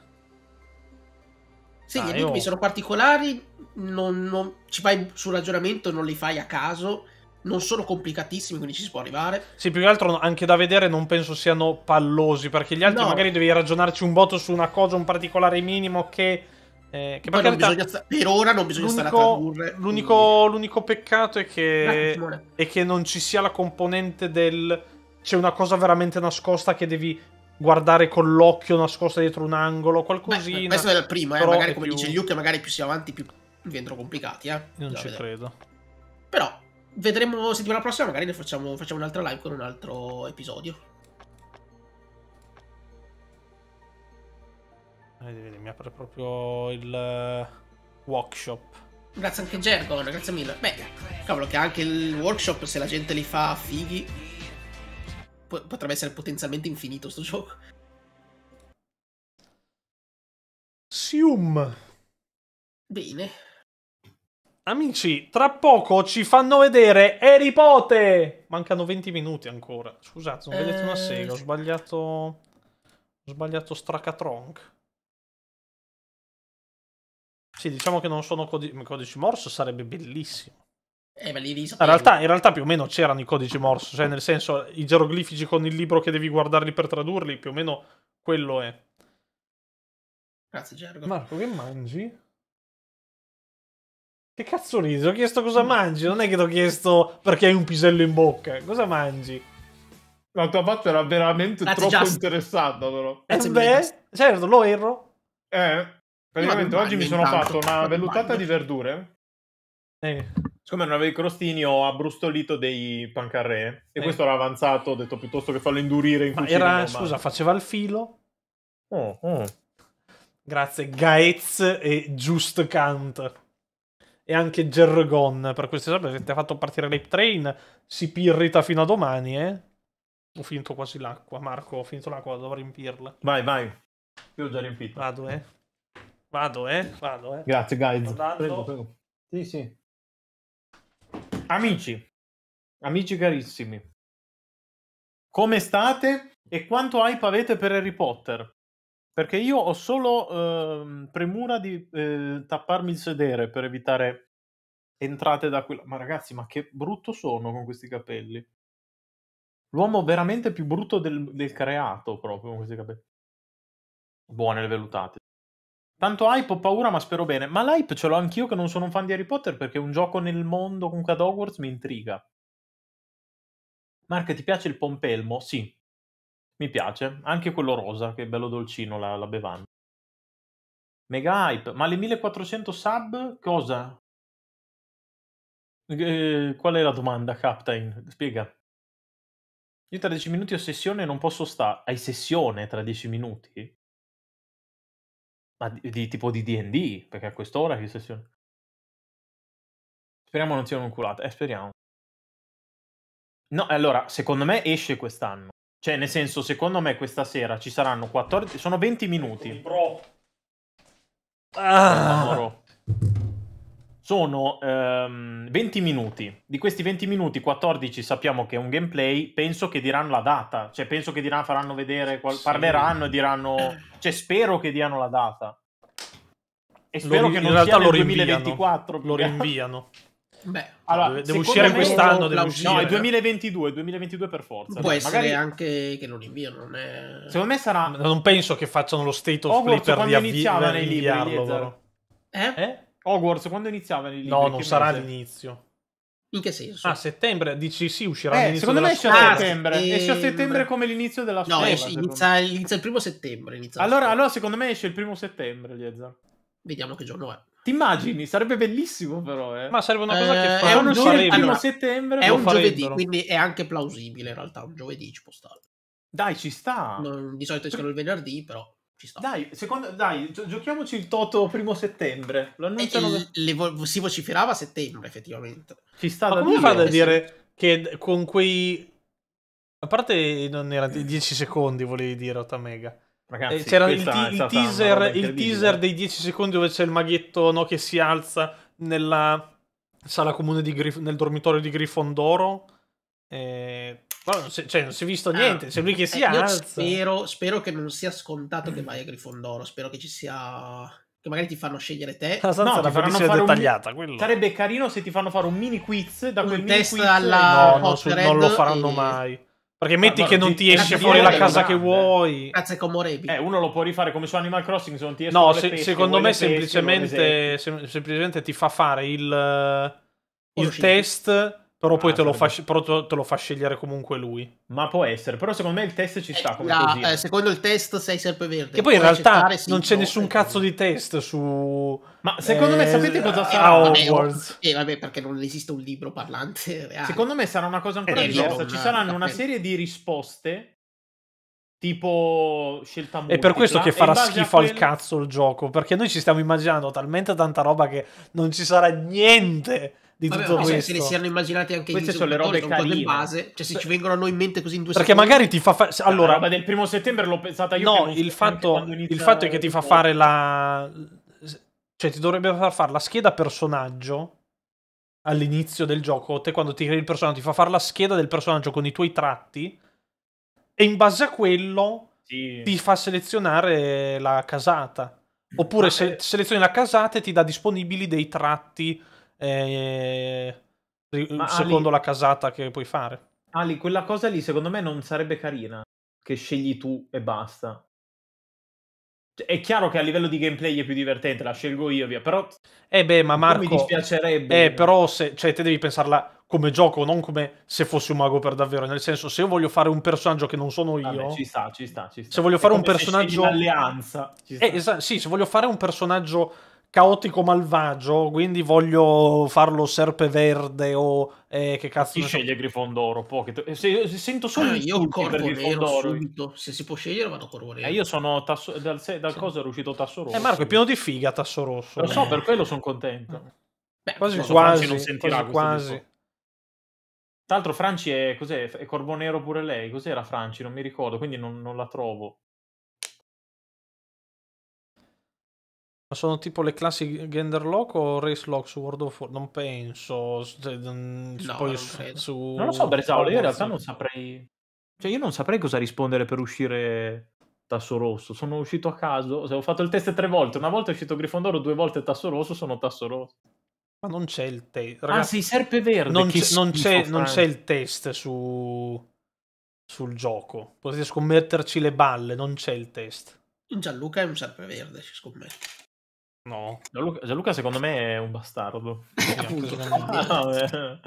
Sì, Ah, gli enigmi io- sono particolari, non, non- ci fai sul ragionamento, non li fai a caso, non sono complicatissimi, quindi ci si può arrivare. Sì, più che altro anche da vedere non penso siano pallosi, perché gli altri No. magari devi ragionarci un botto su una cosa, un particolare minimo che... eh, che per carità, sta- per ora non bisogna stare a tradurre. l'unico, l'unico peccato è che, è che non ci sia la componente del... C'è una cosa veramente nascosta che devi guardare con l'occhio nascosta dietro un angolo, Beh, qualcosina. questo è il primo, eh, magari come più- dice Luke, magari più si va avanti più diventano complicati. Eh. Non Bisogna ci vedere. credo. Però vedremo settimana prossima, magari ne facciamo, facciamo un'altra live con un altro episodio. Mi apre proprio il eh, workshop. Grazie anche Gergon, grazie mille. Beh, cavolo, che anche il workshop, se la gente li fa fighi, po- potrebbe essere potenzialmente infinito sto gioco. Sium. Bene. Amici, tra poco ci fanno vedere Harry Potter. Mancano 20 minuti ancora. Scusate, non vedete una Eh, sega. Ho sbagliato. Ho sbagliato Stracatronk. Sì, diciamo che non sono codi- codici Morse, sarebbe bellissimo. Eh, ma lì li In sapevo. realtà, in realtà più o meno c'erano i codici Morse, cioè nel senso i geroglifici con il libro che devi guardarli per tradurli, più o meno quello è. Grazie, Gergo. Marco, che mangi? Che cazzo ridi? Ti ho chiesto cosa mangi, non è che ti ho chiesto perché hai un pisello in bocca. Cosa mangi? La tua faccia era veramente That's troppo just- interessata, però. Eh beh, certo, lo ero. Eh, praticamente oggi mi sono intanto, fatto una vellutata di verdure. Eh, Siccome non avevo i crostini, ho abbrustolito dei pancarré. E Eh. questo era avanzato. Ho detto piuttosto che farlo indurire in cucina era, scusa, faceva il filo? Oh, oh. Grazie, Gaez e Just Kant. E anche Gergon per queste cose, perché ti ha fatto partire l'Ape Train. Si pirrita fino a domani, eh. Ho finito quasi l'acqua. Marco, ho finito l'acqua, devo riempirla. Vai, vai. Io ho già riempito. Vado, eh. Vado, eh. Vado, eh. Grazie, guys. Prego, prego. Sì, sì. Amici, amici carissimi, come state e quanto hype avete per Harry Potter? Perché io ho solo ehm, premura di eh, tapparmi il sedere per evitare entrate da quella. Ma ragazzi, ma che brutto sono con questi capelli. L'uomo veramente più brutto del, del creato proprio con questi capelli. Buone le velutate. Tanto hype, ho paura, ma spero bene. Ma l'hype ce l'ho anch'io che non sono un fan di Harry Potter perché un gioco nel mondo comunque ad Hogwarts mi intriga. Mark, ti piace il pompelmo? Sì, mi piace. Anche quello rosa, che è bello dolcino la, la bevanda. Mega hype. Ma le 1400 sub cosa? Eh, qual è la domanda, Captain? Spiega. Io tra 10 minuti ho sessione e non posso stare. Hai sessione tra 10 minuti? Ma di, di- tipo di D&D, perché a quest'ora che sessione? Speriamo non siano inculate. Eh, speriamo. No, allora, secondo me esce quest'anno. Cioè, nel senso, secondo me questa sera ci saranno 14... Sono 20 minuti. Bro. Ah. Amoro. Sono ehm, 20 minuti. Di questi 20 minuti, 14 sappiamo che è un gameplay. Penso che diranno la data. Cioè, penso che diranno, faranno vedere, qual- Sì. parleranno e diranno. Cioè, spero che diano la data. E spero ri- che in non realtà sia lo nel rinviano. 2024. Lo rinviano. Beh, Allora, Deve- uscire quest'anno, deve plausibile. No, è uscire. 2022, 2022 per forza. può Dai, essere magari- anche che lo rinviano, non è... Secondo me sarà. Non penso che facciano lo state of play Hogwarts per quando riavvi- iniziava per nei libri. Eh? Eh? Hogwarts quando iniziavano i libri? No, non sarà mese? all'inizio. In che senso? Ah, settembre, dici sì, uscirà Eh, all'inizio secondo me esce a. Ah, settembre. sì, Esce a settembre come l'inizio della no, scuola. esce- secondo inizia, inizia il primo settembre. Allora, allora, secondo me esce il primo settembre, Eliezer. Vediamo che giorno è. Ti immagini? Sarebbe bellissimo, però. Eh. Ma sarebbe una cosa Eh, che è fa. fanno un uscire il giorno- primo allora, settembre. È un giovedì, quindi è anche plausibile in realtà. Un giovedì ci può stare. Dai, ci sta. Non- di solito escono il venerdì, però ci sta. Dai, secondo... Dai, gio- giochiamoci il Toto primo settembre. Lo E- annunciano. e le vo- si vociferava a settembre, effettivamente. Ci sta Ma da come dire. fa da sì. dire che con quei. A parte non era di 10 secondi, volevi dire, Otamega. Ragazzi, Eh, c'era il, è il teaser, il teaser dei 10 secondi dove c'è il maghetto no, che si alza nella sala comune di Grif- nel dormitorio di Grifondoro. Eh, però non si, cioè, non si è visto niente, Ah, lui che si eh, alza. Spero, spero che non sia scontato che vai a Grifondoro. Spero che ci sia. Che magari ti fanno scegliere te. La No, ti faranno fare un- dettagliata. quello. Sarebbe carino se ti fanno fare un mini quiz da Un quel mini test quiz alla- No, non, su- non lo faranno e- mai. Perché metti Ma che non ti- ti esce fuori la casa che vuoi. Cazzo, è Comorebi. Eh, uno lo può rifare come su Animal Crossing se non ti escono No, se- pesche, secondo me pesche, semplicemente, sem- semplicemente ti fa fare il, il Conosci- test, però poi Ah, te, lo fa, però te lo fa scegliere comunque lui. Ma può essere, però secondo me il test ci sta Eh, come la- così. eh, secondo il test sei sempre verde. Che poi in realtà non c'è no, nessun eh, cazzo di test su... Ma secondo me eh, sapete cosa a sarà? Vabbè, Hogwarts. eh, vabbè, perché non esiste un libro parlante reale. Secondo me sarà una cosa ancora Eh, diversa. no, Ci no, saranno una serie di risposte tipo scelta multipla. È per questo che farà schifo al quel- cazzo il gioco, perché noi ci stiamo immaginando talmente tanta roba che non ci sarà niente di Vabbè, tutto ma se- questo. se ne siano immaginati anche Queste sono le robe sono cose carine. base. Cioè, se ci vengono a noi in mente così in due Perché secondi... magari ti fa fare... Allora, roba del primo settembre l'ho pensata io. no, il fatto, il fatto è che ti fa fare la... Cioè, ti dovrebbe far fare la scheda personaggio all'inizio del gioco. Te quando ti crei il personaggio ti fa fare la scheda del personaggio con i tuoi tratti e in base a quello Sì. ti fa selezionare la casata. Oppure Ma, se eh, selezioni la casata e ti dà disponibili dei tratti eh, Ma secondo Ali- la casata che puoi fare. Ali, quella cosa lì secondo me non sarebbe carina. Che scegli tu e basta. Cioè, È chiaro che a livello di gameplay è più divertente, la scelgo io, via. Però Eh beh, ma po' mi Marco... dispiacerebbe. Eh, però se, cioè, te devi pensarla come gioco, non come se fossi un mago per davvero. Nel senso, se io voglio fare un personaggio che non sono io... Vabbè, ci sta, ci sta, ci sta. Se voglio fare un se personaggio- ci sta. Eh, esa- sì, se voglio fare un personaggio caotico malvagio, quindi voglio farlo serpeverde o eh, che cazzo Chi ne so. sceglie Grifondoro? Pocket. Eh, Se, se sento solo Ah, io insulti per nero subito. Se si può scegliere vado corvo nero. Eh, io sono tasso, dal, dal Sì. coso era uscito tasso rosso. Eh, Marco, è pieno di figa, tasso rosso. Lo so, per quello sono contento. Beh, Quasi, cosa- quasi, non sentirà quasi, quasi. Tra l'altro Franci è, cos'è? È Corvo Nero pure lei. Cos'era Franci? Non mi ricordo, quindi non, non la trovo. Ma sono tipo le classi Genderlock o Racelock su World of War? Non penso. Cioè, non- No, poi non su, credo. su- Non lo so, Bersaolo, io in realtà sì. non saprei... Cioè, io non saprei cosa rispondere per uscire tasso rosso. Sono uscito a caso, cioè, ho fatto il test tre volte. Una volta è uscito Grifondoro, due volte tasso rosso, sono tasso rosso. Ma non c'è il test. ah, Ragazzi, sei serpe verde. non, c'è, non, c'è, non c'è il test su, sul gioco. Potete scommetterci le balle, non c'è il test. Gianluca è un serpeverde, ci scommetto. No. Gianluca, Gianluca, secondo me è un bastardo. Appunto. Ah, eh.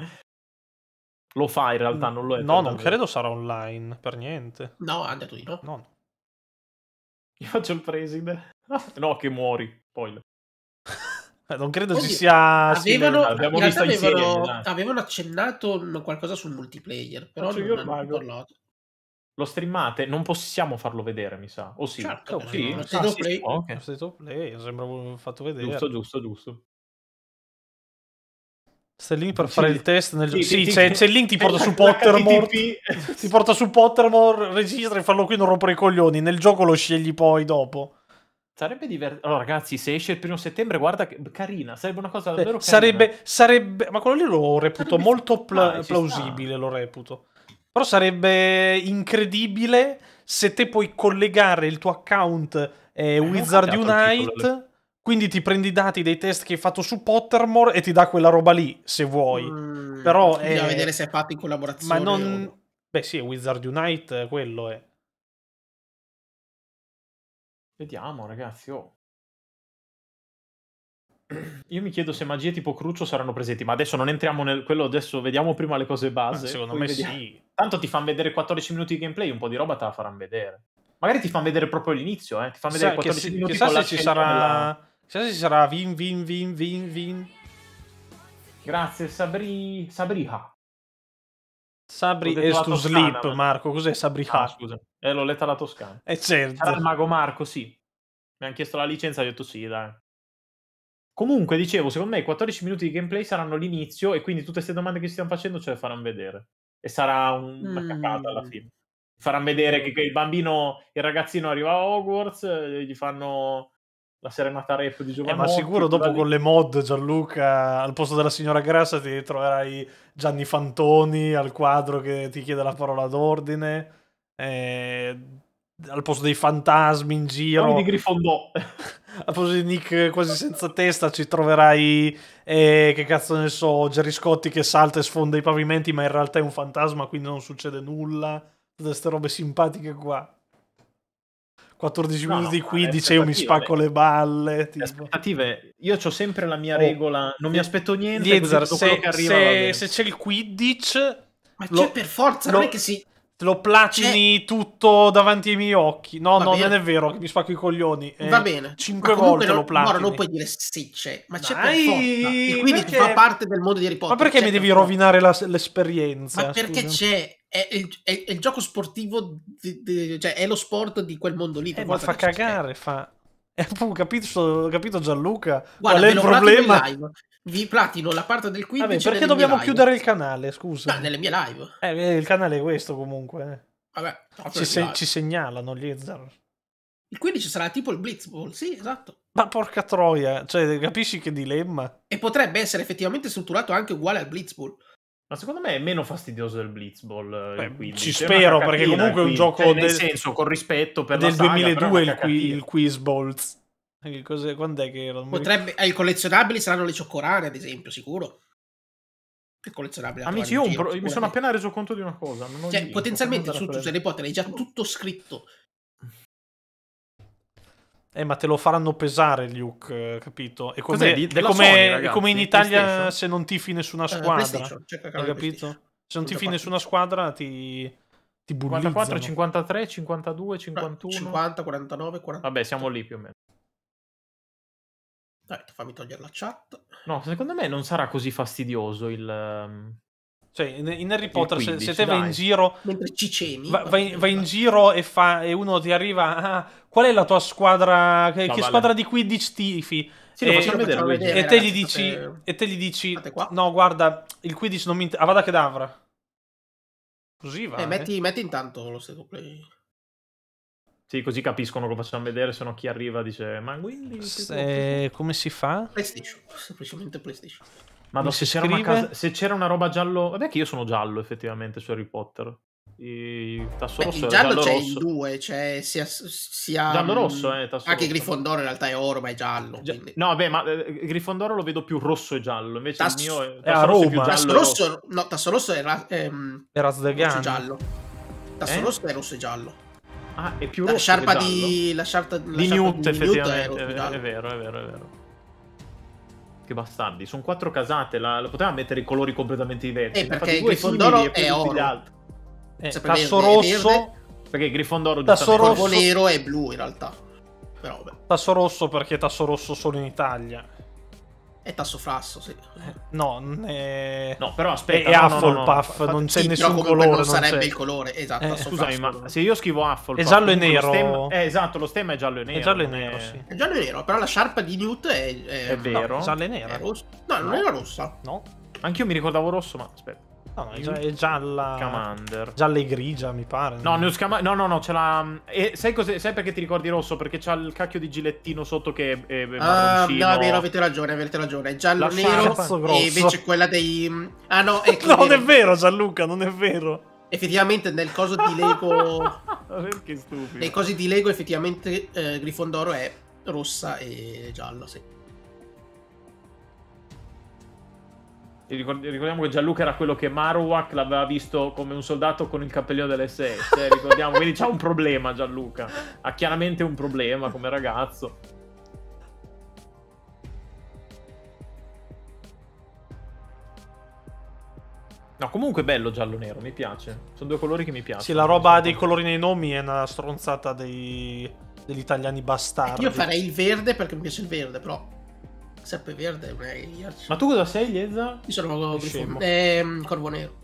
lo fa in realtà, non lo è. No, non credo sarà online, per niente. No, ha detto di no. No, no. Io faccio il preside. no, che muori. Poi. Eh, non credo ci Oddio, sia... Avevano, visto in serie, avevano, avevano accennato qualcosa sul multiplayer, però non io mago. parlato. Lo streamate? Non possiamo farlo vedere, mi sa. O sì? Certo, Oh, sì? non Ah, State sì, Play. si può, ok. State of Play, sembra fatto vedere. Giusto, giusto, giusto. Stai lì per Sì, fare sì. il test nel Sì, gioco. Sì, sì, c'è, sì. c'è il link, ti porta su Eh, Pottermore. ti porta su Pottermore, registra e fallo qui, non rompere i coglioni. Nel gioco lo scegli poi dopo. Sarebbe divertente. Allora, ragazzi, se esce il primo settembre, guarda che carina. Sarebbe una cosa Eh, davvero carina. sarebbe, sarebbe, ma quello lì lo reputo Sarebbe molto pla- Ah, ci sta. plausibile, lo reputo. Però sarebbe incredibile se te puoi collegare il tuo account eh, ho Wizard Unite, quindi ti prendi i dati dei test che hai fatto su Pottermore e ti dà quella roba lì, se vuoi. Mm, Però, bisogna eh, vedere se è fatto in Ma collaborazione o non... no. Beh sì, è Wizard Unite, eh, quello è. Vediamo, ragazzi. Oh. Io mi chiedo se magie tipo Crucio saranno presenti, ma adesso non entriamo nel quello. Adesso vediamo prima le cose Ma base. secondo me vediamo. sì. Tanto ti fanno vedere 14 minuti di gameplay, un po' di roba te la faranno vedere. Magari ti fanno vedere proprio l'inizio, eh. Ti fanno vedere Chissà, che 14 si- minuti chissà se ci sarà... della- Chissà se ci sarà Vin, Vin, Vin, Vin, Vin. Grazie, Sabri... Sabriha. Sabri la to Toscana, sleep, ma- Marco. Cos'è Sabri Ah, scusa. Eh, l'ho letta la Toscana. Eh certo. Sarà il mago Marco, sì. Mi hanno chiesto la licenza, ho detto sì, dai. Comunque, dicevo, secondo me i 14 minuti di gameplay saranno l'inizio e quindi tutte queste domande che stanno facendo ce le faranno vedere. E sarà un- una Mm. cacata alla fine. Faranno vedere che, che il bambino, il ragazzino arriva a Hogwarts, eh, gli fanno la serenata rap di Eh, Giovanni. ma sicuro dopo con le mod, Gianluca, al posto della signora Grassa ti troverai Gianni Fantoni al quadro che ti chiede la parola d'ordine. eh, al posto dei fantasmi in giro. di Grifondò. Al posto di Nick quasi senza testa ci troverai, eh, che cazzo ne so, Jerry Scotti che salta e sfonda i pavimenti, ma in realtà è un fantasma, quindi non succede nulla. Tutte queste robe simpatiche qua. 14 No, minuti no, di qui le dice io mi spacco le balle. Le Tipo. aspettative, io ho sempre la mia Oh. regola, non mi aspetto niente, Liezar, se, se- se c'è il Quidditch, Ma Lo- c'è per forza, lo- non è che si... te lo platini tutto davanti ai miei occhi. No, Va no, bene. non è vero, mi spacco i coglioni. Eh, Va bene. Cinque volte non- lo platini. Ora non puoi dire sì c'è, ma c'è per forza. E quindi perché- fa parte del mondo di Harry Potter. Ma perché mi per devi rovinare la- l'esperienza? Ma perché c'è? È il, è- il gioco sportivo, di- di- cioè è lo sport di quel mondo lì. Eh, ma fa cagare, fa... Eh, capito, capito Gianluca? Guarda, Qual è il lo problema? Vi platino la parte del Quidditch Vabbè, perché dobbiamo chiudere il canale, scusa? No, nelle mie live. Eh, il canale è questo comunque. eh. Vabbè, Ci, se- ci segnalano gli Ezzar. Il 15 sarà tipo il Blitzball, sì, esatto. Ma porca troia, cioè, capisci che dilemma? E potrebbe essere effettivamente strutturato anche uguale al Blitzball. Ma secondo me è meno fastidioso del Blitzball. eh, Beh, il Quidditch. ci È spero, perché comunque è un gioco. Cioè, del- nel senso, con rispetto per Del la saga, però è 2002 una il, qui- il Quiz Balls. Il è che era? Non mi ricordo. Potrebbe, eh, I collezionabili saranno le cioccorane, ad esempio, sicuro. È collezionabile. Amici, io giro, pro- mi sono appena reso conto di una cosa. Cioè, link, potenzialmente su Harry Potter hai già tutto scritto. Eh, ma te lo faranno pesare, Luke, eh, capito? È come, è come- Sony, è come in Italia se non tifi nessuna Eh, squadra. Il Hai capito? Se non tifi nessuna squadra ti, ti 54, bullizzano. 53, 52, 51. 50, 49, 40. Vabbè, siamo lì più o meno. Dai, fammi togliere la chat. No, secondo me non sarà così fastidioso il... ehm, Cioè, in, Harry Potter, se- 15, se, te vai in giro, Mentre Ciceni. va- vai, vai in giro e, fa, e uno ti arriva, ah, qual è la tua squadra, che, No, che vale. squadra di Quidditch tifi? Sì, lo E- facciamo vedere, Luigi. E te, gli dici, state- e te gli dici, no, guarda, il Quidditch non mi interessa. Avada Kedavra. Così va. Eh, eh. metti, metti intanto lo stato play. Sì, così capiscono cosa facciamo vedere, se no chi arriva dice... Ma quindi... Se- come si fa? PlayStation. Semplicemente PlayStation. Ma se c'era, una casa- se c'era una roba giallo... Vabbè che io sono giallo effettivamente su Harry Potter. Il tasso Beh, rosso il giallo giallo c'è rosso. in due, c'è sia, sia Giallo mh, rosso, eh, tasso Anche rosso. Grifondoro in realtà è oro, ma è giallo. Gi- quindi- No, vabbè, ma eh, Grifondoro lo vedo più rosso e giallo. Invece Tasso- il mio è, è a tasso rosso è più Roma. giallo Tasso e rosso, no, tasso rosso era ehm, Era rosso e giallo. Tasso Eh? rosso è rosso e giallo. Ah, è più La rosso sciarpa che giallo. di la sciarpa la Di sciarpa Newt, effettivamente. è È, e vero, è vero, è vero. Che bastardi. Sono quattro casate. La, la potevamo mettere i colori completamente diversi. Eh, perché due Grifondoro e è tutti gli oro. altri. Eh, Sempre tasso verde, rosso. verde. Perché Grifondoro Tasso rosso. nero e blu in realtà. Però vabbè. Tasso rosso perché tasso rosso solo in Italia. È tasso frasso, sì. No, non è... No, però aspetta. è no, no, no, no. Hufflepuff, non c'è Sì, nessun colore. non non sarebbe c'è. il colore. Esatto, Eh, Scusami, frasso. ma se io scrivo Hufflepuff... È giallo e nero. stemma- Eh, esatto, lo stemma è giallo e nero. È giallo e nero, sì. È giallo e nero, però la sciarpa di Newt è, è, È vero. No, gialla e rossa. No, non No. era rossa. No, Anch'io mi ricordavo rosso, ma aspetta. No, no, è, è gialla. Commander. Gialla e grigia, mi pare. No, News no, no, no, ce l'ha... E sai, cos'è- sai perché ti ricordi rosso? Perché c'ha il cacchio di gilettino sotto che è, è Ah, no, è vero, avete ragione, avete ragione. È giallo La nero grosso. e invece quella dei Ah no, ecco, No, non è vero, Gianluca, non è vero. Effettivamente nel coso di Lego Perché stupido. nei cosi di Lego effettivamente eh, Grifondoro è rossa e giallo, sì. Ricordiamo che Gianluca era quello che Marowak l'aveva visto come un soldato con il cappellino dell'SS. eh, ricordiamo, quindi c'ha un problema Gianluca. Ha chiaramente un problema come ragazzo. No, comunque è bello giallo-nero, mi piace. Sono due colori che mi piacciono. Sì, la roba dei colori nei nomi è una stronzata dei... degli italiani bastardi. Io farei il verde perché mi piace il verde, però sempre verde non è io Ma tu cosa sei, Liezza? sono Scemo. Grifondoro. Ehm, Corvo nero.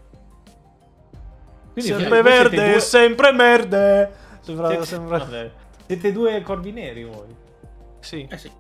Quindi sempre voi siete verde, due- sempre merde. Sembra... siete- sembra- vabbè. Siete due corvi neri voi. Sì, Eh sì.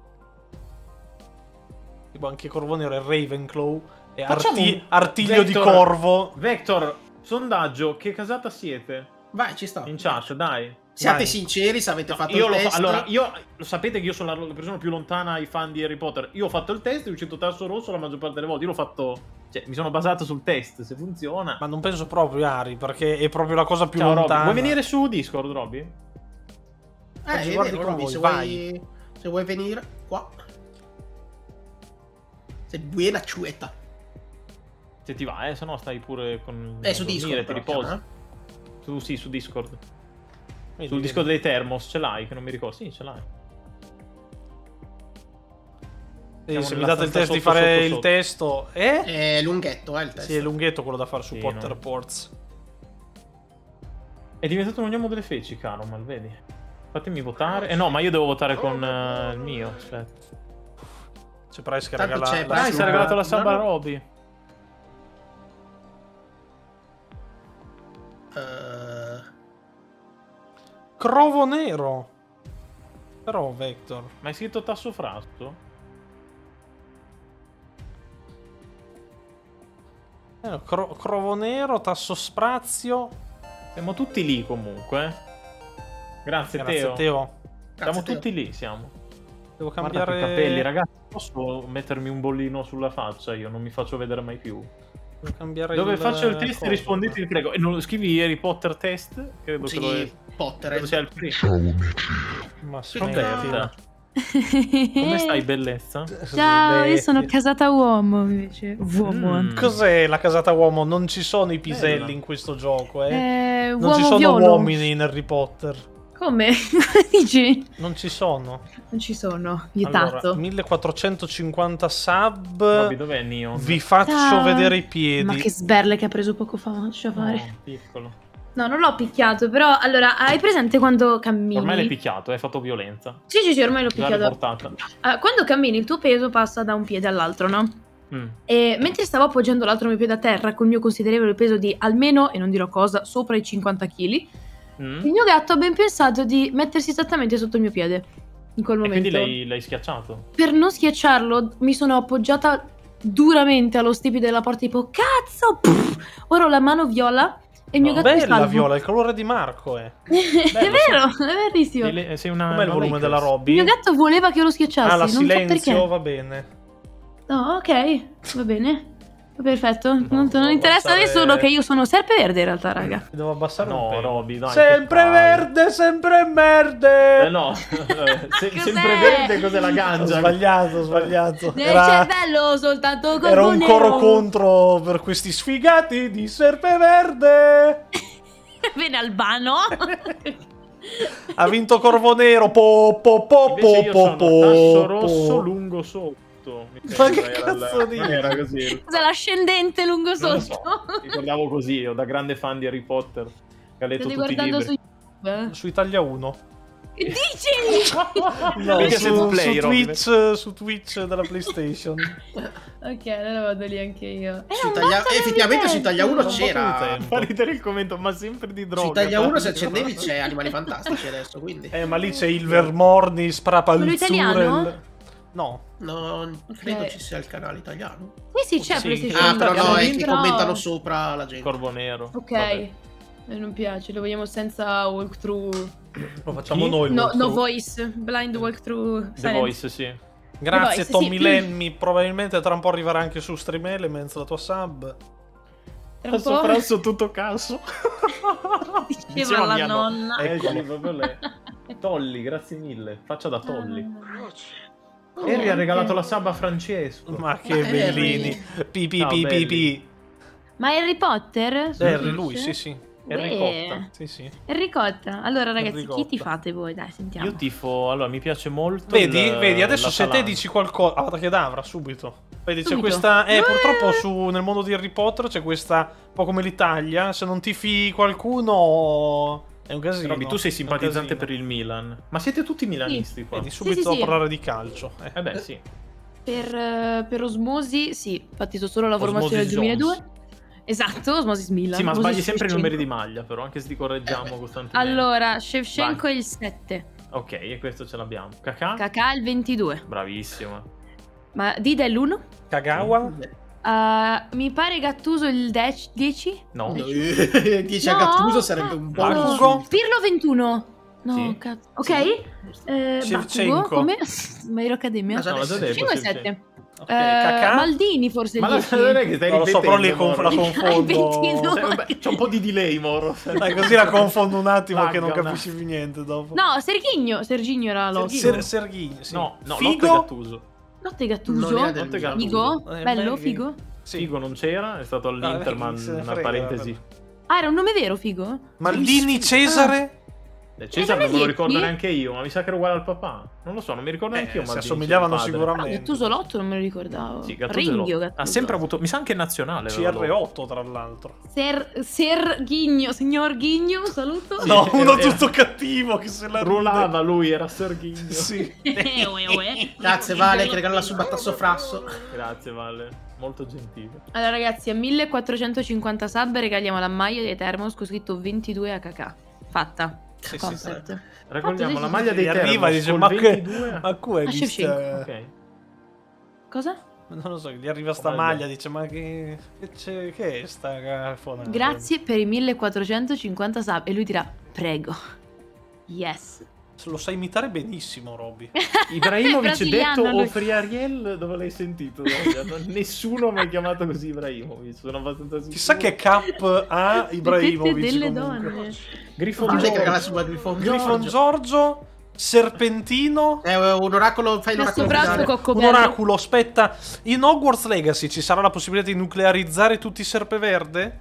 tipo anche Corvo Nero è Ravenclaw e Facciamo Arti- un- Artiglio di Vector- Corvo. Vector, sondaggio, che casata siete? Vai, ci sta. In chat, dai. Siate Vai. sinceri se avete No, fatto io il lo test. fa- allora, io lo sapete che io sono la, persona più lontana ai fan di Harry Potter. Io ho fatto il test, è uscito tasso rosso la maggior parte delle volte. Io l'ho fatto, cioè, mi sono basato sul test, se funziona. Ma non penso proprio, Ari, perché è proprio la cosa più Ciao Robby, lontana. vuoi venire su Discord, Robby? Eh, è guardi Robby, vuoi, se, vai. vuoi, se vuoi venire qua. Sei buona ciueta. Se ti va, eh, se no stai pure con Eh, su dormire, Discord. ti però, riposi. chiama, Su, sì, su Discord. Vedi, Sul. Discord dei Thermos ce l'hai, che non mi ricordo. Sì, ce l'hai. Siamo se mi date il test di fare sotto, il sotto. testo... Eh? eh. È lunghetto, eh, il test. Sì, è lunghetto quello da fare su Sì, Potter no. Reports. È diventato un uomo delle feci, caro, mal vedi. Fatemi votare. Eh no, ma io devo votare con eh, il mio. Aspetta. C'è Price che Tanto regala c'è la Price Dai, si Super. è regalato la sub a no. Robby. Eh, Crovo nero. Però, Vector. Ma hai scritto tasso frasto? Eh, cro- crovo nero, tasso sprazio. Siamo tutti lì comunque. Grazie, Grazie, Teo. Teo. Siamo grazie, Teo. tutti lì, siamo. Devo cambiare che capelli, ragazzi. Posso mettermi un bollino sulla faccia? Io non mi faccio vedere mai più. Dove il faccio il test coso. rispondete, vi prego. E non scrivi Harry Potter test? Credo che lo Sì, Potter. credo sia il primo. Ciao amici. Ma. Roberta. Come stai, bellezza? Ciao, io sono casata uomo invece. Uomo. Mm. Cos'è la casata uomo? Non ci sono i piselli Bella. in questo gioco, eh. Eh, non ci sono violo. uomini in Harry Potter. Come? Dici? Non ci sono. Non ci sono. Vietato. Allora, 1450 sub. Robby, dov'è Neon? Vi faccio Ciao. vedere i piedi. Ma che sberle che ha preso poco fa, lascia fare. No, piccolo. No, non l'ho picchiato, però allora, hai presente quando cammini? Ormai l'hai picchiato, hai fatto violenza. Sì, sì, sì, ormai l'ho picchiato. portata. Ah, quando cammini il tuo peso passa da un piede all'altro, no? Mm. E mentre stavo appoggiando l'altro mio piede a terra con il mio considerevole peso di almeno, e non dirò cosa, sopra i 50 kg, Mm. il mio gatto ha ben pensato di mettersi esattamente sotto il mio piede. In quel E momento. quindi l'hai, l'hai schiacciato. Per non schiacciarlo, mi sono appoggiata duramente allo stipite della porta, tipo cazzo! Pff! Ora ho la mano viola e il mio No, gatto è bella salvo. viola, il colore di Marco è. è vero, è verissimo. Sei, le- sei una, Com'è il volume Lakers. della Il Robby? mio gatto voleva che io lo schiacciassi, Ah, la non so silenzio, perché. va bene. No, ok, va bene. Perfetto. non, non interessa a abbassare- nessuno che io sono serpeverde in realtà, raga. Devo abbassare un No, pelo. Robby, dai. Sempre verde, sempre merde. Eh no, Se- Cos'è? sempre verde cos'è la Ho gangia? sbagliato, ho sbagliato. Nel Era, cervello soltanto corvo era un nero. coro contro per questi sfigati di Serpeverde. Bene Albano. Ha vinto Corvo Nero. Po, po, po, po, po, po, po. rosso lungo sotto. Mi Ma che era cazzo dici? non era così. Cos'è l'ascendente lungo sotto? so, ricordavo così, io da grande fan di Harry Potter che ha letto Stai tutti i guardando libri. su YouTube? Su Italia 1. Che dici? No, Vedi su, play, su. Twitch, su Twitch della PlayStation. ok, allora vado lì anche io. Italia- effettivamente su Italia diverso. 1 Un po' di c'era. Fa ridere il commento, ma sempre di droga. Su Italia 1 se accendevi c'è Animali Fantastici adesso, quindi. Eh, ma lì c'è il Vermorni, Sprapalzurel. italiano? No. No, credo Ok. ci sia il canale italiano. Sì, sì, c'è Sì, PlayStation. Ah, però no, è che commentano sopra la gente. Corvo nero. Ok. Vabbè. Eh, non piace, lo vogliamo senza walkthrough. Lo facciamo Chi? noi. No, no voice, blind walkthrough. The silent. Voice, sì. Grazie Voice, Tommy sì. Lemmy. Probabilmente tra un po' arriverà anche su Stream Elements la tua sub. Tra un Passo po' pranzo tutto caso. diceva la mia no- nonna. Eccolo. sì, proprio lei. Tolli, grazie mille. Faccia da Tolli. Ah. Harry ha regalato la sub a Francesco. Ma che Ma Harry. bellini. Pi pi pi pi pi. Ma Harry Potter? Su Harry, Twitch? lui, sì, sì. Harry. Cotta. Sì, sì. Harry Cotta. Allora ragazzi, Harry chi ti fate voi? Dai, sentiamo. Io tifo, allora mi piace molto. Vedi, il- vedi, adesso se te dici qualcosa. Ah, che davra, subito. Vedi, c'è questa. Eh, Eh. purtroppo su, nel mondo di Harry Potter c'è questa. Un po' come l'Italia. Se non tifi qualcuno. È un casino. Robby, tu sei simpatizzante per il Milan. Ma siete tutti milanisti qua? Vedi, subito sì, a sì. parlare di calcio. Eh. Eh beh, sì. Per, eh, per Osmosi, sì. Infatti sto solo la formazione del 2002. Jones. Esatto, Osmosis Milan. Sì, ma Osmosis sbagli sempre i numeri di maglia, però, anche se ti correggiamo Eh, costantemente. Allora, Shevchenko è il 7. Ok, e questo ce l'abbiamo. Kakà? Kakà è il 22. Bravissima. Ma Dida è l'1? Kagawa? Uh, mi pare Gattuso il 10? No. 10 a No. Gattuso sarebbe un po'. Bakugo? Pirlo 21. No, Sì. cazzo. Ok. Sì. Eh, Shevchenko. Come? Academia. Ah, già No, l'ho già adesso. detto. 5 e sì, sì. 7. Ok, Eh? Maldini forse Ma la 10. non è che stai Non lo so, però li ripetendo, conf- la confondo. 22. Cioè, beh, C'è un po' di delay, Moro. Dai, così la confondo un attimo che non capisci più niente dopo. No, Serghigno. Serginho era l'otto. Ser- Serghini, sì. No, no, Figo? Lotto Gattuso. Notte Non Gattuso. Gattuso. Figo? Eh, Bello, figo. Sì. Figo non c'era, è stato all'Inter, Ah, ma ne una parentesi. Ah, era un nome vero, figo? Maldini Cesare? Eh, Cesare non è non me lo ricordo neanche io, ma mi sa che era uguale al papà. Non lo so, non mi ricordo Eh, neanche io. si Maldini, assomigliavano. Ah, sicuramente. Gattuso l'otto non me lo ricordavo. Sì, Gattuso è Ringhio l'otto. Gattuso. Ha sempre avuto, mi sa anche nazionale. aveva l'otto. CR8 tra l'altro. Ser, Serghigno, signor Ghigno, saluto. Sì, no, uno era- tutto cattivo che se la. Rulava lui, era Serghigno. Sì. Eh. Grazie, Vale, che regala la sub a tasso frasso. Grazie, Vale. Molto gentile. Allora ragazzi, a 1450 sub regaliamo la maglia dei Thermos con scritto 22 a cacà. Fatta. Sì, sì, Concept. Raccogliamo la sì, maglia sì. dei E arriva e dice ma che, 22. ma qua è vista... Ok. Cosa? Non lo so, gli arriva sta maglia, dice ma che, che, che è sta cafonata? Grazie per i 1450 sub. E lui dirà, prego. Yes. Lo sai imitare benissimo, Robby. Ibrahimovic detto lui. Ofri Ariel, dove l'hai sentito? Nessuno mi ha chiamato così Ibrahimovic, sono abbastanza sicuro. Chissà che cap ha Ibrahimovic delle comunque. donne. Grifo Vale che regala la Giorgio. Grifon Giorgio. Serpentino. È un oracolo, fai l'oracolo Un oracolo, aspetta. In Hogwarts Legacy ci sarà la possibilità di nuclearizzare tutti i serpeverde?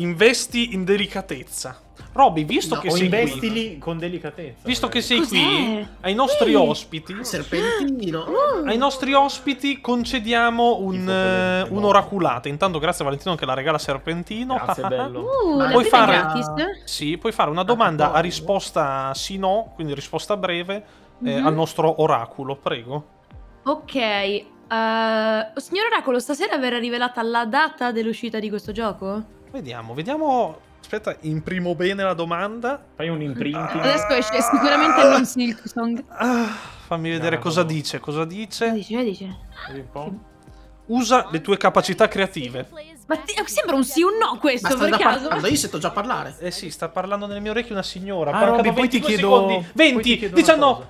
Investi in delicatezza. Roby, visto No, che sei qui, investili con delicatezza. visto che magari. sei Cos'è? qui, ai nostri ospiti, Serpentino. ai nostri ospiti concediamo un, eh, quelle- un'oraculata. Intanto grazie a Valentino che la regala Serpentino. Grazie, bello. Uh, puoi fare- gratis. Sì, puoi fare una domanda a poi- risposta sì no, quindi risposta breve, eh, Mhm. al nostro oracolo, prego. Ok. eh, signor Oracolo, stasera verrà rivelata la data dell'uscita di questo gioco? Vediamo, vediamo. Aspetta, imprimo bene la domanda. Fai un imprinting. Adesso esce sicuramente non Silk Song. Ah, fammi vedere No, cosa no. dice, cosa dice. dice? Che dice? Vedi un po'. Usa le tue capacità creative. Ma ti- sembra un sì o un no Ma questo, sto per caso? parlando, io sento già parlare. Eh sì, sta parlando nelle mie orecchie una signora. Ah, ma poi ti 22 chiedo- secondi. poi ti 20, chiedo una 19.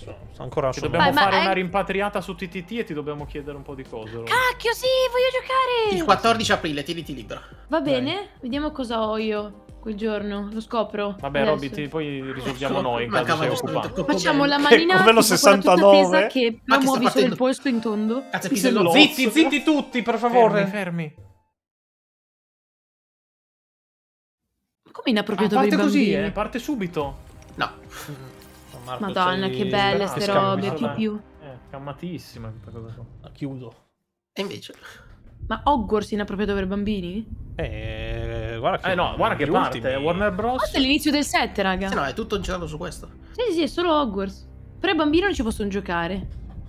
Adesso, ancora Che sono- dobbiamo Vai, ma fare è- una rimpatriata su TTT e ti dobbiamo chiedere un po' di cose. Robby. Cacchio, sì, voglio giocare! Il 14 aprile, tieniti libero. Va bene, vediamo cosa ho io quel giorno, lo scopro. Vabbè, adesso. Robby, ti, poi risolviamo noi in caso sei occupato. Facciamo la manina tutta 69. tesa che Ma che promuovi sta solo il posto in tondo. Cazzo, Lozzo. Zitti, zitti tutti, per favore. Fermi, fermi. Come inappropriato Ah, per i parte così, eh, parte subito. No. Marco, Madonna, sei- che belle ti ste scambi, robe, più più. Eh, calmatissima questa cosa qua. La Chiudo. E invece. Ma Hogwarts inappropriato per bambini? Eh, guarda che Eh no, guarda che parte, ultimi- Warner Bros. Questo è l'inizio del 7, raga. Sì, no, è tutto incentrato su questo. Sì, sì, è solo Hogwarts. Però i bambini non ci possono giocare.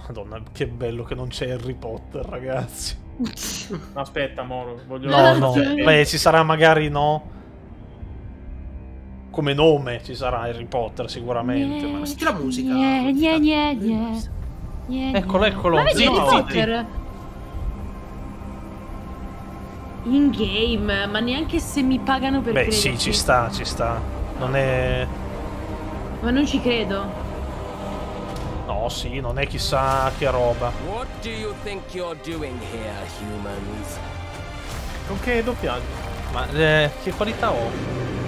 Madonna, che bello che non c'è Harry Potter, ragazzi. Aspetta, Moro, voglio No, no. Beh, ci sarà magari no. Come nome ci sarà Harry Potter sicuramente. Ma senti la musica. Gne, gne, gne, Eccolo, eccolo. Ma vedi Harry. Potter? In game, ma neanche se mi pagano per Beh, sì, crederci. ci sta, ci sta. Non è. Ma non ci credo. No, sì, non è chissà che roba. What do you think you're doing here, humans? Con che doppiaggio? Ma eh, che qualità ho?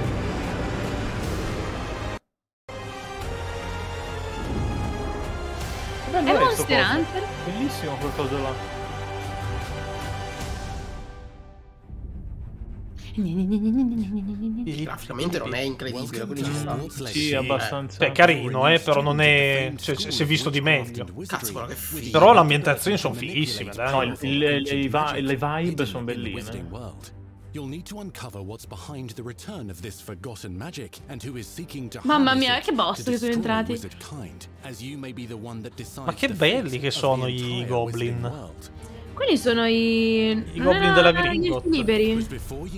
È Monster. Hunter? Bellissimo quel coso là. Graficamente non è incredibile, quindi ci sta. Sì, abbastanza. Beh, carino, eh, però non è. Cioè, si è visto di meglio. Cazzo, però che figo. Però le ambientazioni sono fighissime, dai. No, il- il- le, i va- le vibe sono belline. You'll need to uncover what's behind the return of this forgotten magic and who is seeking to Mamma harness mia, it che boss to che sono entrati. wizard kind, as you may be the one that decides Ma che belli che sono i goblin. Quelli sono i... I non goblin era- della erano gli Gringot. elfi liberi.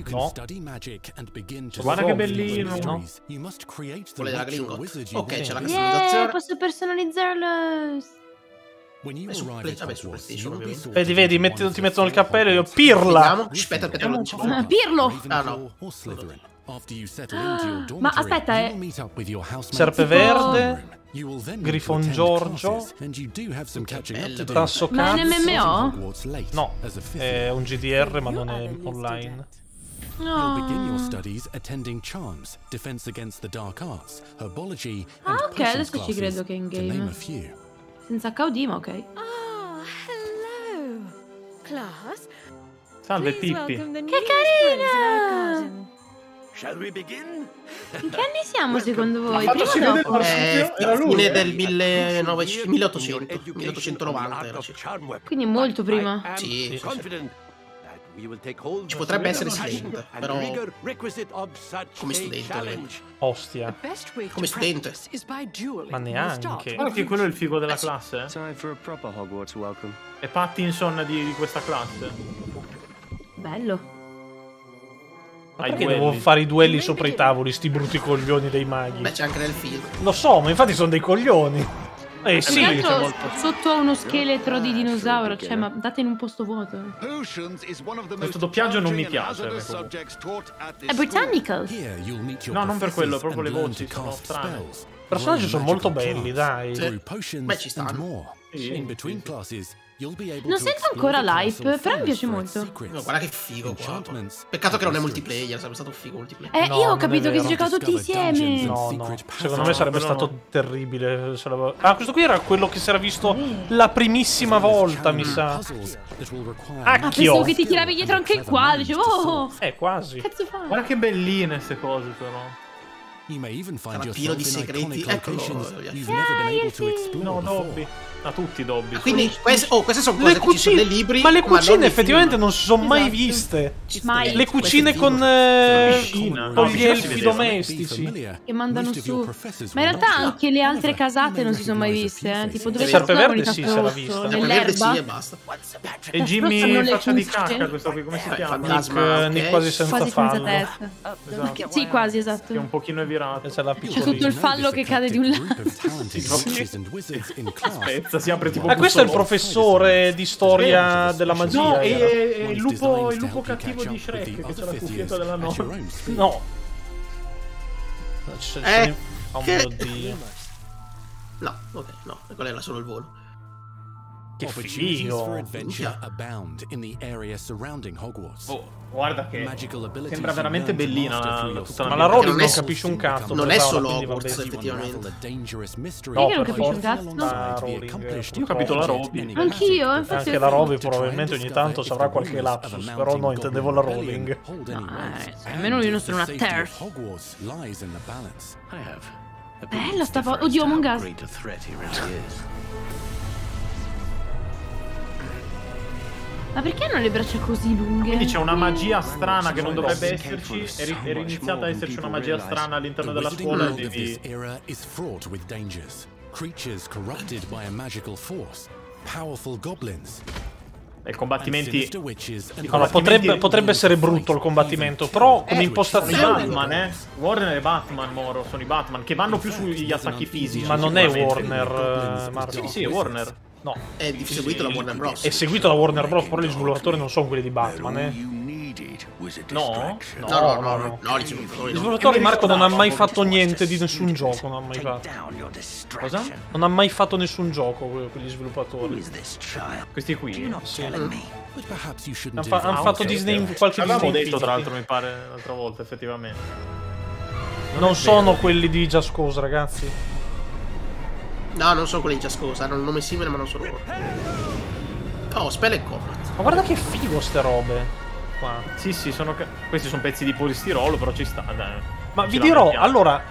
No. study magic and begin to Guarda che bellino. mysteries, you must create the Quelle della ritual Gringot. wizard you Ok, c'è la be. Yeah, Personalizzazione. posso personalizzarlo. Vedi, vedi, metti- ti mettono il cappello e io pirla. Aspetta, aspetta, dicevo. Ah, Pirlo! Ah, no. your Ma aspetta, eh. Serpeverde, Grifon Giorgio. Tasso Ma è un. MMO? No, è un GDR ma non è online. No. Ah, ok, adesso ci credo che è in game. Senza ma ok. Oh, hello, class. Salve Please Pippi. Che carina! Shall we begin? In che anni siamo secondo voi? Prima dopo? il Eh, Era lui, fine eh. del 1900, 1800, 1890 era. Quindi molto prima. Sì, sì, sì. Ci potrebbe essere studente, però come studente, Ostia. Come studente. Ma neanche. Guarda che quello è il figo della Eh classe. eh. Time for a proper Hogwarts welcome. È Pattinson di, di questa classe. Bello. Ai Perché duelli. devo fare i duelli sopra i tavoli, sti brutti coglioni dei maghi? Beh, c'è anche nel film. Lo so, ma infatti sono dei coglioni. Eh Più sì, molto. sotto a uno scheletro di dinosauro, cioè, ma date in un posto vuoto. Questo doppiaggio non mi piace. comunque. È your No, non per quello, proprio le voci sono strane. I personaggi sono molto belli, dai. Beh, ci stanno. Sì, Non to sento ancora l'hype, però mi piace molto. No, guarda che figo qua. Peccato che non è multiplayer, sarebbe stato figo multiplayer. Eh, No, io ho capito che si giocava tutti insieme. No, no. Secondo No, me sarebbe stato no. terribile. Ah, questo qui era quello che si era visto la primissima volta, mi sa. Ah, Ah, pensavo che ti tiravi dietro anche il quadro. Dicevo, oh, Eh, quasi. cazzo fa? Guarda che belline queste cose però. You may even find Sarà pieno yourself di in segreti. iconic Eccolo, locations you've never been able to sì. explore No, before. A tutti Dobby. Quindi queste, oh, queste sono cose Le che ci sono nei cucine, libri. ma le cucine nei effettivamente non si sono mai Esatto. viste. Mai. Le cucine con, eh, con gli elfi domestici. Che mandano su. Ma in realtà anche le altre casate non si sono mai viste. Eh? Tipo dove Serpeverde i sì, se l'ha vista. Serpeverde sì e basta. E Jimmy faccia di cacca, questo qui come si Eh, chiama? Nick, quasi senza Quasi senza fallo. testa. Esatto. Sì, quasi, esatto. Che è un pochino è virato. C'è tutto il fallo che cade di un lato. Aspetta, si apre tipo Ah, questo è il professore di storia della magia. No, è, è il lupo, il lupo cattivo di Shrek che c'è la cuffietta della nonna. No. Eh, Oh che- mio dio. No, ok, no, quello era solo il volo. Che Opportunities for figo. adventure abound in the area surrounding Hogwarts. Oh, guarda che sembra veramente bellina la, your tutta la Ma la Rowling non capisce un cazzo. non è solo Hogwarts, effettivamente. No, Perché non per capisci un forza. cazzo? Rowling, Io ho capito la any Anch'io, infatti. Anche la To try probabilmente ogni tanto the qualche lapsus, però no, intendevo la Rowling. No, eh, almeno io non sono una TERF. Bella sta foto. Oddio, Among Us. Ma perché hanno le braccia così lunghe? Quindi c'è una magia strana che non dovrebbe esserci. È, ri- è iniziata a esserci una magia strana all'interno della scuola e devi. Creatures corrupted by a magical force, powerful goblins, E and combattimenti. Allora, potrebbe, potrebbe essere brutto il combattimento, però come i impostazione. Batman, eh. Warner e Batman, Moro, sono i Batman, che vanno più sugli attacchi fisici. Ma non è. Warner, eh, Marco. Sì, sì, è Warner. No, È distribuito da Warner Bros. è seguito da Warner Bros, però gli sviluppatori non sono quelli di Batman, eh. No? No, no, no, no, no, gli sviluppatori Marco non ha mai fatto niente di nessun gioco, non ha mai fatto. Cosa? Non ha mai fatto nessun gioco que- quegli sviluppatori. Questi qui. Sì. Hanno fa- involve fatto Disney ok. qualche L'avevamo Disney detto, tra l'altro, mi pare, l'altra volta, effettivamente. Non sono quelli di Just Cause, ragazzi. No, non sono quelli di Just Cause, hanno un nome simile ma non sono loro. Oh, Spell e Combat. Ma guarda che figo ste robe. Qua. Sì, sì, sono questi sono pezzi di polistirolo, però ci sta, dai. Ma Ci vi dirò, allora,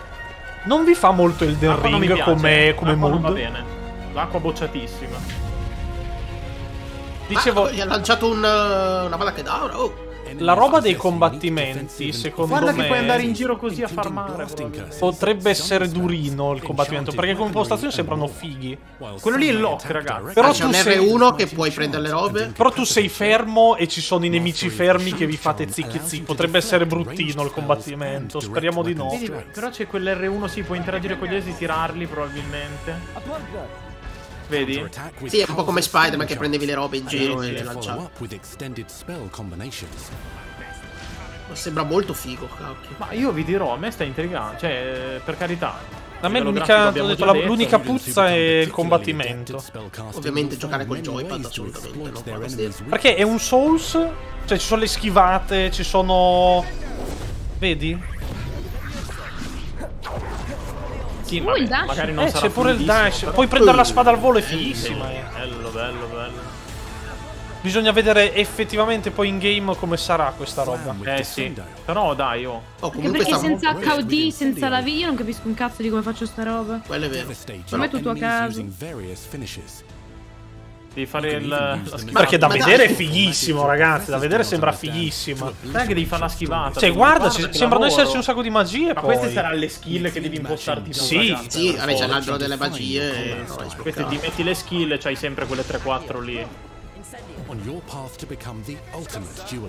non vi fa molto il The Ring come, come non va mood? bene. L'acqua bocciatissima. Dicevo, Ah, gli ha lanciato un, una bala che daura. Oh, la roba dei combattimenti, secondo Guarda che me, puoi andare in giro così a farmare. potrebbe essere durino il combattimento, perché come impostazione sembrano fighi. Quello lì è il lock, ragazzi. Però Ah, c'è tu un sei- R1 che puoi prendere le robe. Però tu sei fermo e ci sono i nemici fermi che vi fate zicchi zicchi. Potrebbe essere bruttino il combattimento, speriamo di no. Vedi, però c'è quell'R1, sì, puoi interagire con gli essi, tirarli probabilmente. Vedi? Sì, è un po' come Spider-Man che prendevi le robe in giro e le lanciavi. Ma Sembra molto figo, cacchio. Ma io vi dirò, a me sta intrigando. Cioè, per carità. A me l'unica, l'unica puzza è il combattimento. Ovviamente giocare col joypad assolutamente fastidio. Perché è un Souls, cioè ci sono le schivate, ci sono... Vedi? Sì, Uh, ma il dash. magari non Eh, sarà c'è pure il dash. però- Puoi prendere la spada al volo, è fighissima. eh. Bello, bello, bello. Bisogna vedere effettivamente poi in game come sarà questa roba. Eh sì. Però dai, oh. Oh, Anche perché senza HUD, senza la V, io non capisco un cazzo di come faccio sta roba. Quello è vero. Per me è tutto a caso. Devi fare il, la schivata. Perché da vedere è fighissimo, ragazzi. Da vedere sembra fighissima. Sai che devi fare la schivata. Cioè, guarda, sembrano esserci un sacco di magie. Ma queste saranno le skill che devi impostarti tu, Sì. Sì, vabbè, c'è l'albero delle magie e è Queste ti metti le skill e c'hai sempre quelle 3-4 lì.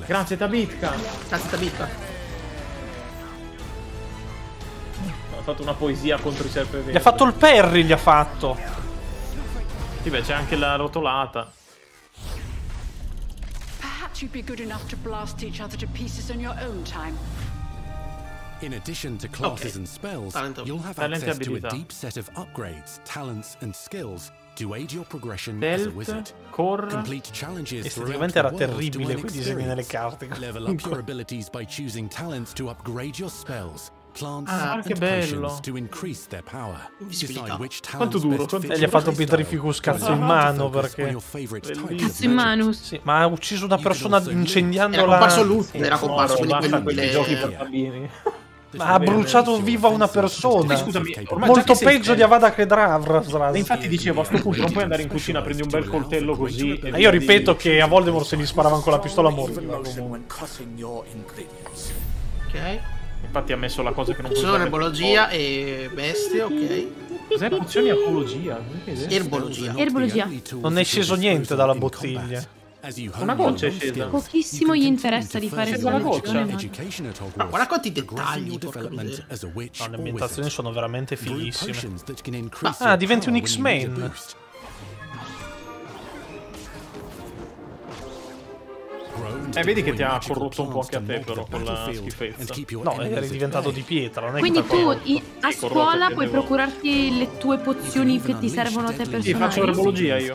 Grazie Tabitka. Cazzo tabicca. Ha fatto una poesia contro i serpeventi. Gli ha fatto il parry, gli ha fatto. Sì, beh, c'è anche la rotolata. Perhaps you'd be good enough to blast each other to pieces on your own time. In addition to classes Ok. and spells, Talento. you'll have Talenti e access to a deep set of upgrades, talents, and skills to aid your progression as a wizard. core. Complete challenges throughout Esteticamente the era world to terribile win quei disegni nelle experience. carte. Level up your abilities by choosing talents to upgrade your spells, plants, Ah, che bello. potions to increase their power. Invisibilità. Decide which Quanto duro? Quanto- E gli ha fatto playstyle. Petrificus cazzo in mano perché... Cazzo in manus. Sì, ma ha ucciso una persona Era incendiandola. comparso Luther, Sì, era comparso, No, quello questi le- giochi per bambini. Ma ha bruciato viva una persona. Scusami, ormai Molto sei peggio stealth- di Avada Kedavra. Infatti dicevo, a sto punto non puoi andare in cucina, prendi un bel coltello così. e Ma io ripeto che a Voldemort se gli sparavano con la pistola moriva. Ok. Infatti ha messo la cosa che non puoi Sono erbologia e bestie, ok. Cos'è pozioni apologia? Erbologia. Erbologia. Non è sceso niente dalla bottiglia. Una goccia è scesa. Pochissimo gli interessa di fare la goccia. Ma guarda quanti dettagli. No, le ambientazioni sono veramente fighissime. Ah, Ah, diventi un X-Men. Eh, vedi che ti ha corrotto un po' anche a te, però, con la schifezza. No, eri diventato di pietra. Non è Quindi tu t'ha- i- a scuola puoi procurarti le tue pozioni che ti servono a te Sì, faccio personali. erbologia io.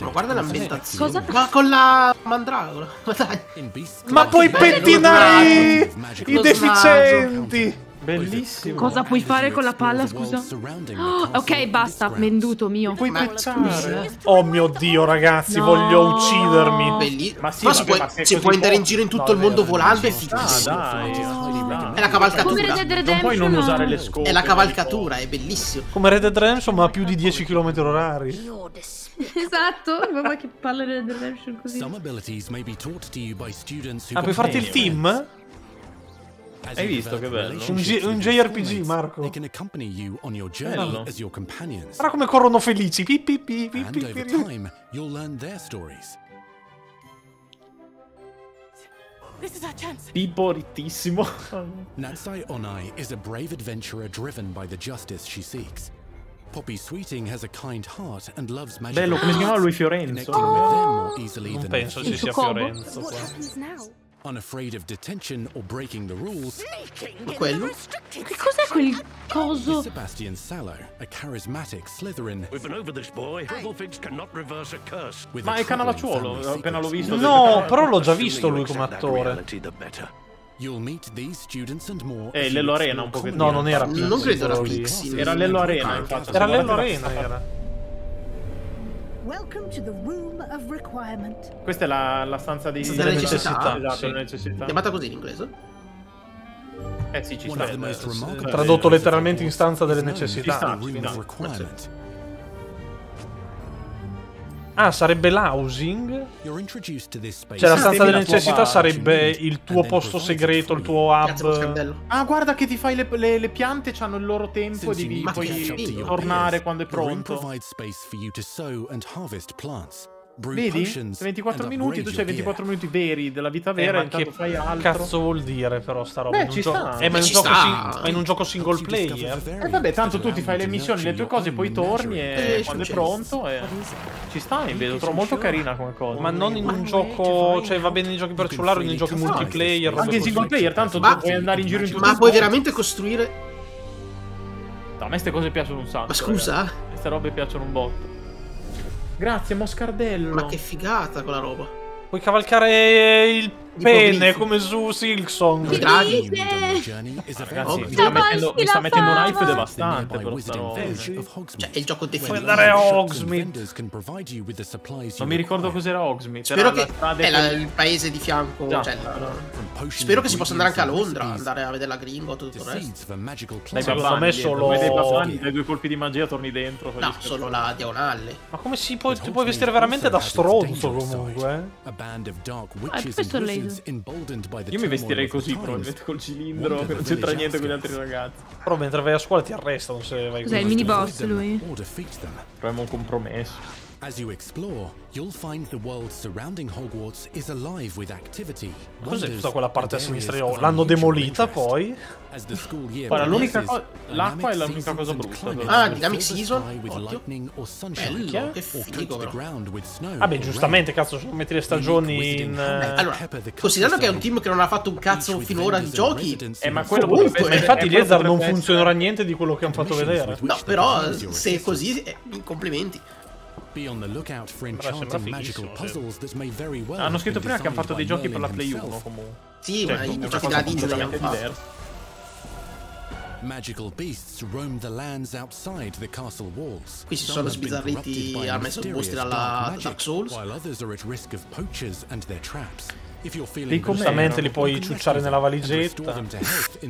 Ma guarda l'ambientazione. Cosa? Ma con la mandragola. Ma dai. Ma puoi pettinare i deficienti. Bellissimo. Cosa puoi fare con la palla, scusa? Oh, ok, basta, venduto mio. Puoi Ma- pezzare. Oh mio dio, ragazzi, No. voglio uccidermi. Bellissimo. Ma sì, si, vabbè, può, ma se può andare in giro in tutto No, il mondo vero, volando, è fighissimo. dai. È la Come cavalcatura. Red Dead Non puoi non Redemption, usare le scope. È la cavalcatura, è bellissimo. Come Red Dead Redemption, ma a più di 10 km orari. Esatto, mamma che parla di Red Dead Redemption così. Ah, puoi farti il team? Hai visto che bello? Un G- un JRPG, Marco. They can accompany you on your journey Bello. as your companions. Guarda come corrono felici. Pi, pi, pi, pi, pi, pi. time, you'll learn their stories. Tipo rittissimo. Natsai Onai is a brave adventurer driven by the justice she seeks. Poppy Sweeting has a kind heart and loves magic. Bello, come si chiama lui Fiorenzo? easily Non penso ci sia. Fiorenzo. What qua. happens now? Unafraid of detention or breaking the rules, Ma quello? Che cos'è quel coso? Sebastian Sallow, a charismatic Slytherin We've been over this, boy. Figs cannot reverse a curse. with Ma è family appena l'ho visto. No, però l'ho già visto lui come attore. reality, the better. You'll meet these students and more. Eh, Lello Arena un pochettino. No, non era Non piccolo credo era. Pixie. Era Lello Arena, infatti. Era Lello Arena, era. Questa è la, la stanza di Stanza delle necessità, Esatto, sì. necessità. Chiamata così in inglese? Eh sì, ci sta. eh, Tradotto letteralmente in stanza delle necessità. the Ci Room sta. of Requirement. Ah, sarebbe l'housing? Cioè la stanza delle necessità sarebbe il tuo posto segreto, il tuo hub. Ah, guarda che ti fai le, le- le piante, hanno il loro tempo e devi poi tornare quando è pronto. Vedi? potions, 24 and minuti, tu c'hai your 24 gear. minuti veri della vita Eh, vera, ma intanto che fai altro. cazzo vuol dire però sta roba? Beh, In ci gioco- sta. Eh, ma in un Ci gioco, sta. sing- ma in un gioco single player? Eh vabbè, tanto tu ti fai le missioni, le tue cose, poi torni e Eh, quando è pronto e... Ci sta, invece, lo trovo molto carina come cosa. Ma non in un gioco, cioè va bene nei giochi per cellulare o nei giochi multiplayer. Anche in single player, tanto Ma- tu puoi andare in giro in tutto Ma puoi veramente costruire. No, a me queste cose piacciono un sacco. Ma scusa? Queste robe piacciono un botto. Grazie, Moscardello. Ma che figata quella roba. Puoi cavalcare il ipoglifi. come su Silksong. I draghi. Ragazzi, mi sta mettendo, mi sta mettendo un hype devastante roba. Hogsmeade. Cioè, è il gioco Puoi definitivo. andare a Hogsmeade. Non mi ricordo cos'era Hogsmeade. Spero che è la- il paese di fianco. Già. cioè, Spero che si possa andare anche a Londra, andare a vedere la Gringo e tutto to il resto. Dai. Secondo me solo- dai due colpi di magia torni dentro. No, solo la diagonale. Ma come si può, ti puoi vestire veramente da stronzo comunque? eh? Ah, questo è laser. Wizards emboldened by the Io mi vestirei of the così, probabilmente col cilindro, che non c'entra niente con gli altri ragazzi. Però mentre vai a scuola ti arrestano se vai Cos'è il così. mini boss lui? Troviamo un compromesso. As you explore, you'll find the world surrounding Hogwarts is alive with activity. Cos'è tutta quella parte a sinistra? Io- L'hanno demolita poi. Guarda, l'unica progresses, co- l'acqua è l'unica cosa brutta Ah, Dynamic Season? Bello, che figo però. Vabbè, or giustamente, cazzo, se non metti le stagioni in... Eh, allora, considerando che è un team che non ha fatto un cazzo finora di giochi, Eh, ma quello Comunque, Ma infatti eh, Blizzard non funzionerà niente di quello che hanno fatto vedere. no, però se è così, eh, complimenti. Be on the lookout for sembra enchanting magical puzzles that may very well ah, Hanno have scritto been prima che hanno fatto dei giochi per la Play 1 comunque. Sì, Cioè, ma è i una giochi cosa della Disney hanno fatto. Magical beasts roam the lands outside the castle walls. Qui si sono sbizzarriti corrupted by armi sottoposte dalla Dark Souls. While others are at risk of poachers and their traps. Com'è? Giustamente li puoi ciucciare nella valigetta.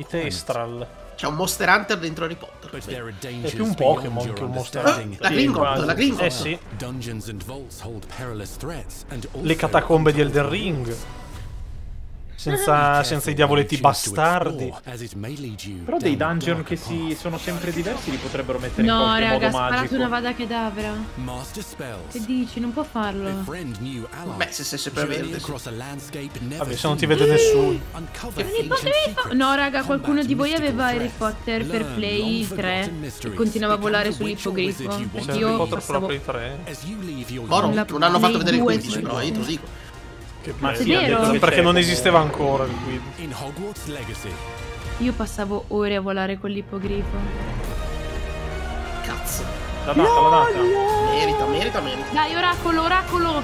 I. Testral. C'è un Monster Hunter dentro Harry Potter. È più un Pokémon che un Monster. Hunter. La Gringotts, la Gringotts. Eh sì. Le catacombe di Elden Ring. Senza, senza i diavoletti bastardi. Però dei dungeon che si sono sempre diversi li potrebbero mettere in No, qualche raga, ha modo sparato magico. una vada kedavra. Master spells. Che dici? Non può farlo. Beh, se sei sempre verde, sì. Vabbè, se non ti vede before. nessuno. No, raga, qualcuno di voi aveva Harry. Potter per Play long-forgotten 3 e continuava a volare sull'ippogrifo. want Harry io Potter per. Play 3. As you leave your Loro non hanno fatto vedere il 2, 15, sì. però io te lo dico. Ma È sì, vero? Perché non esisteva ancora il quid. in Hogwarts Legacy. Io passavo ore a volare con l'ippogrifo. Cazzo. L'ha data, l'ha data. Merita, merita, merita. Dai, oracolo, oracolo!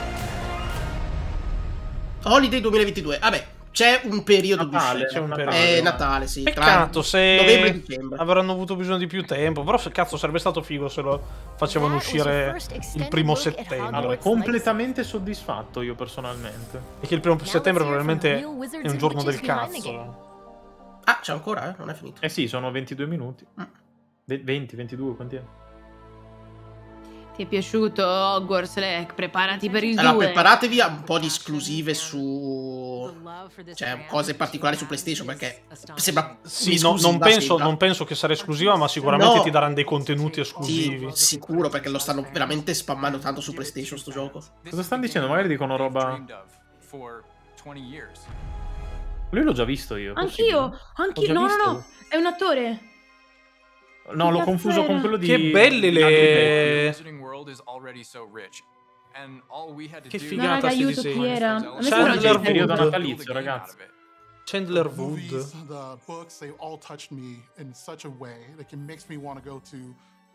Holiday 2022. Vabbè, c'è un periodo Natale, di c'è un uscita. periodo. È Natale, sì. tra Peccato se Novembre e dicembre. avranno avuto bisogno di più tempo. Però se cazzo sarebbe stato figo se lo facevano uscire il primo settembre. Allora, completamente soddisfatto io personalmente. E che il primo settembre probabilmente è un giorno del cazzo. Ah, c'è ancora, eh? Non è finito. Eh sì, sono 22 minuti. Mm. Ve- 20, 22, quanti è? Ti è piaciuto Hogwarts? Leck? Preparati per il Allora, 2. preparatevi a un po' di esclusive su. Cioè, cose particolari su PlayStation perché sembra. Sì, no- non, penso, non penso che sarà esclusiva, ma sicuramente No. ti daranno dei contenuti Sì, esclusivi. sicuro perché lo stanno veramente spammando tanto su PlayStation sto gioco. Cosa stanno dicendo? Magari dicono roba... Lui l'ho già visto io. Anch'io, anch'io. No, no, no. È un attore. No, l'ho confuso con quello di... Che belle le... Che No, figata raga, sti disegni. era? Chandler il periodo Wood. natalizio, ragazzi. Chandler Wood. the books, they all touched me in such a way that it makes me want to go to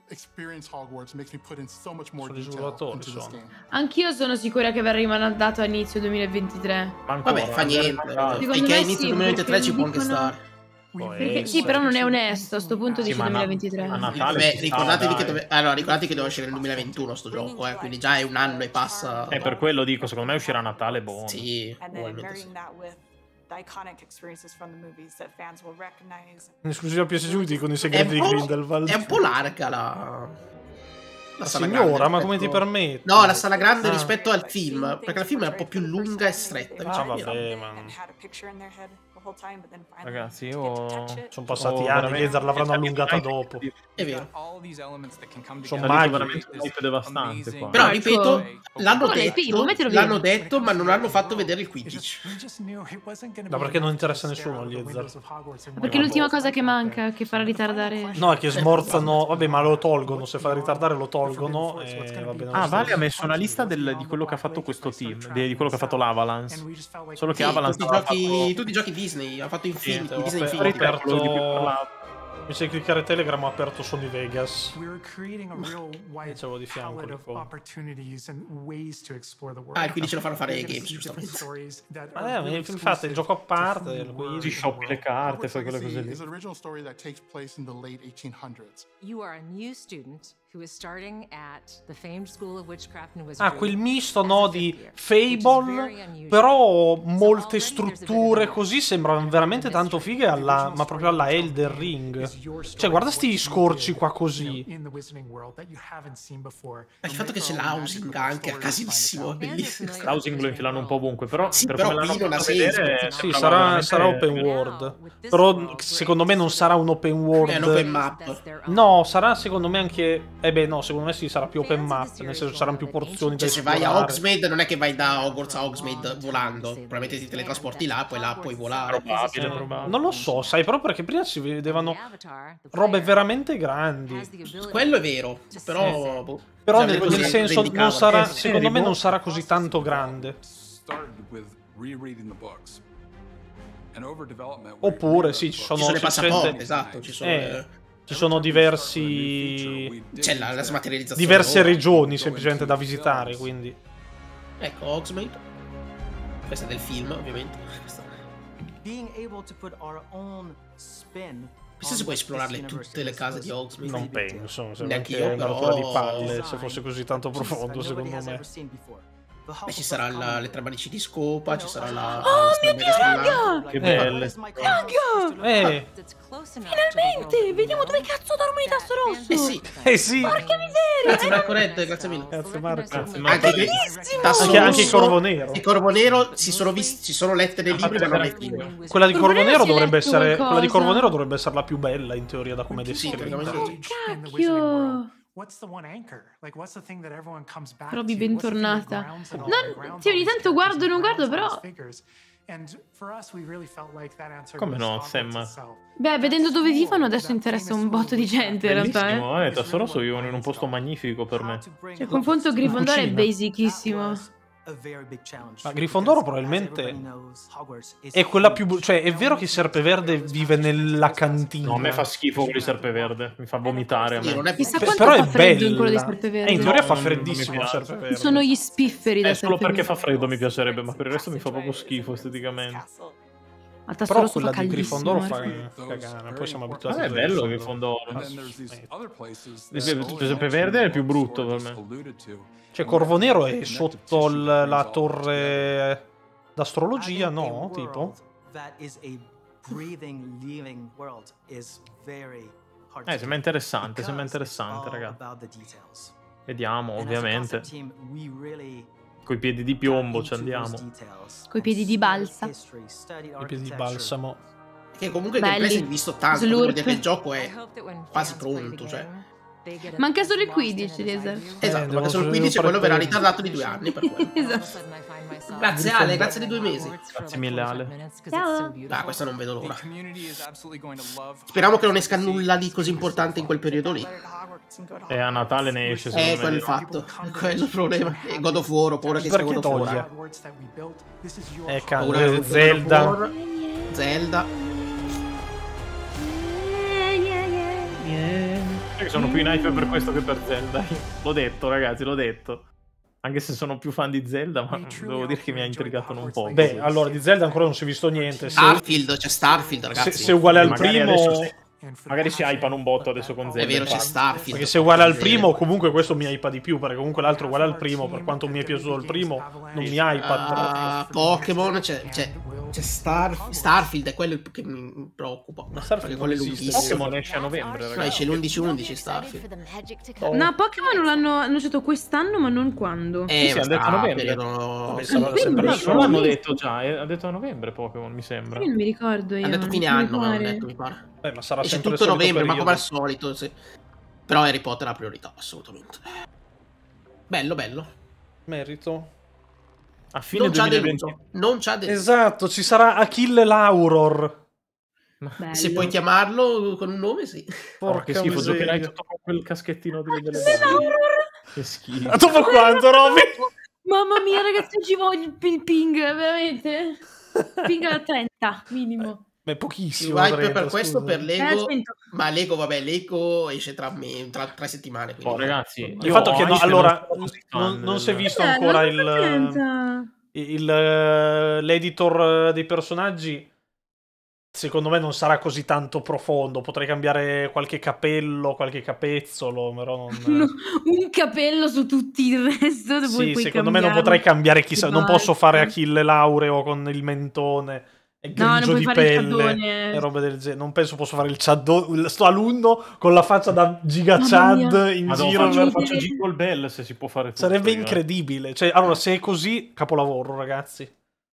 experience Hogwarts, makes me put in so much more Sono detail into this sono. game. Anch'io sono sicura che verrà rimandato a inizio 2023. Ma ancora, Vabbè, fa niente. Finché me inizio sì, 2023 perché ci può anche stare. Perché, sì, però non è onesto. A sto punto Sì, dice ma na- 2023. a Natale sta, ricordatevi che, dai. dove... allora, ricordatevi che doveva uscire nel 2021 sto gioco, eh, quindi già è un anno e passa. Eh, per quello dico, secondo me uscirà a Natale buono. Sì, the iconic experiences from the movies that fans will recognize. In esclusiva PS5 dicono i segreti di Grindelwald. è un po' larga la. La sala signora, grande ma come ti permetti? No, la sala grande Ah. rispetto al film. Perché il film è un po' più lunga e stretta. Ah, invece vabbè, ma... Ragazzi, io... Sono passati ho anni, Blizzard l'avranno allungata Night- dopo. È vero. Sono maghi. veramente un hype devastante qua. Però, Ecco. ripeto, l'hanno detto, l'hanno detto, ma non hanno fatto vedere il 15. Ma perché non interessa a nessuno Blizzard? Perché è l'ultima cosa che manca, che farà ritardare. No, è che smorzano... Vabbè, ma lo tolgono, se fa ritardare lo tolgono e va bene Ah, Vale ha messo una lista del- di quello che ha fatto questo team, di, di quello che ha fatto l'Avalance. Solo che Sì, Avalance tutti, i giochi, fatto- tutti i giochi Disney, ha fatto Sì, Infinity, ho Disney Infinity. aperto... Invece di cliccare Telegram ho aperto Sony Vegas. Dicevo di fianco il of phone. opportunities and ways to explore the world. Ah, e quindi ce lo fanno fare You're ai gonna games, giustamente. Ma eh, infatti il gioco a parte, in the shoppi le carte, fai quelle cose lì. is an original story that takes place in the late 1800s. You are a new student who is starting at the famed School of Witchcraft and Ah, quel misto, no, di Fable, però molte strutture così sembrano veramente tanto fighe, alla, ma proprio alla Elden Ring. Cioè, guarda sti scorci qua così. il fatto che c'è l'housing anche a casissimo, è bellissimo. L'housing lo infilano un po' ovunque, però Sì, per però come l'hanno fatto vedere, senso. Sì, sarà, sarà open world. Però secondo me non sarà un open world. È un open map. No, sarà secondo me anche Eh beh, no, secondo me sì, sarà più open map, nel senso ci saranno più porzioni da Cioè, se vai a. Hogsmeade non è che vai da Hogwarts a Hogsmeade volando. Probabilmente ti teletrasporti là, poi là puoi volare. Probabile, probabile. Non lo so, sai, però perché prima si vedevano robe veramente grandi. Quello è vero, però... boh, Però nel, nel senso non sarà, Eh, secondo me boh. non sarà così tanto grande. Oppure sì, ci sono, Ci sono le passaporti, esatto, ci sono eh, le- ci sono diversi C'è la, la smaterializzazione. diverse ora. regioni semplicemente da visitare, quindi Ecco, Hogsmeade. Questa è del film, ovviamente. Questa- Being able to put our own spin Chissà se puoi esplorarle tutte le case di Hogsmeade. non penso, sembra Neanche anche io, una rottura di però- palle se fosse così tanto profondo secondo me. Beh, ci sarà la- le tre manici di scopa, ci sarà la... Oh, la mio Dio, raga! Che Eh, belle. Raga! Eh, Finalmente! Vediamo dove cazzo dorme il tasto rosso! Eh sì. eh sì. Porca miseria! Grazie Marco Red, grazie mille. Grazie Marco. Grazie, Anche, Bellissimo! Tasso Anche, anche il Corvo Nero. e Corvo Nero si sono, visti, si sono lette nei libri, ma non nei film. Quella di Corvo Nero dovrebbe essere quella di Corvo Nero dovrebbe essere la più bella in teoria da come Sì, descritta. World, Cacchio! What's the one anchor? Like, what's the thing that everyone comes back Roby, to? What's the thing that bentornata. Non- sì, ogni tanto guardo e non guardo, però- Come no, Sam? Beh, vedendo dove vivono adesso interessa un botto di gente in realtà, eh. Bellissimo, eh, Tasso Rosso vivono in un posto magnifico per me. Cioè, il confronto Grifondoro è cucina. Ma Grifondoro probabilmente è quella più... Cioè, è vero che Serpeverde vive nella cantina. No, a me fa schifo quello di Serpeverde, mi fa vomitare a me. non è Chissà quanto però fa è freddo in quello di bella. Serpeverde. Eh, in teoria fa No, freddissimo. Serpeverde. Sono gli spifferi da Eh, solo perché fa freddo mi piacerebbe, ma per il resto mi fa proprio schifo esteticamente. Però quella di. Grifondoro eh. fa cagare, poi siamo abituati Ma è bello Grifondoro. Esempio, Serpeverde è il più brutto per me. Cioè, Corvo Nero è sotto la torre d'astrologia, no? Tipo? Eh, sembra interessante, sembra interessante, ragazzi. Vediamo, ovviamente. Coi piedi di piombo ci andiamo. Coi piedi di balsa. I piedi di balsamo. Che comunque Belli. gameplay si è visto tanto, vuol dire che il gioco è quasi pronto, cioè. Manca solo il 15, Laser. Esatto, devo ma solo il solo 15 quello verrà ritardato di due anni per quello. esatto. Grazie Ale, grazie di due mesi. Grazie mille Ale. Ciao. Ah, questo non vedo l'ora. Speriamo che non esca nulla di così importante in quel periodo lì. E a Natale ne esce Eh, secondo quello è il fatto. È quello il problema. E God of War, ho paura che sia God of War. Eh, Paura cazzo, che sia God of Zelda. Perché sono più in hype per questo che per Zelda. L'ho detto, ragazzi, l'ho detto. Anche se sono più fan di Zelda, ma devo dire che mi ha intrigato un po'. Beh, allora di Zelda ancora non si è visto niente. Se, Starfield, c'è Starfield, se, ragazzi. se è uguale al Magari primo... si- Magari si hypano un botto adesso con Zelda. È vero, c'è. Starfield. Perché se è uguale al primo, comunque questo mi hypa di più. Perché comunque l'altro è uguale al primo. Per quanto mi è piaciuto il primo, non mi hypa. Ah, Pokémon, c'è, c'è, c'è Star- Starfield, è quello che mi preoccupa. Ma Starfield perché quello è lunghissimo. Pokémon esce a novembre, No, ragazzi. esce l'11-11 Starfield. No, Pokémon l'hanno annunciato quest'anno, ma non quando. Eh, sì, ma hanno detto sta novembre. periodo- Vabbè, sì. sarà sempre non l'hanno detto già, eh, ha detto a novembre Pokémon, mi sembra. Io non mi ricordo io. Hanno detto fine mi anno, hanno pare. detto, mi pare. Eh, ma sarà Esce tutto novembre, ma periodo. come al solito. sì. Però Harry Potter ha priorità, assolutamente. Bello, bello. Merito. A fine Non ci ha 2020. deluso. Non ci ha deluso. Esatto, ci sarà Achille L'auror. Bello. Se puoi chiamarlo con un nome, sì. Porca che Porca schifo, miseria. giocherai tutto con quel caschettino di delle Che schifo. Ma dopo quanto, Roby? Mamma mia, ragazzi, ci voglio il ping ping, veramente. Ping a 30, minimo. Beh, Più pochissimo. hype 30, per questo, scusa. per Lego. Eh, 100. Ma Lego, vabbè, Lego esce tra, me, tra tre settimane. quindi- Oh, ragazzi, Il fatto che no, allora non, non si è visto Eh, ancora il, il, eh, l'editor dei personaggi. Secondo me non sarà così tanto profondo. Potrei cambiare qualche capello, qualche capezzolo, però non. No, un capello su tutti il resto. Sì, secondo me non potrei cambiare chissà. Non posso fare. Achille Laureo con il mentone No, non grigio puoi di fare il pelle ciaddone. e robe del genere. Non penso posso fare il ciaddone. Sto alunno con la faccia da giga chad in Madonna, giro. faccio, faccio Jingle Bell se si può fare tutto. Sarebbe eh. incredibile. Cioè, allora, se è così, capolavoro, ragazzi.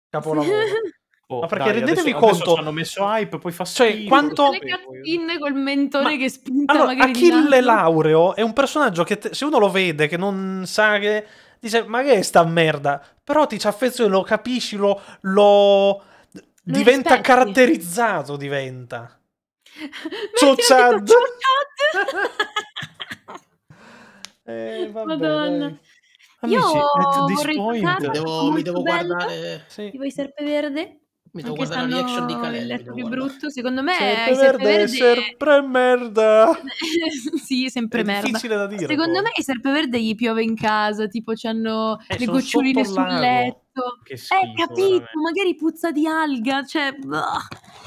Capolavoro. Oh, Ma perché dai, rendetevi adesso, conto- adesso ci hanno messo hype, poi fa Cioè, schifo. quanto- Le cazzine col mentone che spunta Allora, magari Achille. Laureo è un personaggio che te- se uno lo vede, che non sa che... Dice, ma che è sta merda? Però ti ci affezioni, lo capisci, lo... lo... diventa rispetti. caratterizzato, diventa. Metti, Ciao, ho detto, Chad. "Ciao, Chad". Eh, vabbè, Madonna. dai. Io Amici, vorrei Disappoint. giocarlo, Mi devo- mi devo bello. guardare- Tipo i Serpeverde. Mi devo guardare la reaction di mi letto più guardare. brutto, secondo me Serpe i verde, Serpeverde... serpe merda. sì, sempre È merda. difficile da dire, Secondo poi. me i Serpeverde gli piove in casa, tipo c'hanno Eh, le goccioline sul lago. letto. Che Eh, schifo, capito, veramente. magari puzza di alga, cioè... bah.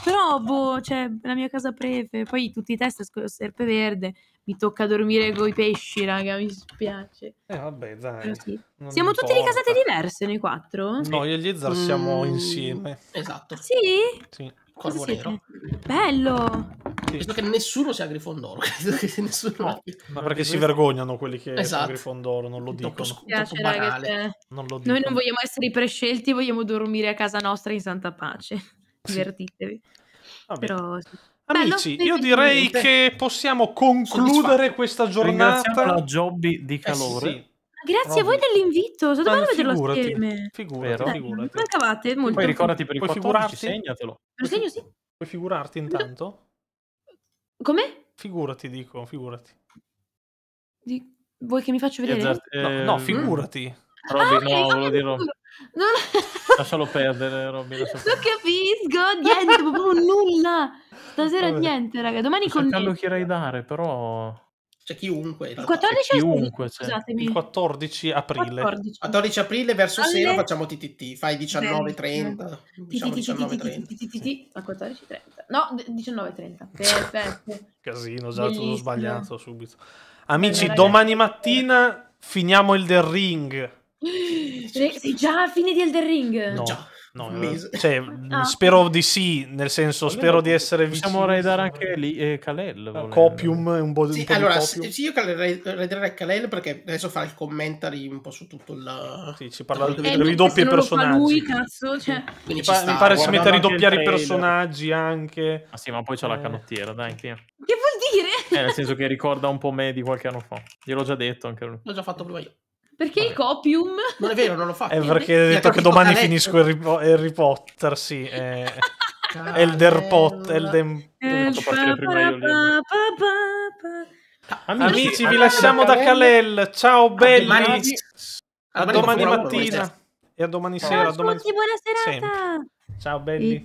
Però, boh, cioè, la mia casa prefe. Poi tutti i test serpeverde. Mi tocca dormire con i pesci, raga, mi spiace. Eh, vabbè, dai. Sì. Siamo tutti di casate diverse noi quattro? No, io e gli siamo Mm, insieme. Esatto. Sì? Sì. Corvo Cosa siete? nero. Bello! Visto che nessuno sia Grifondoro, credo che nessuno abbia- Ma perché si vergognano quelli che sono Esatto. Grifondoro, non lo Troppo dicono. troppo raga, banale. cioè, Non lo Noi dicono. non vogliamo essere i prescelti, vogliamo dormire a casa nostra in santa pace. Divertitevi. Vabbè. Però sì. Amici, Bello, io direi niente. che possiamo concludere questa giornata. la Jobby di Eh, calore. sì. Grazie a voi Robby. dell'invito, Ma dovevamo vederlo figurati, assieme. Figurati, Vero? Dai, figurati. mancavate molto. Poi ricordati per i Puoi 14, figurarti? segnatelo. Lo segno, sì. Puoi figurarti intanto? Come? Figurati, dico, figurati. Di- Vuoi che mi faccia vedere? No, eh, no, figurati. Robby, Ah, no, volevo dirlo. Non... Lascialo perdere, Robby. Lascialo non capisco, niente, proprio nulla. Stasera Vabbè. niente, raga. Domani con Cercando chi dare, però... C'è chiunque. il realtà. 14 o il 16? chiunque, cioè. Il 14 aprile. 14. 14 aprile verso Alle- sera facciamo TTT. Fai 19.30. Ti, Diciamo ti, ti, ti, ti, ti, 19.30. ti, ti, ti, ti, a 14.30. No, d- 19.30. Perfetto. Casino, già tutto Bellissimo. sbagliato subito. Amici, domani mattina finiamo il The Ring. Sei già a fine di Elden Ring? No, Già, no, eh, cioè, Ah. spero di sì, nel senso, spero di essere Possiamo vicino. raidare anche lì, eh, Kalel. volendo. Copium, un po', Sì, un po' allora, di sì, sì, io riderei Kalel perché adesso fa il commentary un po' su tutto il... Sì, ci parla tutto di Eh, ridoppi i personaggi. lui, cazzo, cioè... Mi, pa- sta. mi pare si mette a ridoppiare i personaggi anche. Ah sì, ma poi la Eh. canottiera, dai, via. Che vuol dire? Eh, nel senso che ricorda un po' me di qualche anno fa. Gliel'ho già detto anche lui. L'ho già fatto prima io. Perché il copium? Non è vero, non l'ho fatto. È perché hai detto che domani finisco Harry, Harry Potter, sì. eh, Elder Pot, Elden... Pa- Amici, vi lasciamo da Kalel. Ciao belli. A domani mattina. E a domani sera. buona serata! Ciao belli.